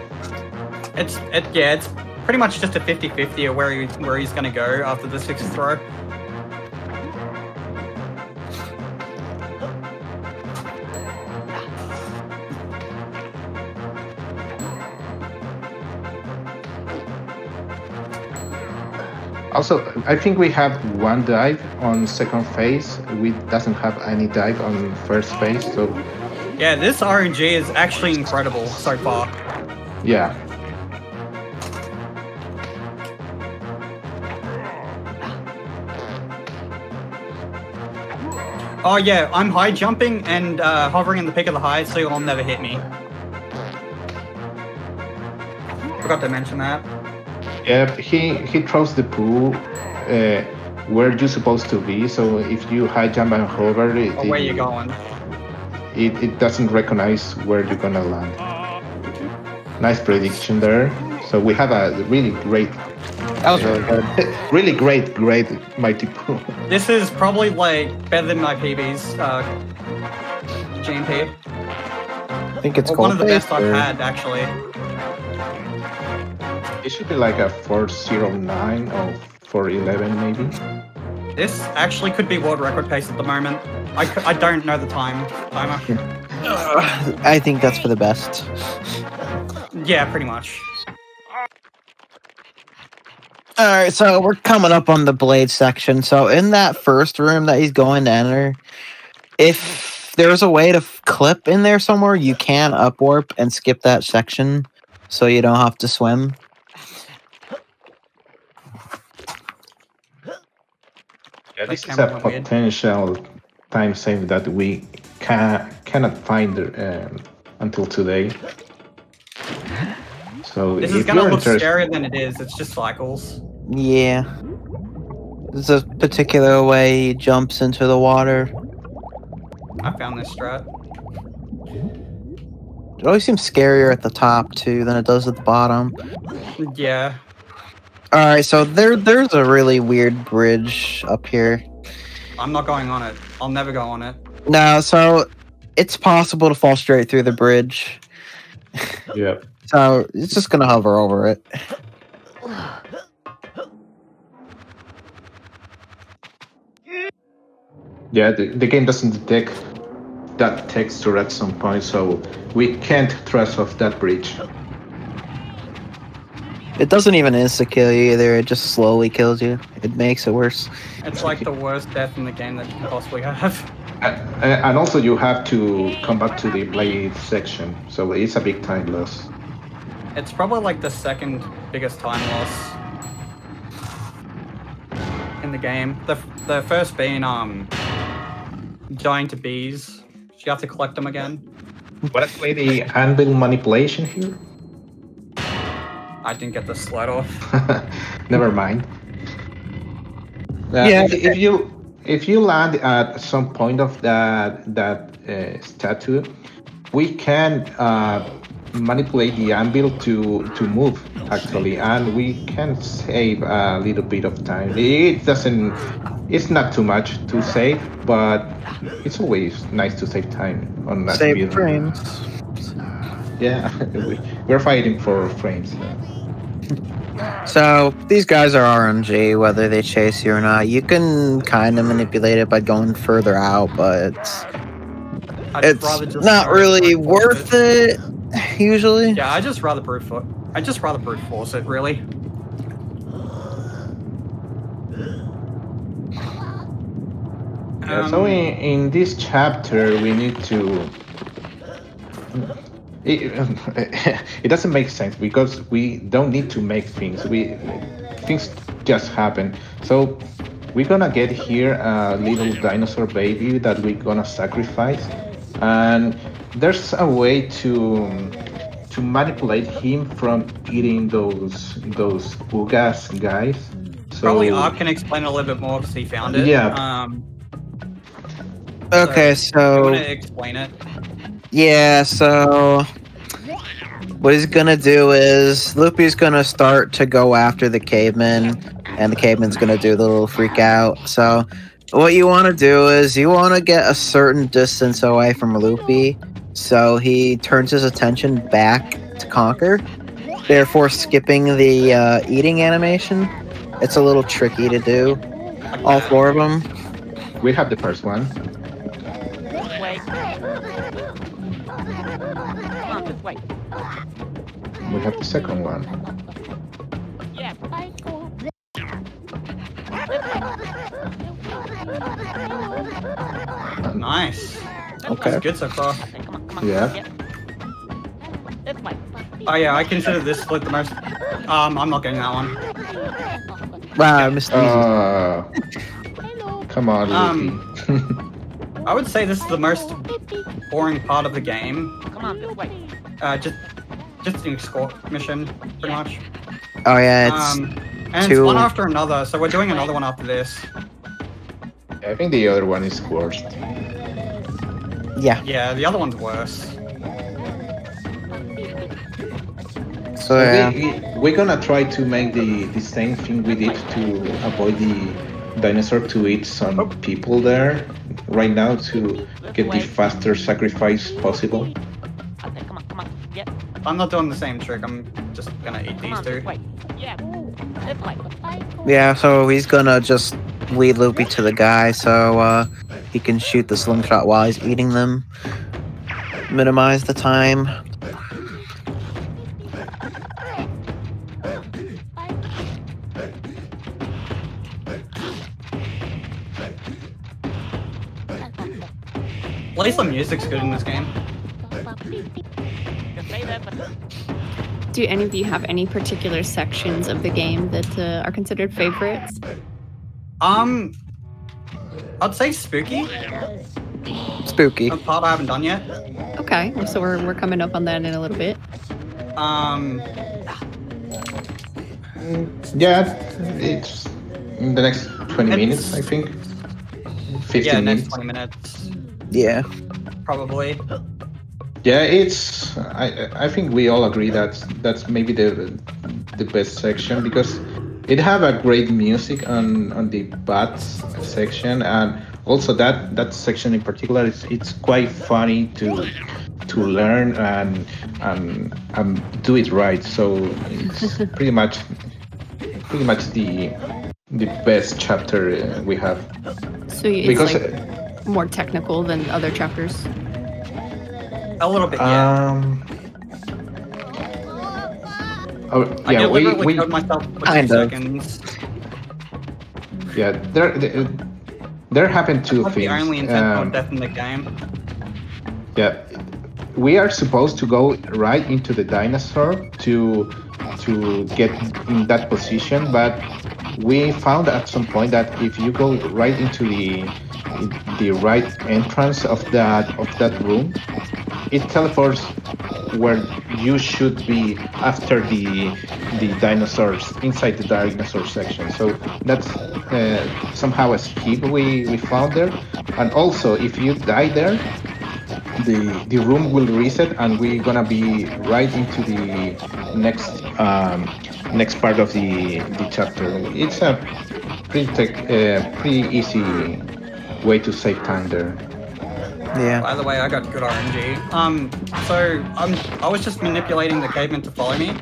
It's it yeah, it's pretty much just a 50-50 of where he, where he's gonna go after the sixth throw. Also, I think we have one dive on second phase. We doesn't have any dive on first phase. So Yeah, this RNG is actually incredible so far. yeah, Oh yeah, I'm high jumping and uh, hovering in the peak of the high, so you'll never hit me. Forgot to mention that. yeah. He he throws the pool uh, where you're supposed to be. So if you high jump and hover, it, Or where it, you going? it, it doesn't recognize where you're gonna land. Nice prediction there. So we have a really great, That was really good. really great, Great Mighty Poo. This is probably like better than my PB's uh, GMP. I think it's Or cold one of the best I've had actually. It should be like a 409 or 411 maybe. This actually could be world record pace at the moment. I, I don't know the time timer. I think that's for the best. Yeah, pretty much. All right, so we're coming up on the blade section. So in that first room that he's going to enter, if there's a way to clip in there somewhere, you can upwarp and skip that section, so you don't have to swim. Yeah, this is a potential time save that we can cannot find um, until today. So This is gonna look scarier than it is. It's just cycles. Yeah. There's a particular way he jumps into the water. I found this strat. It always seems scarier at the top too than it does at the bottom. Yeah. All right, so there there's a really weird bridge up here. I'm not going on it. I'll never go on it. No, so it's possible to fall straight through the bridge. yeah, So it's just gonna hover over it. yeah, the, the game doesn't detect that texture at some point, so we can't trust off that bridge. It doesn't even insta kill you either. It just slowly kills you. It makes it worse. It's like the worst death in the game that you can possibly have. And, and also you have to come back to the blade section, so it's a big time loss. It's probably like the second biggest time loss in the game. The the first being um dying to bees. You have to collect them again. Wanna play the anvil manipulation here? I didn't get the sled off. Never mind. Uh, Yeah. If, if you if you land at some point of that that uh, statue, we can uh, manipulate the anvil to to move actually, and we can save a little bit of time. It doesn't. It's not too much to save, but it's always nice to save time on that Save build. frames. Yeah, we, we're fighting for frames. So these guys are RNG, whether they chase you or not. You can kind of manipulate it by going further out, but it's, I'd it's not really brute force worth it. Usually. Yeah, I just rather brute force. I just rather brute force it, really. Yeah, so Um, in, in this chapter, we need to. It, it doesn't make sense because we don't need to make things. We things just happen. So we're gonna get here a little dinosaur baby that we're gonna sacrifice, and there's a way to to manipulate him from eating those those Ugas guys. So Probably Ark can explain a little bit more because he found it. Yeah. Um, Okay, you so want to explain it? yeah, so what he's gonna do is Loopy's gonna start to go after the caveman, and the caveman's gonna do the little freak out. So what you want to do is you want to get a certain distance away from Loopy, so he turns his attention back to Conker, therefore skipping the uh, eating animation. It's a little tricky to do. All four of them. we have the first one. We have the second one. Nice. Okay. That's good so far. Yeah. Oh yeah, I consider this split the most. Um, I'm not getting that one. Wow, I missed the. Uh, come on, Um, I would say this is the most boring part of the game. Come on, wait. Uh, just, just an escort mission, pretty much. Oh yeah, it's Um, and two- it's one after another, so we're doing another one after this. I think the other one is worst. Yeah. Yeah, the other one's worse. So yeah. We, we're gonna try to make the, the same thing we did to avoid the dinosaur to eat some oh. people there right now to get the faster sacrifice possible. I'm not doing the same trick. I'm just gonna eat these two. Yeah, so he's gonna just lead Loopy to the guy so uh, he can shoot the slingshot while he's eating them. Minimize the time. At least the music's good in this game. Do any of you have any particular sections of the game that uh, are considered favorites? Um, I'd say spooky. Spooky. A part I haven't done yet. Okay, so we're, we're coming up on that in a little bit. Um, Yeah, it's in the next 20 minutes, I think. 15 yeah, minutes. next 20 minutes, Yeah. probably. Yeah, it's. I I think we all agree that that's maybe the the best section because it have a great music on on the bats section and also that that section in particular is it's quite funny to to learn and and and do it right. So it's pretty much pretty much the the best chapter uh, we have So it's because. like more technical than other chapters. A little bit, yeah. Um. Oh, I yeah, we, we myself for Kind of. seconds. yeah there the- there happened two That's the things. only Um, death in the game. Yeah, we are supposed to go right into the dinosaur to to get in that position, but we found at some point that if you go right into the the right entrance of that of that room, it teleports where you should be after the the dinosaurs inside the dinosaur section. So that's uh, somehow a skip we we found there, and also if you die there, the the room will reset and we're gonna be right into the next um, next part of the the chapter. It's a pretty tech, uh, pretty easy way to save time there. Yeah. By the way, I got good RNG. Um, so I'm I was just manipulating the caveman to follow me,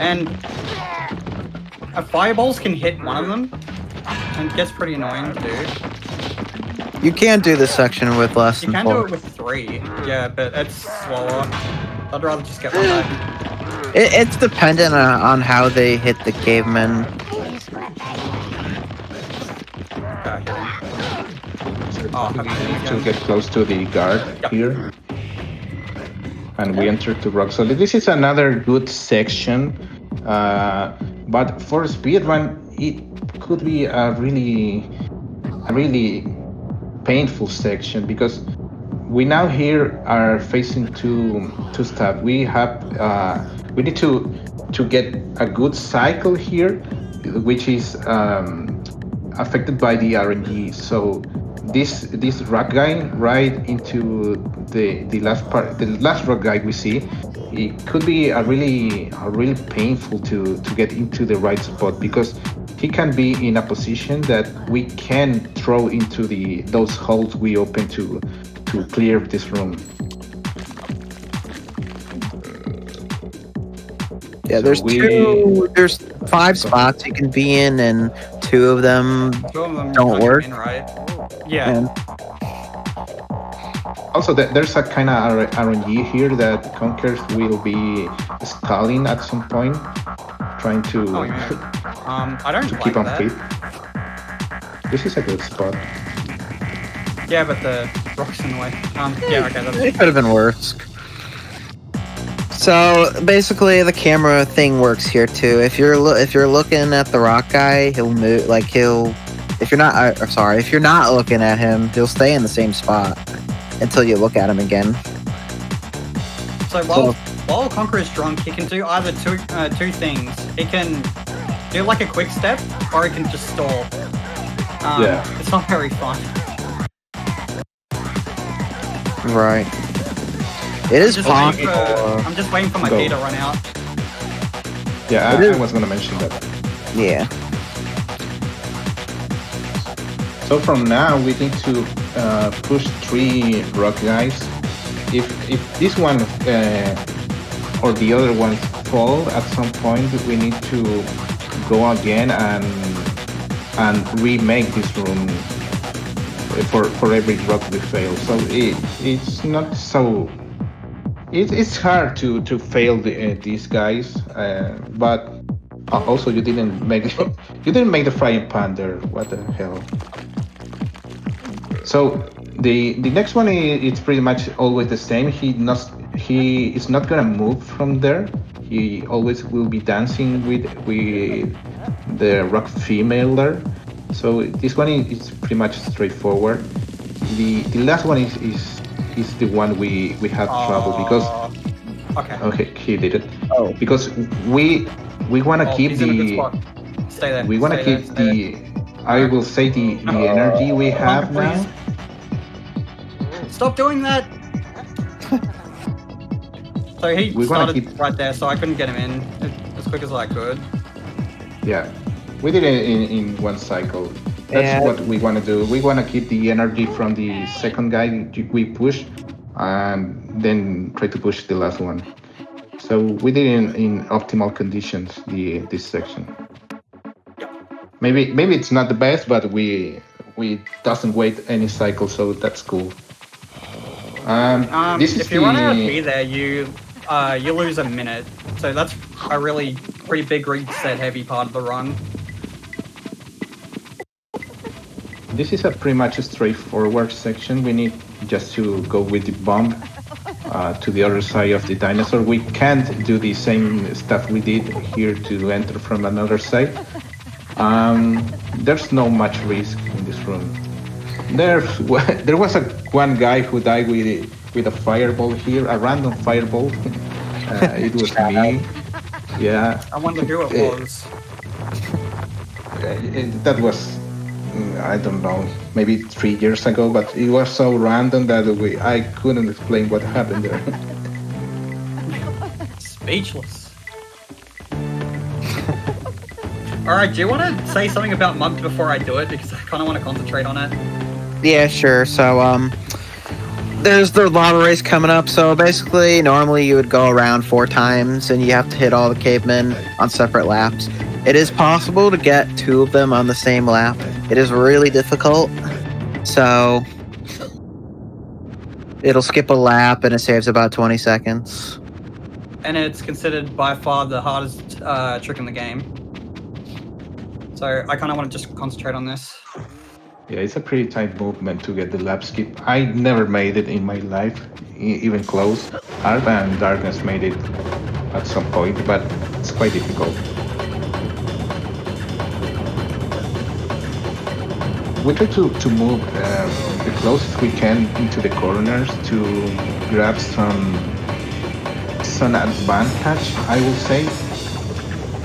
and uh, fireballs can hit one of them, and it gets pretty annoying to do. You can do this section with less You than can do it with three, yeah, but it's slower. I'd rather just get one back. It, it's dependent on, on how they hit the caveman. Oh, We okay, need to get close to the guard here. And we enter to rock solid. This is another good section, uh, but for speedrun, it could be a really, a really painful section because we now here are facing two two stuff. We have uh, we need to to get a good cycle here, which is um, affected by the RNG. So this this rock guy right into the the last part the last rock guy we see it could be a really a really painful to to get into the right spot because he can be in a position that we can throw into the those holes we open to to clear this room Yeah, So there's we- two. There's five spots you can be in, and two of them. Two of them Don't work. in, right? Yeah. And also th- there's a kind of R- RNG here that Conker's will be stalling at some point trying to Oh yeah. Um, I don't to like keep on that. fit this is a good spot Yeah, but the rocks in the way. Um, yeah, okay, that's it could have been worse. So basically, the camera thing works here too. If you're lo- if you're looking at the rock guy, he'll move. Like he'll. If you're not, uh, I'm sorry, if you're not looking at him, he'll stay in the same spot until you look at him again. So while while Conqueror is drunk, he can do either two uh, two things. He can do like a quick step, or he can just stall. Um, Yeah. It's not very fun. Right. It is Just waiting possible. for, uh, I'm just waiting for my Go. pee to run out. yeah I, is- I was gonna mention that yeah. So from now we need to uh, push three rock guys. If if this one uh, or the other ones fall at some point, we need to go again and and remake this room for for every rock we fail. So it it's not so. It, it's hard to to fail the, uh, these guys, uh, but also you didn't make you didn't make the frying pan there. What the hell? So the the next one i- it's pretty much always the same. He not he is not gonna move from there. He always will be dancing with with the rock female there. So this one is, is pretty much straightforward. The the last one is is, is the one we we have trouble because Uh, Okay. okay he did it Oh. because we we wanna Oh, keep he's in a good the. Stay there. we wanna stay there, keep stay there. The I will say the the energy we have Conker, now. please. Stop doing that. so he We started keep- right there, so I couldn't get him in as quick as I could. Yeah, we did it in, in one cycle. That's Yeah. what we want to do. We want to keep the energy from the second guy we push, and then try to push the last one. So we did it in, in optimal conditions. The this section. Maybe maybe it's not the best, but we we doesn't wait any cycle, so that's cool. Um, Um, this is if you the, out of pee there, you uh, you lose a minute. So that's a really pretty big reset heavy part of the run. this is a pretty much a straightforward section. We need just to go with the bomb uh, to the other side of the dinosaur. We can't do the same stuff we did here to enter from another side. Um, there's no much risk in this room. There's there was a one guy who died with a, with a fireball here, a random fireball. uh, it was me. Yeah, I wonder who it Eh. was. Uh, that was mm, I don't know, maybe three years ago, but it was so random that we I couldn't explain what happened there. Speechless. Alright, do you want to say something about mugs before I do it? Because I kind of want to concentrate on it. Yeah, sure. So, um, there's the lava race coming up. So basically, normally you would go around four times, and you have to hit all the cavemen on separate laps. It is possible to get two of them on the same lap. It is really difficult. So it'll skip a lap, and it saves about 20 seconds. And it's considered by far the hardest uh, trick in the game. So I kind of want to just concentrate on this. Yeah, it's a pretty tight movement to get the lap skip. I never made it in my life, even close. Arba and Darkness made it at some point, but it's quite difficult. We try to, to move um, the closest we can into the corners to grab some some advantage, I would say.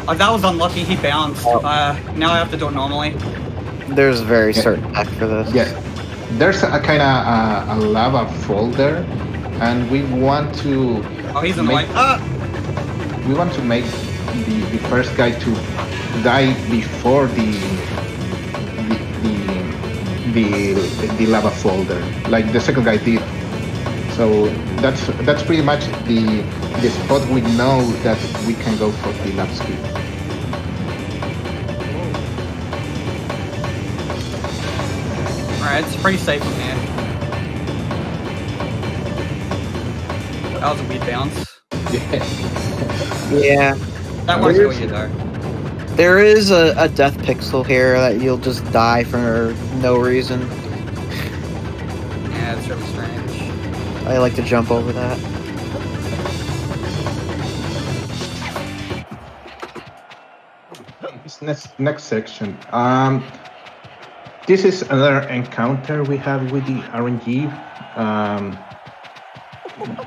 Oh, that was unlucky. He bounced. Uh, now I have to do it normally. There's a very Yeah. certain tech for this. Yeah, there's a, kind of a, a lava folder, and we want to Oh, he's in the way. Ah! we want to make the, the first guy to die before the the, the the the lava folder, like the second guy did. So that's that's pretty much the the spot we know that we can go for the lap skip. Pretty safe from here. That was a weird bounce. Yeah. Yeah. That won't Weird. kill you though. There is a, a death pixel here that you'll just die for no reason. Yeah, it's really strange. I like to jump over that. This next next section. Um, this is another encounter we have with the RNG. Um,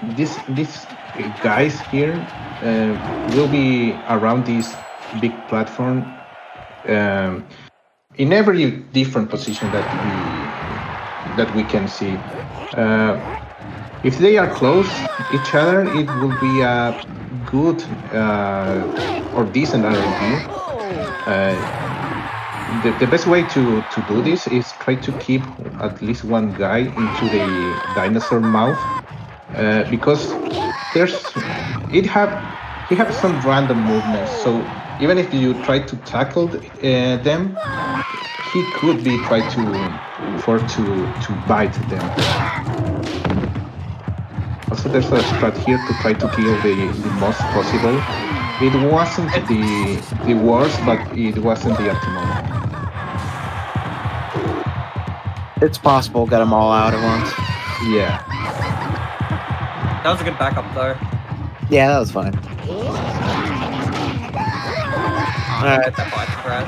this these guys here uh, will be around this big platform um, in every different position that we that we can see. Uh, if they are close each other, it will be a good uh, or decent RNG. The, the best way to, to do this is try to keep at least one guy into the dinosaur mouth uh, because there's it have he have some random movements. So even if you try to tackle uh, them he could be try to for to to bite them. Also there's a strat here to try to kill the, the most possible it wasn't the the worst, but it wasn't the optimal. It's possible get them all out at once. Yeah. That was a good backup though. Yeah, that was fine. Alright. Get that bite, right?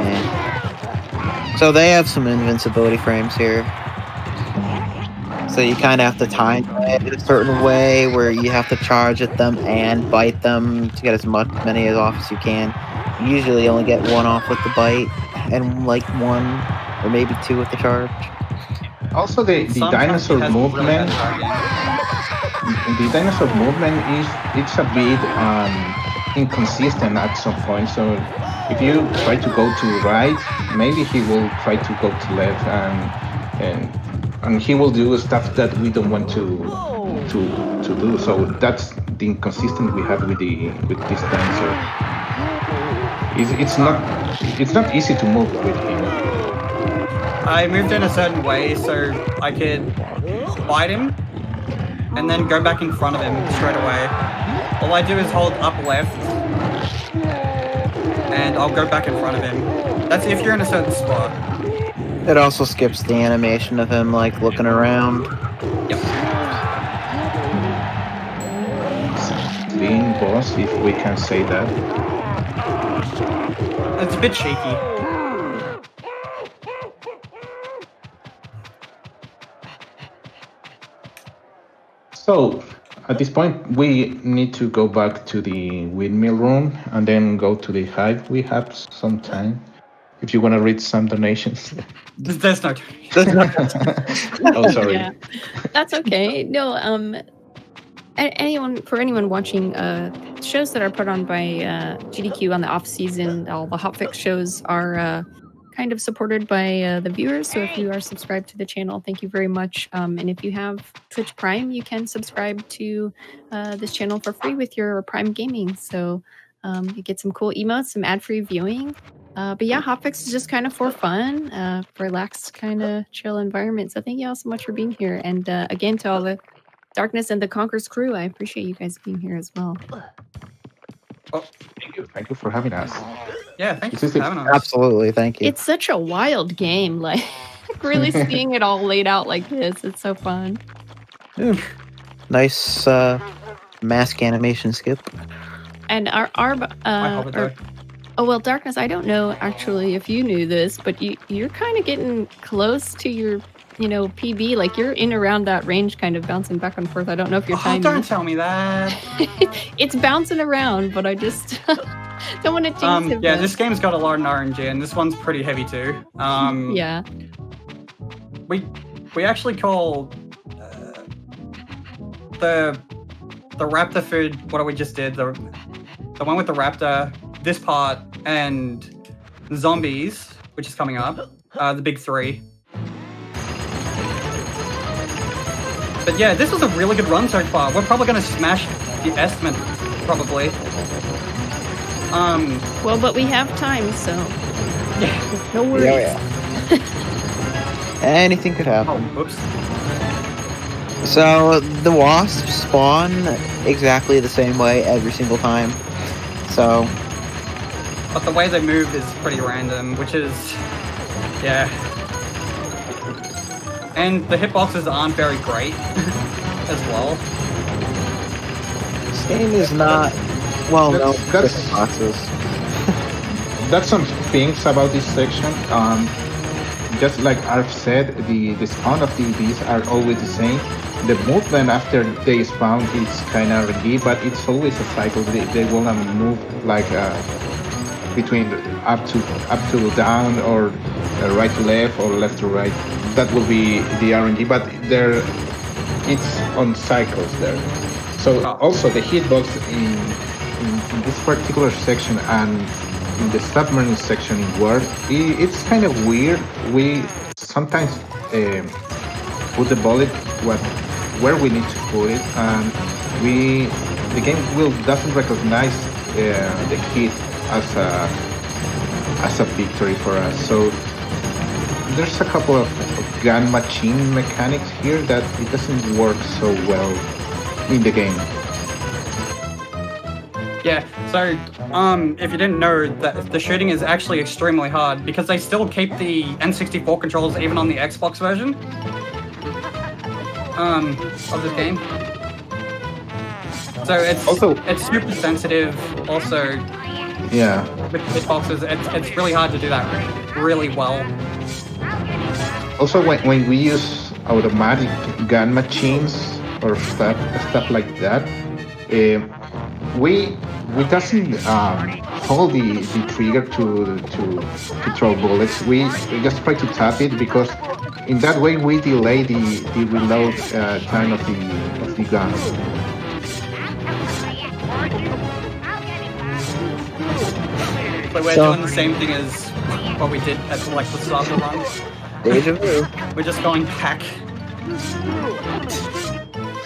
Yeah. So they have some invincibility frames here. So you kind of have to time it a certain way where you have to charge at them and bite them to get as much many as off as you can. You usually only get one off with the bite and like one or maybe two with the charge. Also, the, the Sometimes dinosaur it has really movement, the dinosaur movement is it's a bit um, inconsistent at some point. So if you try to go to right, maybe he will try to go to left, and and and he will do stuff that we don't want to to to do. So that's the inconsistent we have with the with this dancer. It's, it's not it's not easy to move with him. I moved in a certain way so I could bite him and then go back in front of him straight away. All I do is hold up left and I'll go back in front of him. That's if you're in a certain spot. It also skips the animation of him like looking around. Clean boss, if we can say that. It's a bit shaky. So, at this point, we need to go back to the windmill room and then go to the hive. We have some time. If you want to read some donations. that's not. oh, sorry. Yeah, that's okay. No, um, anyone for anyone watching uh shows that are put on by uh, GDQ on the off season, all the hotfix shows are uh, kind of supported by uh, the viewers. So if you are subscribed to the channel, thank you very much. Um, and if you have Twitch Prime, you can subscribe to uh, this channel for free with your Prime Gaming. So um, you get some cool emotes, some ad-free viewing. Uh, but yeah, Hotfix is just kind of for fun, uh, relaxed, kind of chill environment. So thank you all so much for being here. And uh, again, to all the Darkness and the Conquerors crew, I appreciate you guys being here as well. Oh, Thank you. Thank you for having us. Yeah, thank you for having us. Absolutely, thank you. It's such a wild game. Like, really seeing it all laid out like this, it's so fun. nice uh, mask animation skip. And our, our My uh, Hobbit or- dog. Oh well, Darkness. I don't know actually if you knew this, but you you're kind of getting close to your you know PB. Like you're in around that range, kind of bouncing back and forth. I don't know if you're Oh, timing. don't tell me that. it's bouncing around, but I just don't want to jinx Um, it. yeah, this game's got a lot of RNG, and this one's pretty heavy too. Um, yeah. we we actually call uh, the the raptor food what we just did the the one with the raptor this part and zombies which is coming up uh, the big three but yeah this was a really good run so far we're probably going to smash the estimate probably um Well, but we have time, so yeah no worries. Yeah, yeah. Anything could oh happen. So the wasps spawn exactly the same way every single time. So But the way they move is pretty random, which is, yeah. And the hitboxes aren't very great as well. this game is not well known That's- for that's- boxes. That's some things about this section. Um, just like Arf said, the, the spawn of the bees are always the same. The movement after they spawn is kind of RNG, but it's always a cycle. They, they will not move like uh, between up to up to down or uh, right to left or left to right. That will be the RNG, but there it's on cycles there. So also the hitbox in, in, in this particular section and in the submarine section in Word, i- it's kind of weird. We sometimes um put the bullet what where we need to put it, and we the game will doesn't recognize uh, the hit as a as a victory for us. So there's a couple of, of gun machine mechanics here that it doesn't work so well in the game. Yeah, so, um, if you didn't know, that the shooting is actually extremely hard because they still keep the N64 controls even on the Xbox version um, of the game. So it's Also- it's super sensitive. Also, Yeah. with hitboxes, it's it's really hard to do that really well. Also, when, when we use automatic gun machines or stuff stuff like that, uh, we we doesn't um, hold the, the trigger to, to to throw bullets. We, we just try to tap it because in that way we delay the, the reload uh, time of the of the gun. But we're So- doing the same thing as what we did at like the start of the run. Deja vu. We're just going pack.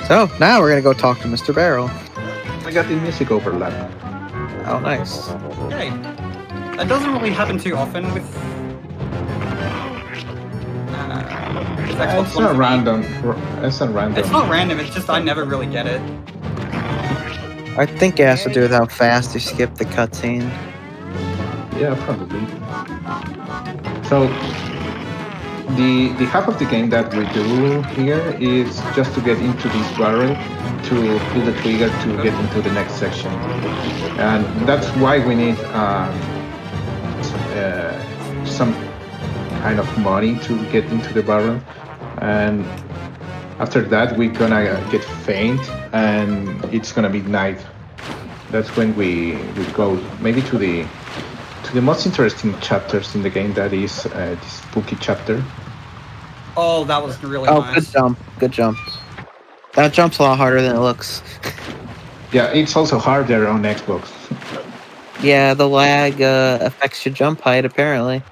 So now we're gonna go talk to Mr. Barrel. I got the music overlap. Oh, nice. Hey, that doesn't really happen too often with. Uh, with Xbox It's not for me. random. It's not random. It's not random. It's just I never really get it. I think it has to do with how fast you skip the cutscene. Yeah, probably. So the the half of the game that we do here is just to get into this barrel to pull the trigger to get into the next section, and that's why we need um, uh, some kind of money to get into the barrel, and after that we're gonna get faint, and it's gonna be night. That's when we we go maybe to the the most interesting chapters in the game. That is uh, the spooky chapter. Oh, that was really Oh, nice. good jump. Good jump. That jump's a lot harder than it looks. Yeah, it's also harder on Xbox. Yeah, the lag uh, affects your jump height, apparently.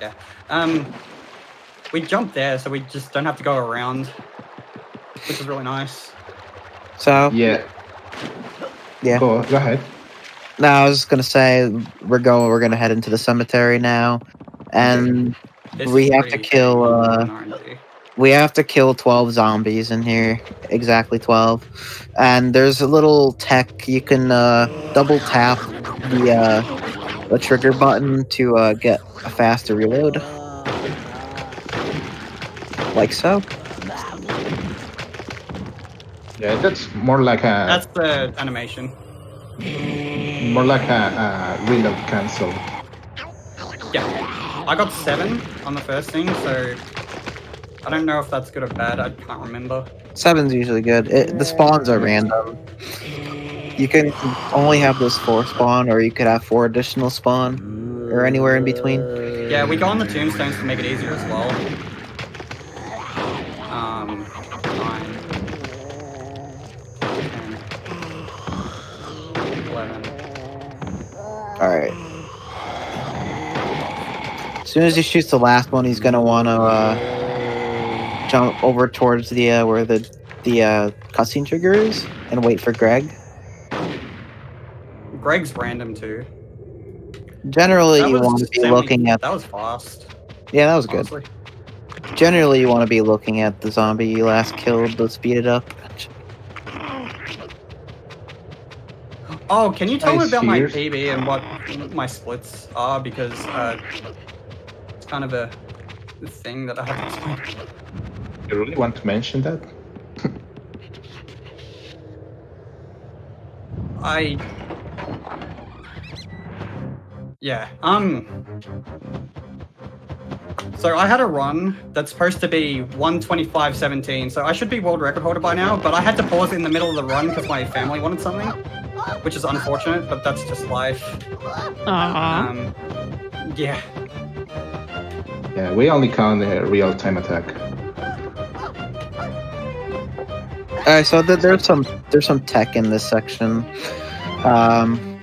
Yeah. Um, we jumped there, so we just don't have to go around, which is really nice. So, Yeah. Yeah. Go, go ahead. No, I was just gonna say we're going. We're gonna head into the cemetery now, and This We is have to pretty kill, uh, RNG. we have to kill twelve zombies in here. Exactly twelve. And there's a little tech you can uh, double tap the uh, the trigger button to uh, get a faster reload, like so. Yeah, that's more like a That's the animation. More like a, a reload cancel. Yeah, I got seven on the first thing, so I don't know if that's good or bad. I can't remember. Seven's usually good. It, the spawns are random. You can only have those four spawn, or you could have four additional spawn, or anywhere in between. Yeah, we go on the tombstones to make it easier as well. All right. As soon as he shoots the last one, he's gonna want to uh, jump over towards the uh, where the the uh, cutscene trigger is, and wait for Greg. Greg's random too. Generally, That you want to be looking at. That was fast. Yeah, that was good. Honestly. Generally, you want to be looking at the zombie you last killed to speed it up. Oh, can you tell me about my. PB and what my splits are? Because uh, it's kind of a thing that I have to explain. You really want to mention that? I. Yeah. Um. So I had a run that's supposed to be 125.17, so I should be world record holder by now, but I had to pause in the middle of the run because my family wanted something, which is unfortunate, but that's just life. Aww. Um. Yeah. Yeah, we only count a real time attack. Alright, so th- there's some there's some tech in this section. Um,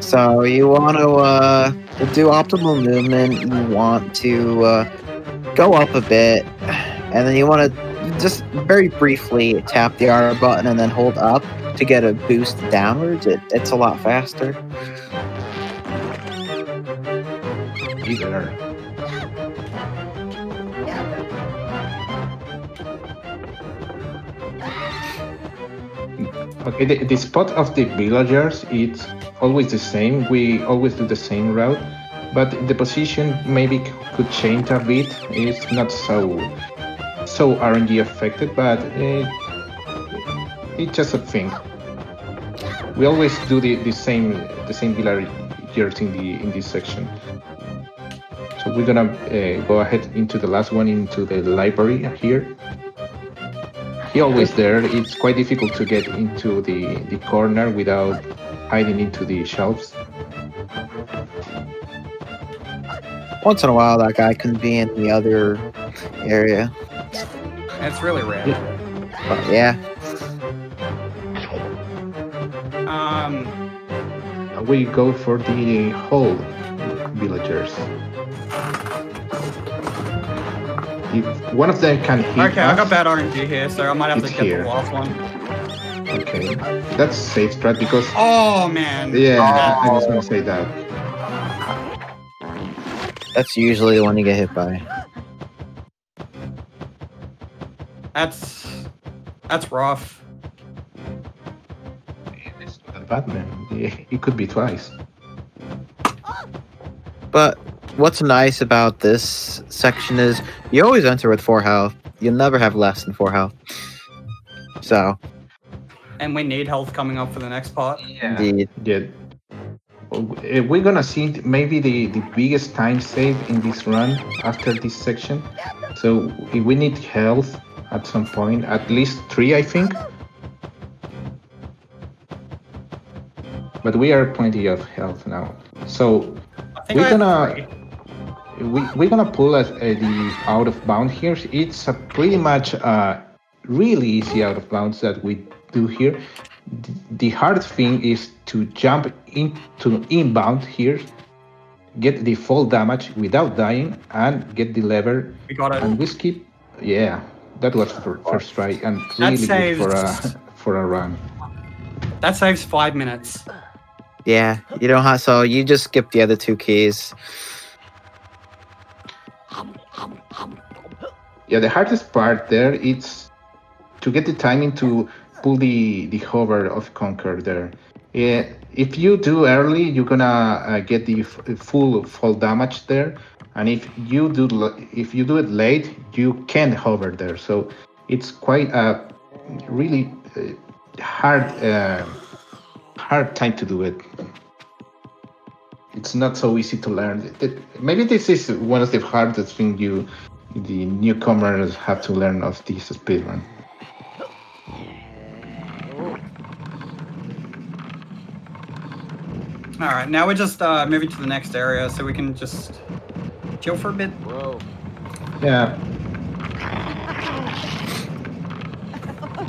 so you want to uh, do optimal movement. You want to uh, go up a bit, and then you want to just very briefly tap the R button and then hold up to get a boost downwards. It, it's a lot faster. Either. Okay, the, the spot of the villagers it's always the same. We always do the same route, but the position maybe could change a bit. It's not so so RNG affected, but it, it's just a thing. We always do the, the same the same villagers in the in this section. So we're gonna uh, go ahead into the last one into the library here. He always there. It's quite difficult to get into the, the corner without hiding into the shelves. Once in a while, that guy can be in the other area. It's really rare. But yeah, Um. And we go for the whole villagers. If one of them can hit Okay, I us, got bad RNG here, so I might have to get here. the last one. Okay, that's safe strat because Oh man. yeah, I was gonna say that. that's usually the one you get hit by. That's that's rough. It's not that bad, man. It could be twice. But what's nice about this section is you always enter with four health. You'll never have less than four health. So, And we need health coming up for the next part. Yeah. indeed. Yeah. Uh, We're gonna see maybe the, the biggest time save in this run after this section. So we need health at some point, at least three, I think. But we are plenty of health now. So We're gonna- we, we're gonna pull as, uh, the out of bound here. It's a pretty much uh, really easy out of bounds that we do here. The, the hard thing is to jump into inbound here, get the full damage without dying, and get the lever. We got it. And we skip. Yeah, that was for first try and really good for a for a run. That saves five minutes. Yeah, you don't have so you just skip the other two keys. Yeah, the hardest part there is to get the timing to pull the the hover of Conker there. Yeah, if you do early, you're gonna uh, get the full full damage there, and if you do if you do it late, you can't hover there. So it's quite a really uh, hard uh, hard time to do it. It's not so easy to learn. It- it- maybe this is one of the hardest things you the newcomers have to learn of this speedrun. All right, now we're just uh, moving to the next area so we can just chill for a bit. Bro. Yeah.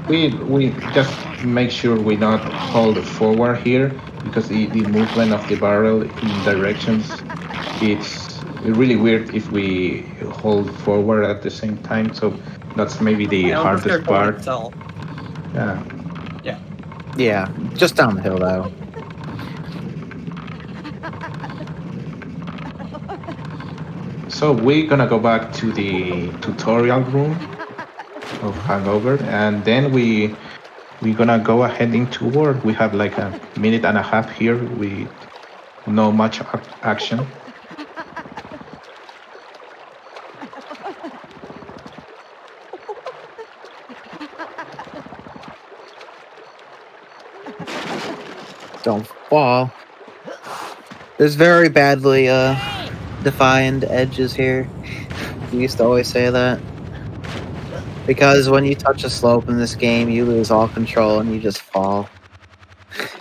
We we just make sure we not hold forward here because the, the movement of the barrel in directions it's really weird if we hold forward at the same time. So that's maybe the It'll just go hardest part. itself. Yeah. Yeah, just down the hill though. So we're gonna go back to the tutorial room of Hangover, and then we we're gonna go ahead into work. We have like a minute and a half here with no much action. Don't fall. There's very badly uh defined edges here. We used to always say that. Because when you touch a slope in this game, you lose all control and you just fall.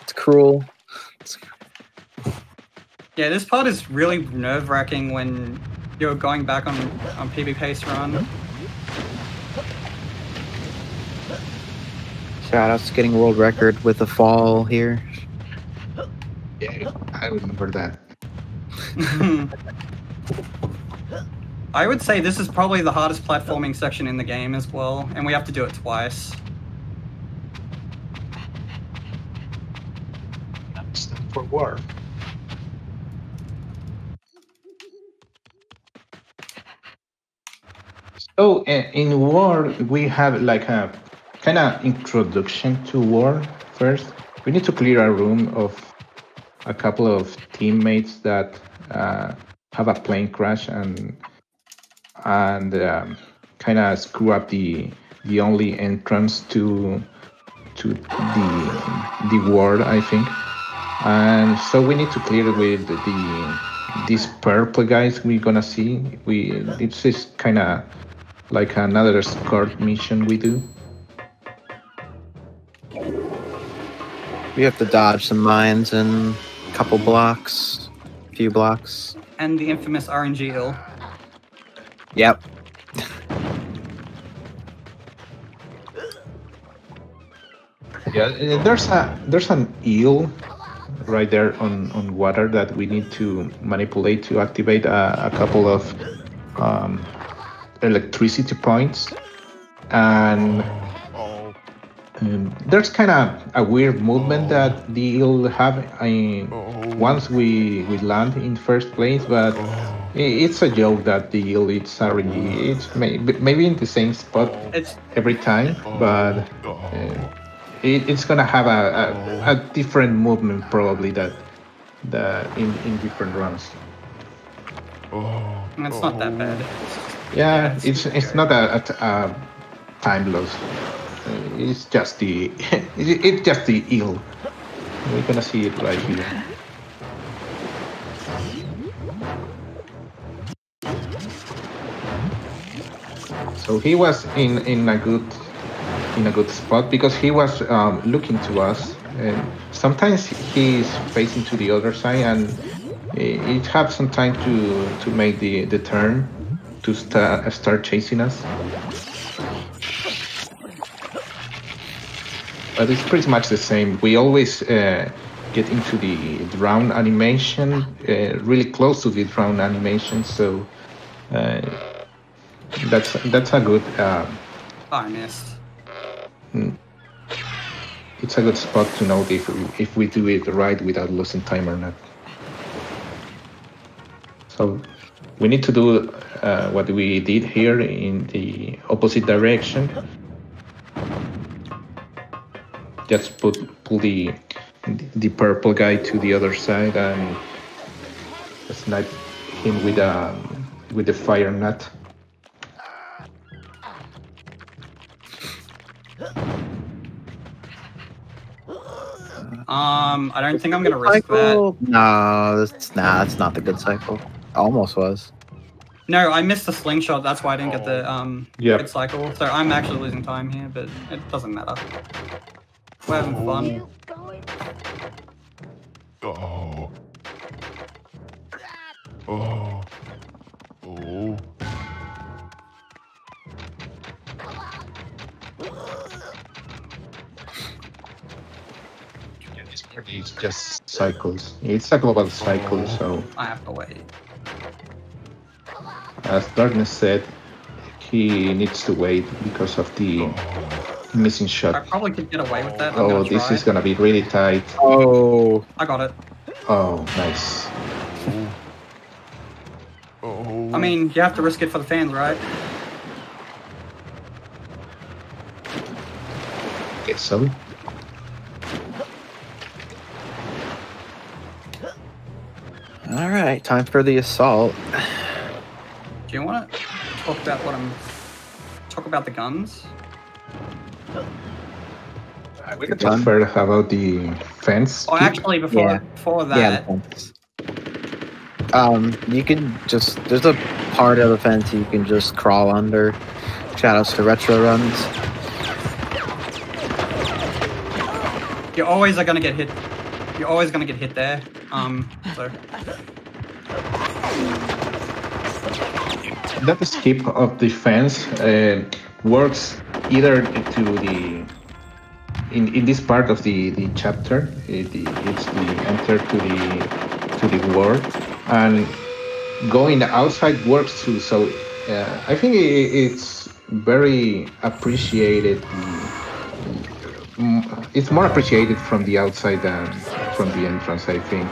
It's cruel. Yeah, this part is really nerve wracking when you're going back on on PB pace run. Shout out to getting world record with a fall here. Yeah, I remember that. I would say this is probably the hardest platforming section in the game as well, and we have to do it twice. Stand for war. So uh, in war, we have like a kind of introduction to war first. We need to clear a room of a couple of teammates that uh, have a plane crash and and um, kind of screw up the the only entrance to to the the world, I think. And so we need to clear with the these purple guys we're gonna see. We it's just kind of like another escort mission we do. We have to dodge some mines in a couple blocks, a few blocks. And the infamous RNG ill. Yep. Yeah, uh, there's a there's an eel right there on on water that we need to manipulate to activate a, a couple of um, electricity points, and um, there's kind of a weird movement that the eel have I, once we we land in first place, but it's a joke that the it's RNG. It's may, maybe in the same spot It's every time, but uh, it, it's gonna have a, a, a different movement probably that that in, in different runs. It's not that bad. Yeah, it's it's not a, a, time loss. It's just the it- it's just the ill. We're gonna see it right here. So he was in in a good in a good spot because he was um, looking to us. And sometimes he's facing to the other side, and it have some time to to make the the turn to start start chasing us. But it's pretty much the same. We always uh, get into the drown animation, uh, really close to the drown animation. So uh, that's that's a good. Uh, missed. it's a good spot to know if if we do it right without losing time or not. So we need to do uh, what we did here in the opposite direction. Just put pull the the purple guy to the other side and snipe him with a with the fire nut. Um, I don't think I'm gonna risk that. No, that's nah, that's not the good cycle. Almost was. No, I missed the slingshot. That's why I didn't get the um Yep. good cycle. So I'm actually losing time here, but it doesn't matter. We're having fun. Oh. Oh. Oh. It's just cycles. It's a global cycle, so I have to wait. as Darkness said, he needs to wait because of the missing shot. I probably could get away with that. I'm Oh, this try. is gonna be really tight. Oh, I got it. Oh, nice. Oh. I mean, you have to risk it for the fans, right? Guess so. All right. Time for the assault. Do you want to talk about what I'm talk about the guns? We can talk further about the fence. Oh, keep. actually, before Yeah. before that, the fence. Um, you can just there's a part of the fence you can just crawl under. Shoutouts to retro runs. you always are gonna get hit. You're always gonna get hit there. Um, that skip of the fence uh, works either to the in, in this part of the, the chapter it, it's the enter to the to the world and going outside works too. So uh, i think i it's very appreciated mm, it's more appreciated from the outside than from the entrance i think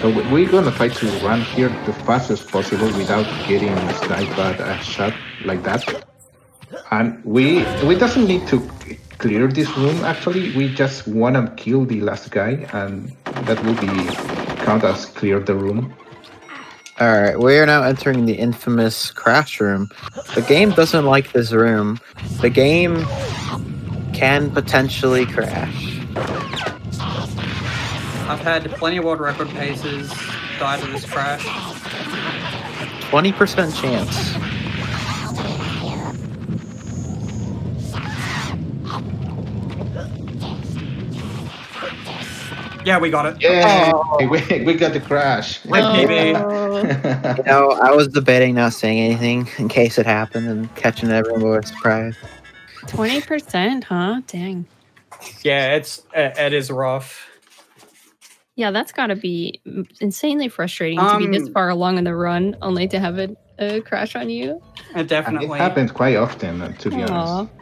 So we- we're gonna try to run here the fastest possible without getting sniped by a shot like that. And we we doesn't need to clear this room. Actually, we just wanna kill the last guy, and that will be count as clear the room. All right, we are now entering the infamous crash room. The game doesn't like this room. The game can potentially crash. I've had plenty of world record paces die to this crash. 20% chance. Yeah, we got it. Yeah, oh. we, we got the crash. Maybe. You know, I was debating not saying anything in case it happened and catching everyone by surprise. Twenty percent, huh? Dang. Yeah, it's it, it is rough. Yeah, that's got to be insanely frustrating to be this Um, far along in the run, only to have it uh, crash on you. It And it definitely. happens quite often, uh, to be Aw. honest.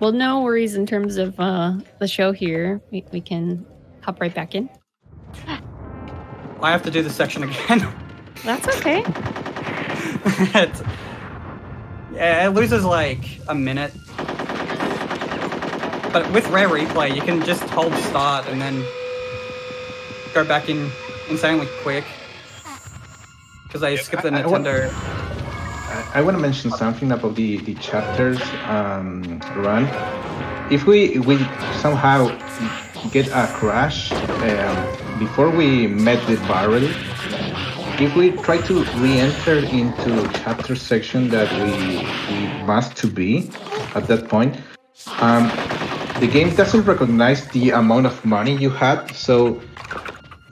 Well, no worries in terms of uh, the show here. We, we can hop right back in. I have to do the section again. That's okay. It loses like a minute. But with Rare Replay, you can just hold start and then go back in insanely quick because I skipped the I Nintendo. I, I want to mention something about the the chapters um, run. If we we somehow get a crash um, before we met the barrel, if we try to re-enter into chapter section that we we must to be at that point, um, the game doesn't recognize the amount of money you had. So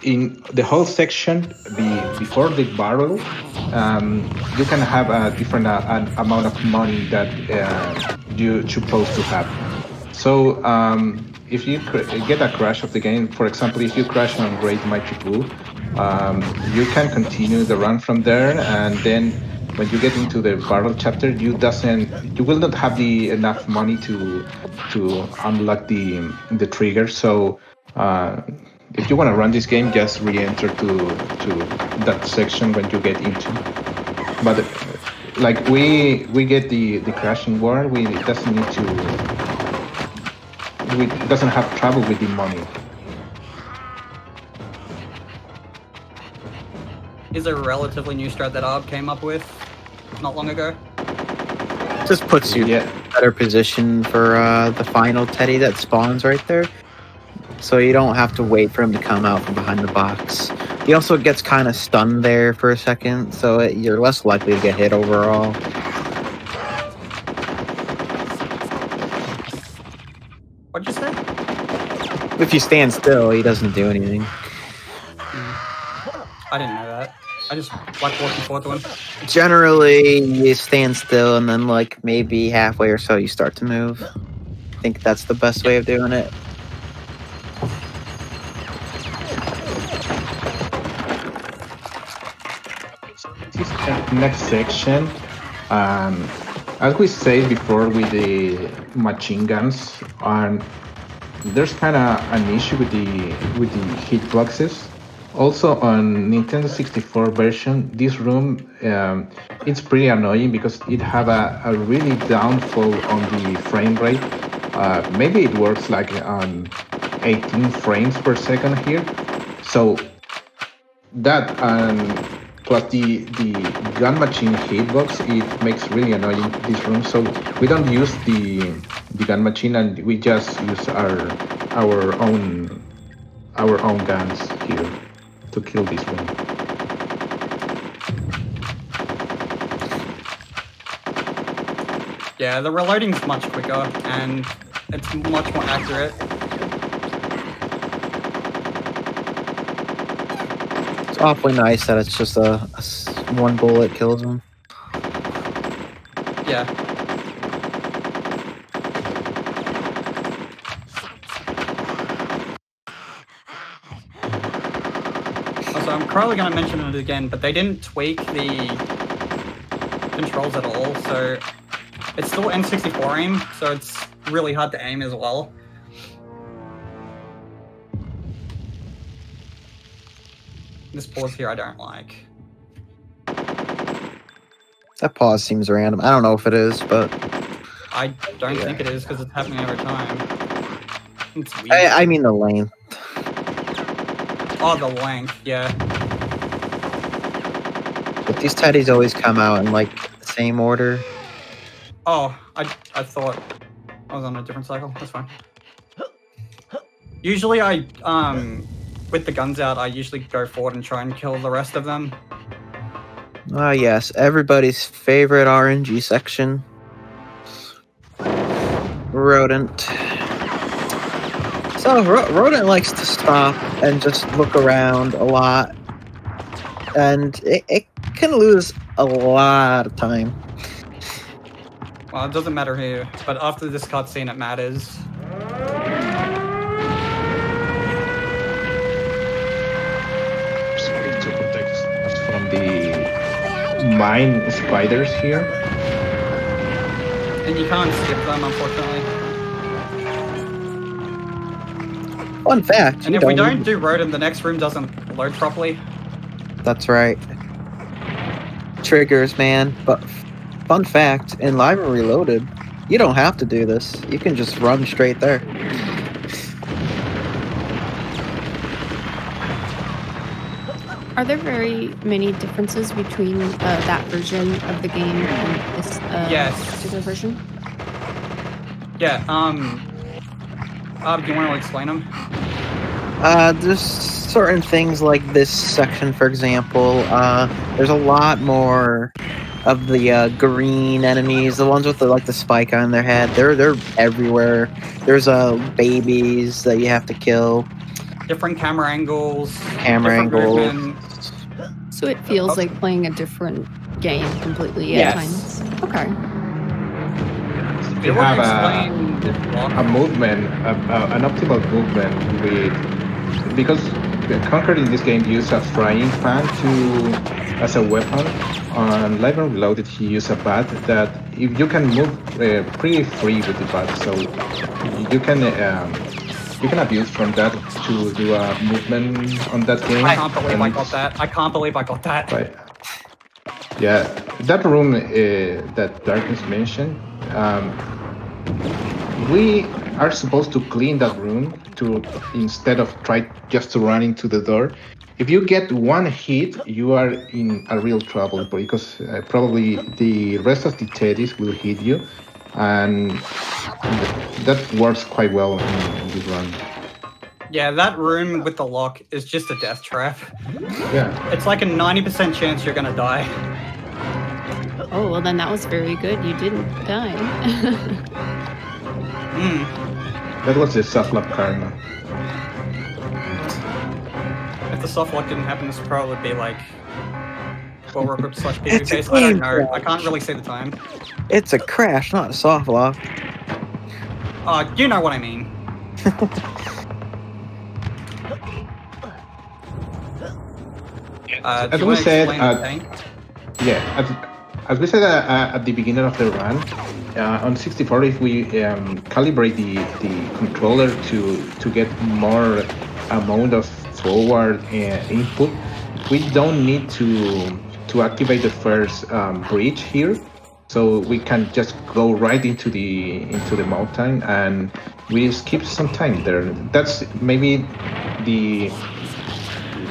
in the whole section be, before the barrel, um, you can have a different uh, amount of money that uh, you're supposed to have. So um, if you get a crash of the game, for example, if you crash on Great Mighty Poo, um, you can continue the run from there, and then when you get into the barrel chapter, you doesn't you will not have the enough money to to unlock the the trigger. So uh, if you want to run this game, just re-enter to to that section when you get into. But like we we get the the crashing war, we doesn't need to. We doesn't have trouble with the money. Is a relatively new strat that Arb came up with not long ago. Just puts you Yeah, in a better position for uh, the final Teddy that spawns right there. So you don't have to wait for him to come out from behind the box. He also gets kind of stunned there for a second, so it, you're less likely to get hit overall. What'd you say? If you stand still, he doesn't do anything. I didn't know that. I just like walking forward to him. Generally, you stand still, and then like maybe halfway or so, you start to move. I think that's the best way of doing it. next section, um, as we said before with the machine guns, um, there's kind of an issue with the with the hitboxes. Also on Nintendo 64 version, this room um, it's pretty annoying because it have a, a really downfall on the frame rate. Uh, maybe it works like on 18 frames per second here. So that and plus the the gun machine hitbox it makes really annoying this room so we don't use the the gun machine and we just use our our own our own guns here to kill this room Yeah, the reloading's much quicker and it's much more accurate. It's awfully nice that it's just a one bullet kills him. Yeah. Also, I'm probably going to mention it again, but they didn't tweak the controls at all, so it's still N64 aim, so it's really hard to aim as well. This pause here I don't like. That pause seems random. I don't know if it is, but I don't think it is because it's happening every time. It's weird. I, I mean the length. oh, the length, yeah. But these teddies always come out in like the same order. Oh, I I thought I was on a different cycle. That's fine. Usually, I um with the guns out, I usually go forward and try and kill the rest of them. Ah, yes, everybody's favorite RNG section. Rodent. So, Ro- Rodent likes to stop and just look around a lot. And it, it can lose a lot of time. Well, it doesn't matter here, but after this cutscene, it matters. Sorry to protect us from the mine spiders here And you can't skip them, unfortunately. Fun fact. And if we don't- don't do Rodent, the next room doesn't load properly. That's right. Triggers, man. But fun fact, in Live and Reloaded, you don't have to do this. You can just run straight there. Are there very many differences between uh, that version of the game and this uh, Yes. particular version? Yeah. Um. Uh, do you want to explain them? Uh, there's certain things like this section, for example. Uh, there's a lot more of the uh, green enemies, the ones with the like the spike on their head. They're they're everywhere. There's uh babies that you have to kill. Different camera angles. Camera angles. movement. So it feels like playing a different game completely Yes. at times. Okay. Do You you have a, explain the block? a movement, a, a, an optimal movement with because the Conker in this game use a frying pan to as a weapon. On Live and Reloaded, he used a bat that if you can move uh, pretty free with the bat, so you can um, you can abuse from that to do a movement on that game. I can't believe I got that. I can't believe I got that. Right. Yeah, that room uh, that Darkness mentioned, um, we are supposed to clean that room to instead of try just to run into the door. If you get one hit, you are in a real trouble because uh, probably the rest of the teddies will hit you, and that works quite well in, in this run. Yeah, that room with the lock is just a death trap. Yeah. It's like a 90% chance you're gonna die. Oh, well, then that was very good. You didn't die. Mm. That was the soft lock Karma. If the soft lock didn't happen, this would probably be like Well Rock slash It's a PvP. I don't game know. I can't really see the time. It's a crash, not a soft lock. Uh, you know what I mean. Uh, do As you we wanna said, explain uh, the tank? Yeah, as, as we said uh, uh, at the beginning of the run, uh, on 64, if we um, calibrate the, the controller to to get more amount of forward uh, input, we don't need to to activate the first um, bridge here. So we can just go right into the into the mountain, and we skip some time there. That's maybe the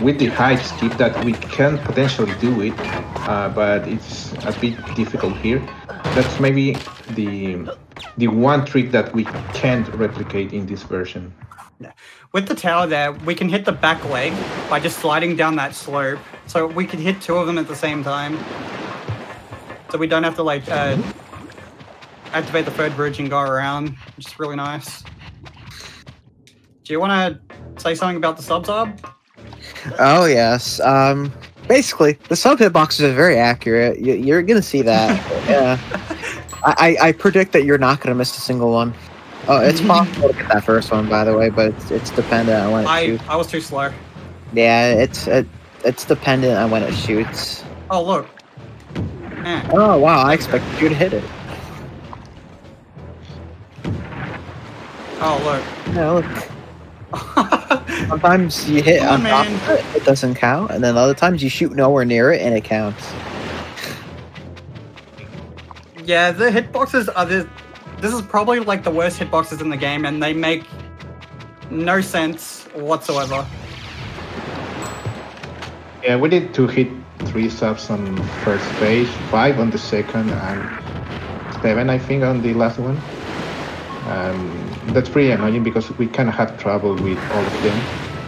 with the high skip that we can potentially do it, uh, but it's a bit difficult here. That's maybe the the one trick that we can't replicate in this version. With the tower there, we can hit the back leg by just sliding down that slope. So we could hit two of them at the same time. So we don't have to like uh, activate the third bridge and go around, which is really nice. Do you want to say something about the sub sub? Oh yes. Um, basically, the sub hitboxes are very accurate. You, you're gonna see that. yeah. I, I I predict that you're not gonna miss a single one. Oh, it's possible to get that first one, by the way, but it's, it's dependent on when it I shoots. I was too slow. Yeah, it's it, it's dependent on when it shoots. Oh look. Eh. Oh wow, I expected you to hit it. Oh look. Yeah, look. Sometimes you hit Come on on, top of it, it doesn't count, and then other times you shoot nowhere near it and it counts. Yeah, the hitboxes are the. This is probably like the worst hitboxes in the game, and they make no sense whatsoever. Yeah, we need to hit three subs on first phase, five on the second, and seven, I think, on the last one. Um, that's pretty annoying because we kind of have trouble with all of them.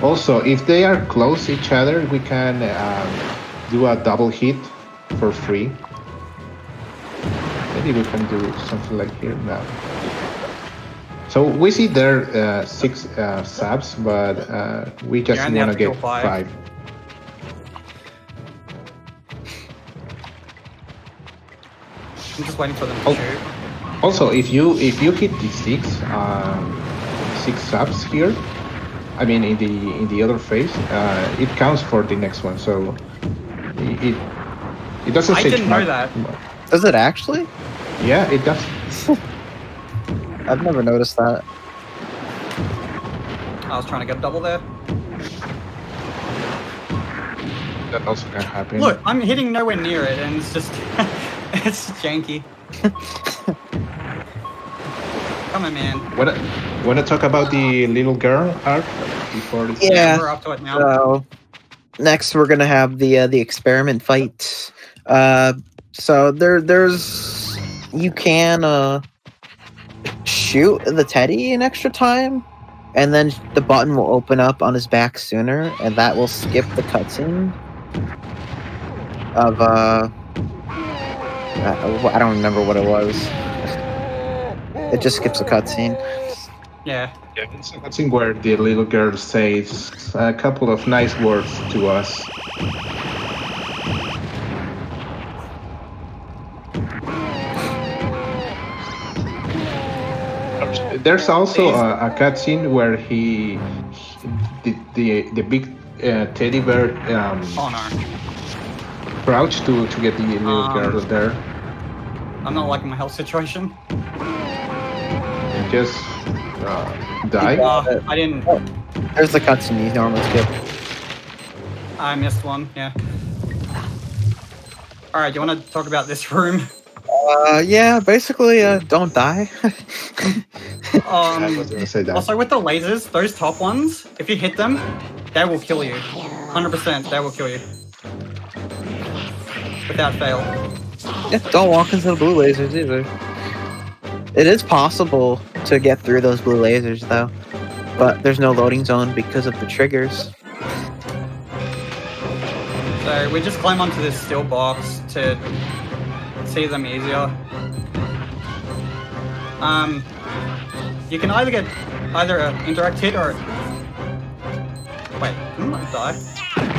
Also, if they are close to each other, we can um, do a double hit for free. Maybe we can do something like here now. So we see there uh, six uh, subs, but uh, we just want to get five. five. I'm just waiting for them to Oh. shoot. Also, if you if you hit the six um, six subs here, I mean in the in the other phase, uh, it counts for the next one. So it it, it doesn't I say didn't know track- Does it actually? Yeah, it does. I've never noticed that. I was trying to get a double there. That also can happen. Look, I'm hitting nowhere near it, and it's just it's janky. Come on, man. Wanna wanna talk about the little girl arc before the Yeah. We're up to it now. So, next we're gonna have the uh, the experiment fight. Uh, so there there's you can uh shoot the teddy an extra time, and then the button will open up on his back sooner, and that will skip the cutscene of uh. I I don't remember what it was. It just skips a cutscene. Yeah. Yeah, it's a scene where the little girl says a couple of nice words to us. There's also a, a cutscene where he, he the, the the big uh, teddy bear um, crouched to to get the little Um, girl there. I'm not liking my health situation. And just uh, die. Uh, I didn't. There's the cutscene you normally skip. I missed one. Yeah. All right. You want to talk about this room? Uh, yeah, basically, uh, don't die. I Um. was gonna say that. Also, with the lasers, those top ones, if you hit them, they will kill you. 100%, they will kill you. Without fail. Yeah, don't walk into the blue lasers either. It is possible to get through those blue lasers though, but there's no loading zone because of the triggers. So we just climb onto this steel box to see them easier. Um, you can either get either an indirect hit or. Wait, didn't I die?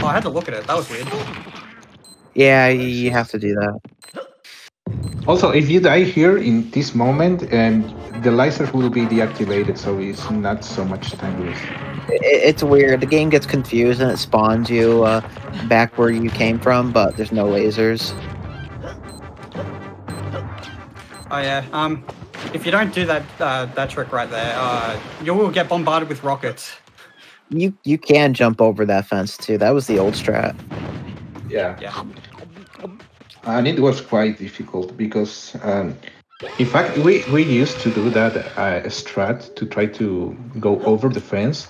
Oh, I had to look at it. That was weird. Yeah, you have to do that. Also, if you die here in this moment, and the laser will be deactivated, so it's not so much time waste. It's weird. The game gets confused and it spawns you uh, back where you came from, but there's no lasers. Oh yeah. Um, if you don't do that uh, that trick right there, uh, you will get bombarded with rockets. You you can jump over that fence too. That was the old strat. Yeah. Yeah. and it was quite difficult because um, in fact we, we used to do that uh, strat to try to go over the fence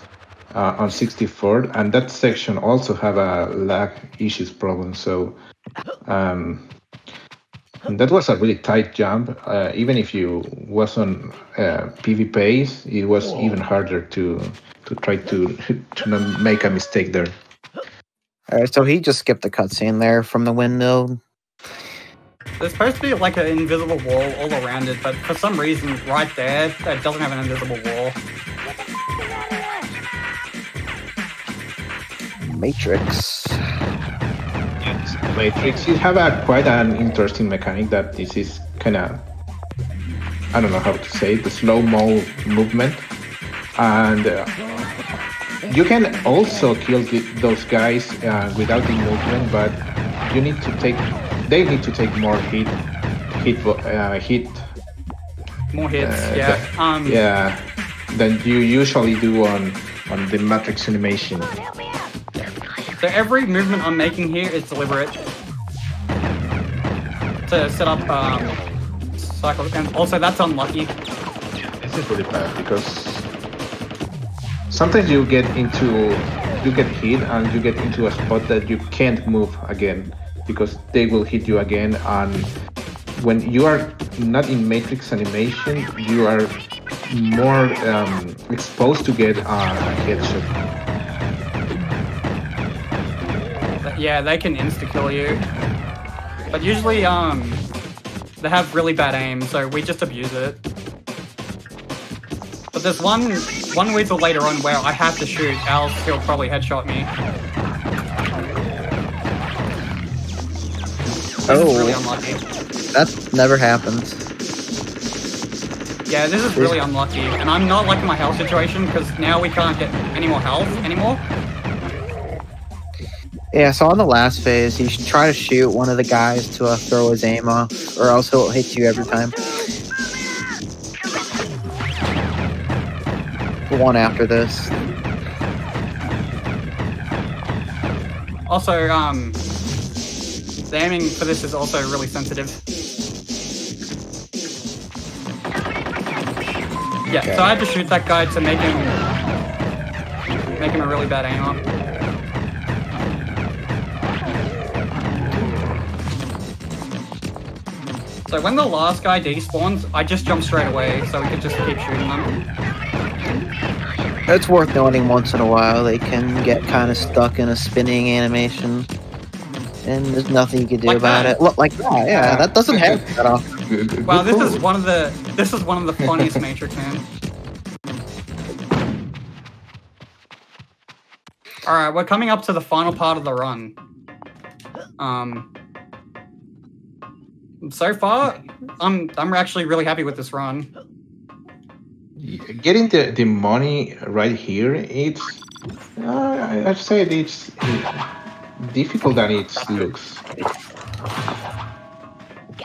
uh, on 64 and that section also have a lag issues problem so um, that was a really tight jump. Uh, even if you was on uh, PB pace it was even harder to to try to to not make a mistake there. All right, so he just skipped the cutscene there from the windmill. There's supposed to be like an invisible wall all around it, but for some reason, right there, it doesn't have an invisible wall. Matrix. Yes, Matrix, you have a quite an interesting mechanic that this is kind of I don't know how to say it, the slow mo movement, and uh, you can also kill the, those guys uh, without the movement, but you need to take they need to take more hit hit uh, hit More hits, Uh, yeah. the- Um, yeah than you usually do on on the Matrix animation. So every movement I'm making here is deliberate to set up um, cycle, and also that's unlucky. This is really bad because sometimes you get into you get hit and you get into a spot that you can't move again because they will hit you again and when you are not in matrix animation you are more um, exposed to get a headshot yeah, they can insta kill you, but usually um, they have really bad aim, so we just abuse it. But there's one one weasel later on where I have to shoot, else he'll probably headshot me. This is really Oh. unlucky. That never happens. Yeah, this is really unlucky, and I'm not liking my health situation because now we can't get any more health anymore. Yeah, so on the last phase, you should try to shoot one of the guys to uh, throw his aim off, or else he'll hit you every time. The one after this. Also, um, the aiming for this is also really sensitive. Yeah, okay. so I had to shoot that guy to make him make him a really bad aimer. So when the last guy despawns, I just jump straight away so we can just keep shooting them. It's worth noting once in a while they can get kind of stuck in a spinning animation. And there's nothing you can do Like about that. it. Look, like that, yeah, that doesn't happen that often. Good- good Wow, this is one of the this is one of the funniest Matrix man. All right, we're coming up to the final part of the run. Um, so far, I'm I'm actually really happy with this run. getting the, the money right here it's uh, I- i'd say it's difficult than it looks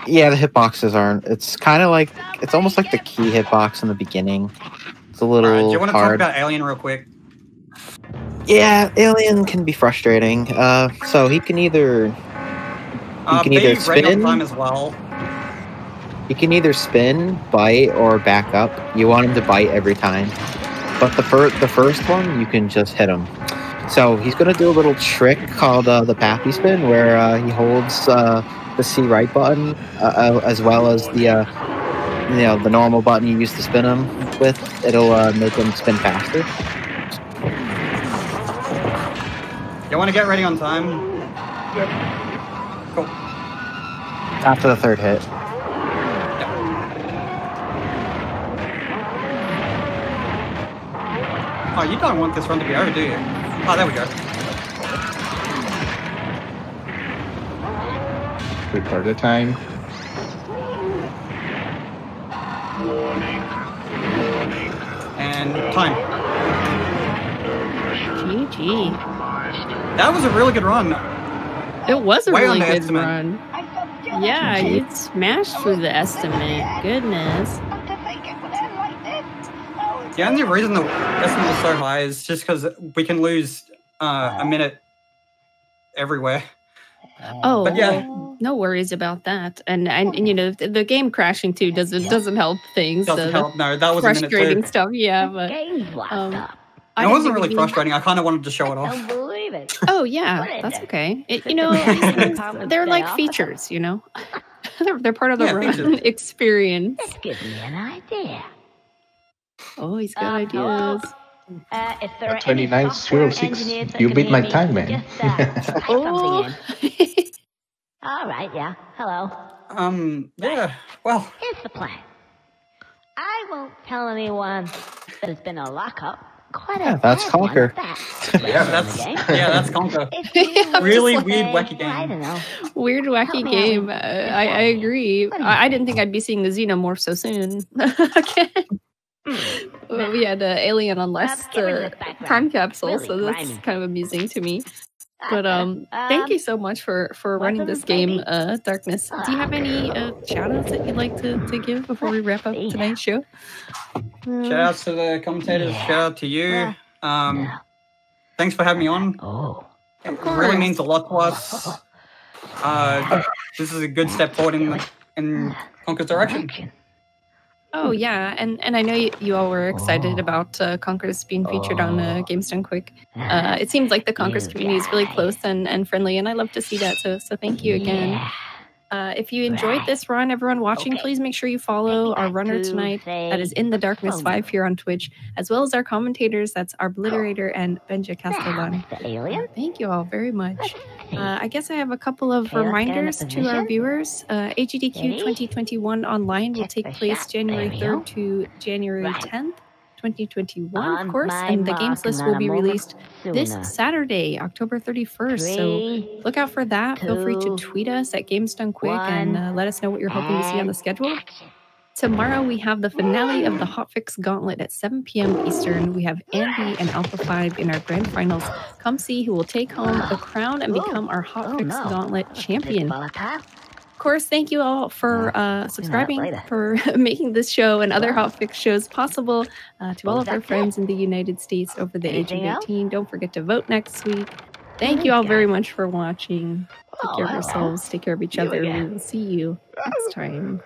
Yeah, the hitboxes aren't. It's kind of like it's almost like the key hitbox in the beginning. It's a little right, do you want to talk about Alien real quick? yeah, Alien can be frustrating. Uh, so he can either Uh, can either ready on spin. time as well. he can either spin, bite, or back up. You want him to bite every time, but the first the first one you can just hit him. So he's gonna do a little trick called uh, the Pappy Spin, where uh, he holds uh, the C right button uh, uh, as well as the uh, you know the normal button you used to spin him with. It'll uh, make him spin faster. You want to get ready on time? Cool. After the third hit. Oh, you don't want this run to be over, do you? Oh, there we go. prepare the time And time. GG. That was a really good run. It was a Way really good underestimate. run. Yeah, you smashed through the estimate. Goodness. The only reason the estimate is so high is just because we can lose uh, a minute everywhere. Oh, But yeah. no worries about that. And and, and you know the, the game crashing too doesn't doesn't help things. Doesn't so help. No, that was frustrating too. stuff. Yeah, but Game's um, up. I It wasn't really we- frustrating. I kind of wanted to show it Don't off. believe it. Oh yeah, that's okay. It, you know, they're like features. You know, they're, they're part of the Yeah, run features. experience. This gives me an idea. Oh, he's got Uh, ideas. Uh, if there are any 2906, software engineers that you beat my time, man. Just, uh, Oh. All right, yeah. Hello. Um, yeah. Well, Here's the plan. I won't tell anyone that it's been a lockup. Quite a Yeah, that's bad one Conker. at that. yeah, that's Game. yeah, that's Conker. If you Yeah, Really to weird, wacky game. I don't know. weird, wacky me game. Uh. I, I agree. I, I didn't think I'd be seeing the xenomorph so soon. Again. Well, we had an Alien on last give me uh, this background. time capsule, Really so that's grimy. kind of amusing to me. But um, thank you so much for for running this game, baby? uh, Darkness. Do you have any uh, shout outs that you'd like to, to give before we wrap up tonight's show? Shout out to the commentators. Yeah. Shout out to you. Um, No. thanks for having me on. Oh. It really means a lot to us. Uh, this is a good step forward in in Conker's direction. Oh yeah, and and I know you, you all were excited about uh, being featured on uh, Games Done Quick. Uh, it seems like the Conker's community is really close and, and friendly, and I love to see that. So so thank you again. Yeah. Uh, if you enjoyed this run, everyone watching, Okay. please make sure you follow our runner to, tonight. That is in the darkness phone five here on Twitch, as well as our commentators. That's our Bliterator and Benja Now, Castellan. Alien. Thank you all very much. Uh, I guess I have a couple of Okay, let's get in a reminders to our viewers. Uh, AGDQ Ready? 2021 online will take place. January 3rd to January Right. 10th, 2021, On of course. And the games list will be released this. Saturday, October 31st. So look out for that. Feel free to tweet us at Games Done Quick and uh, let us know what you're hoping to see on the schedule. action. Tomorrow we have the finale of the Hotfix Gauntlet at 7 p.m. Eastern. We have Andy and Alpha 5 in our grand finals. Come see who will take home the crown and become our Oh, Hotfix no. Gauntlet champion. Of course, thank you all for uh, subscribing, for making this show and other Hotfix shows possible. Uh, to all of our friends in the United States over the age of 18, don't forget to vote next week. Thank you all very much for watching. Take Oh, care of hello. yourselves. Take care of each other. We will see you next time.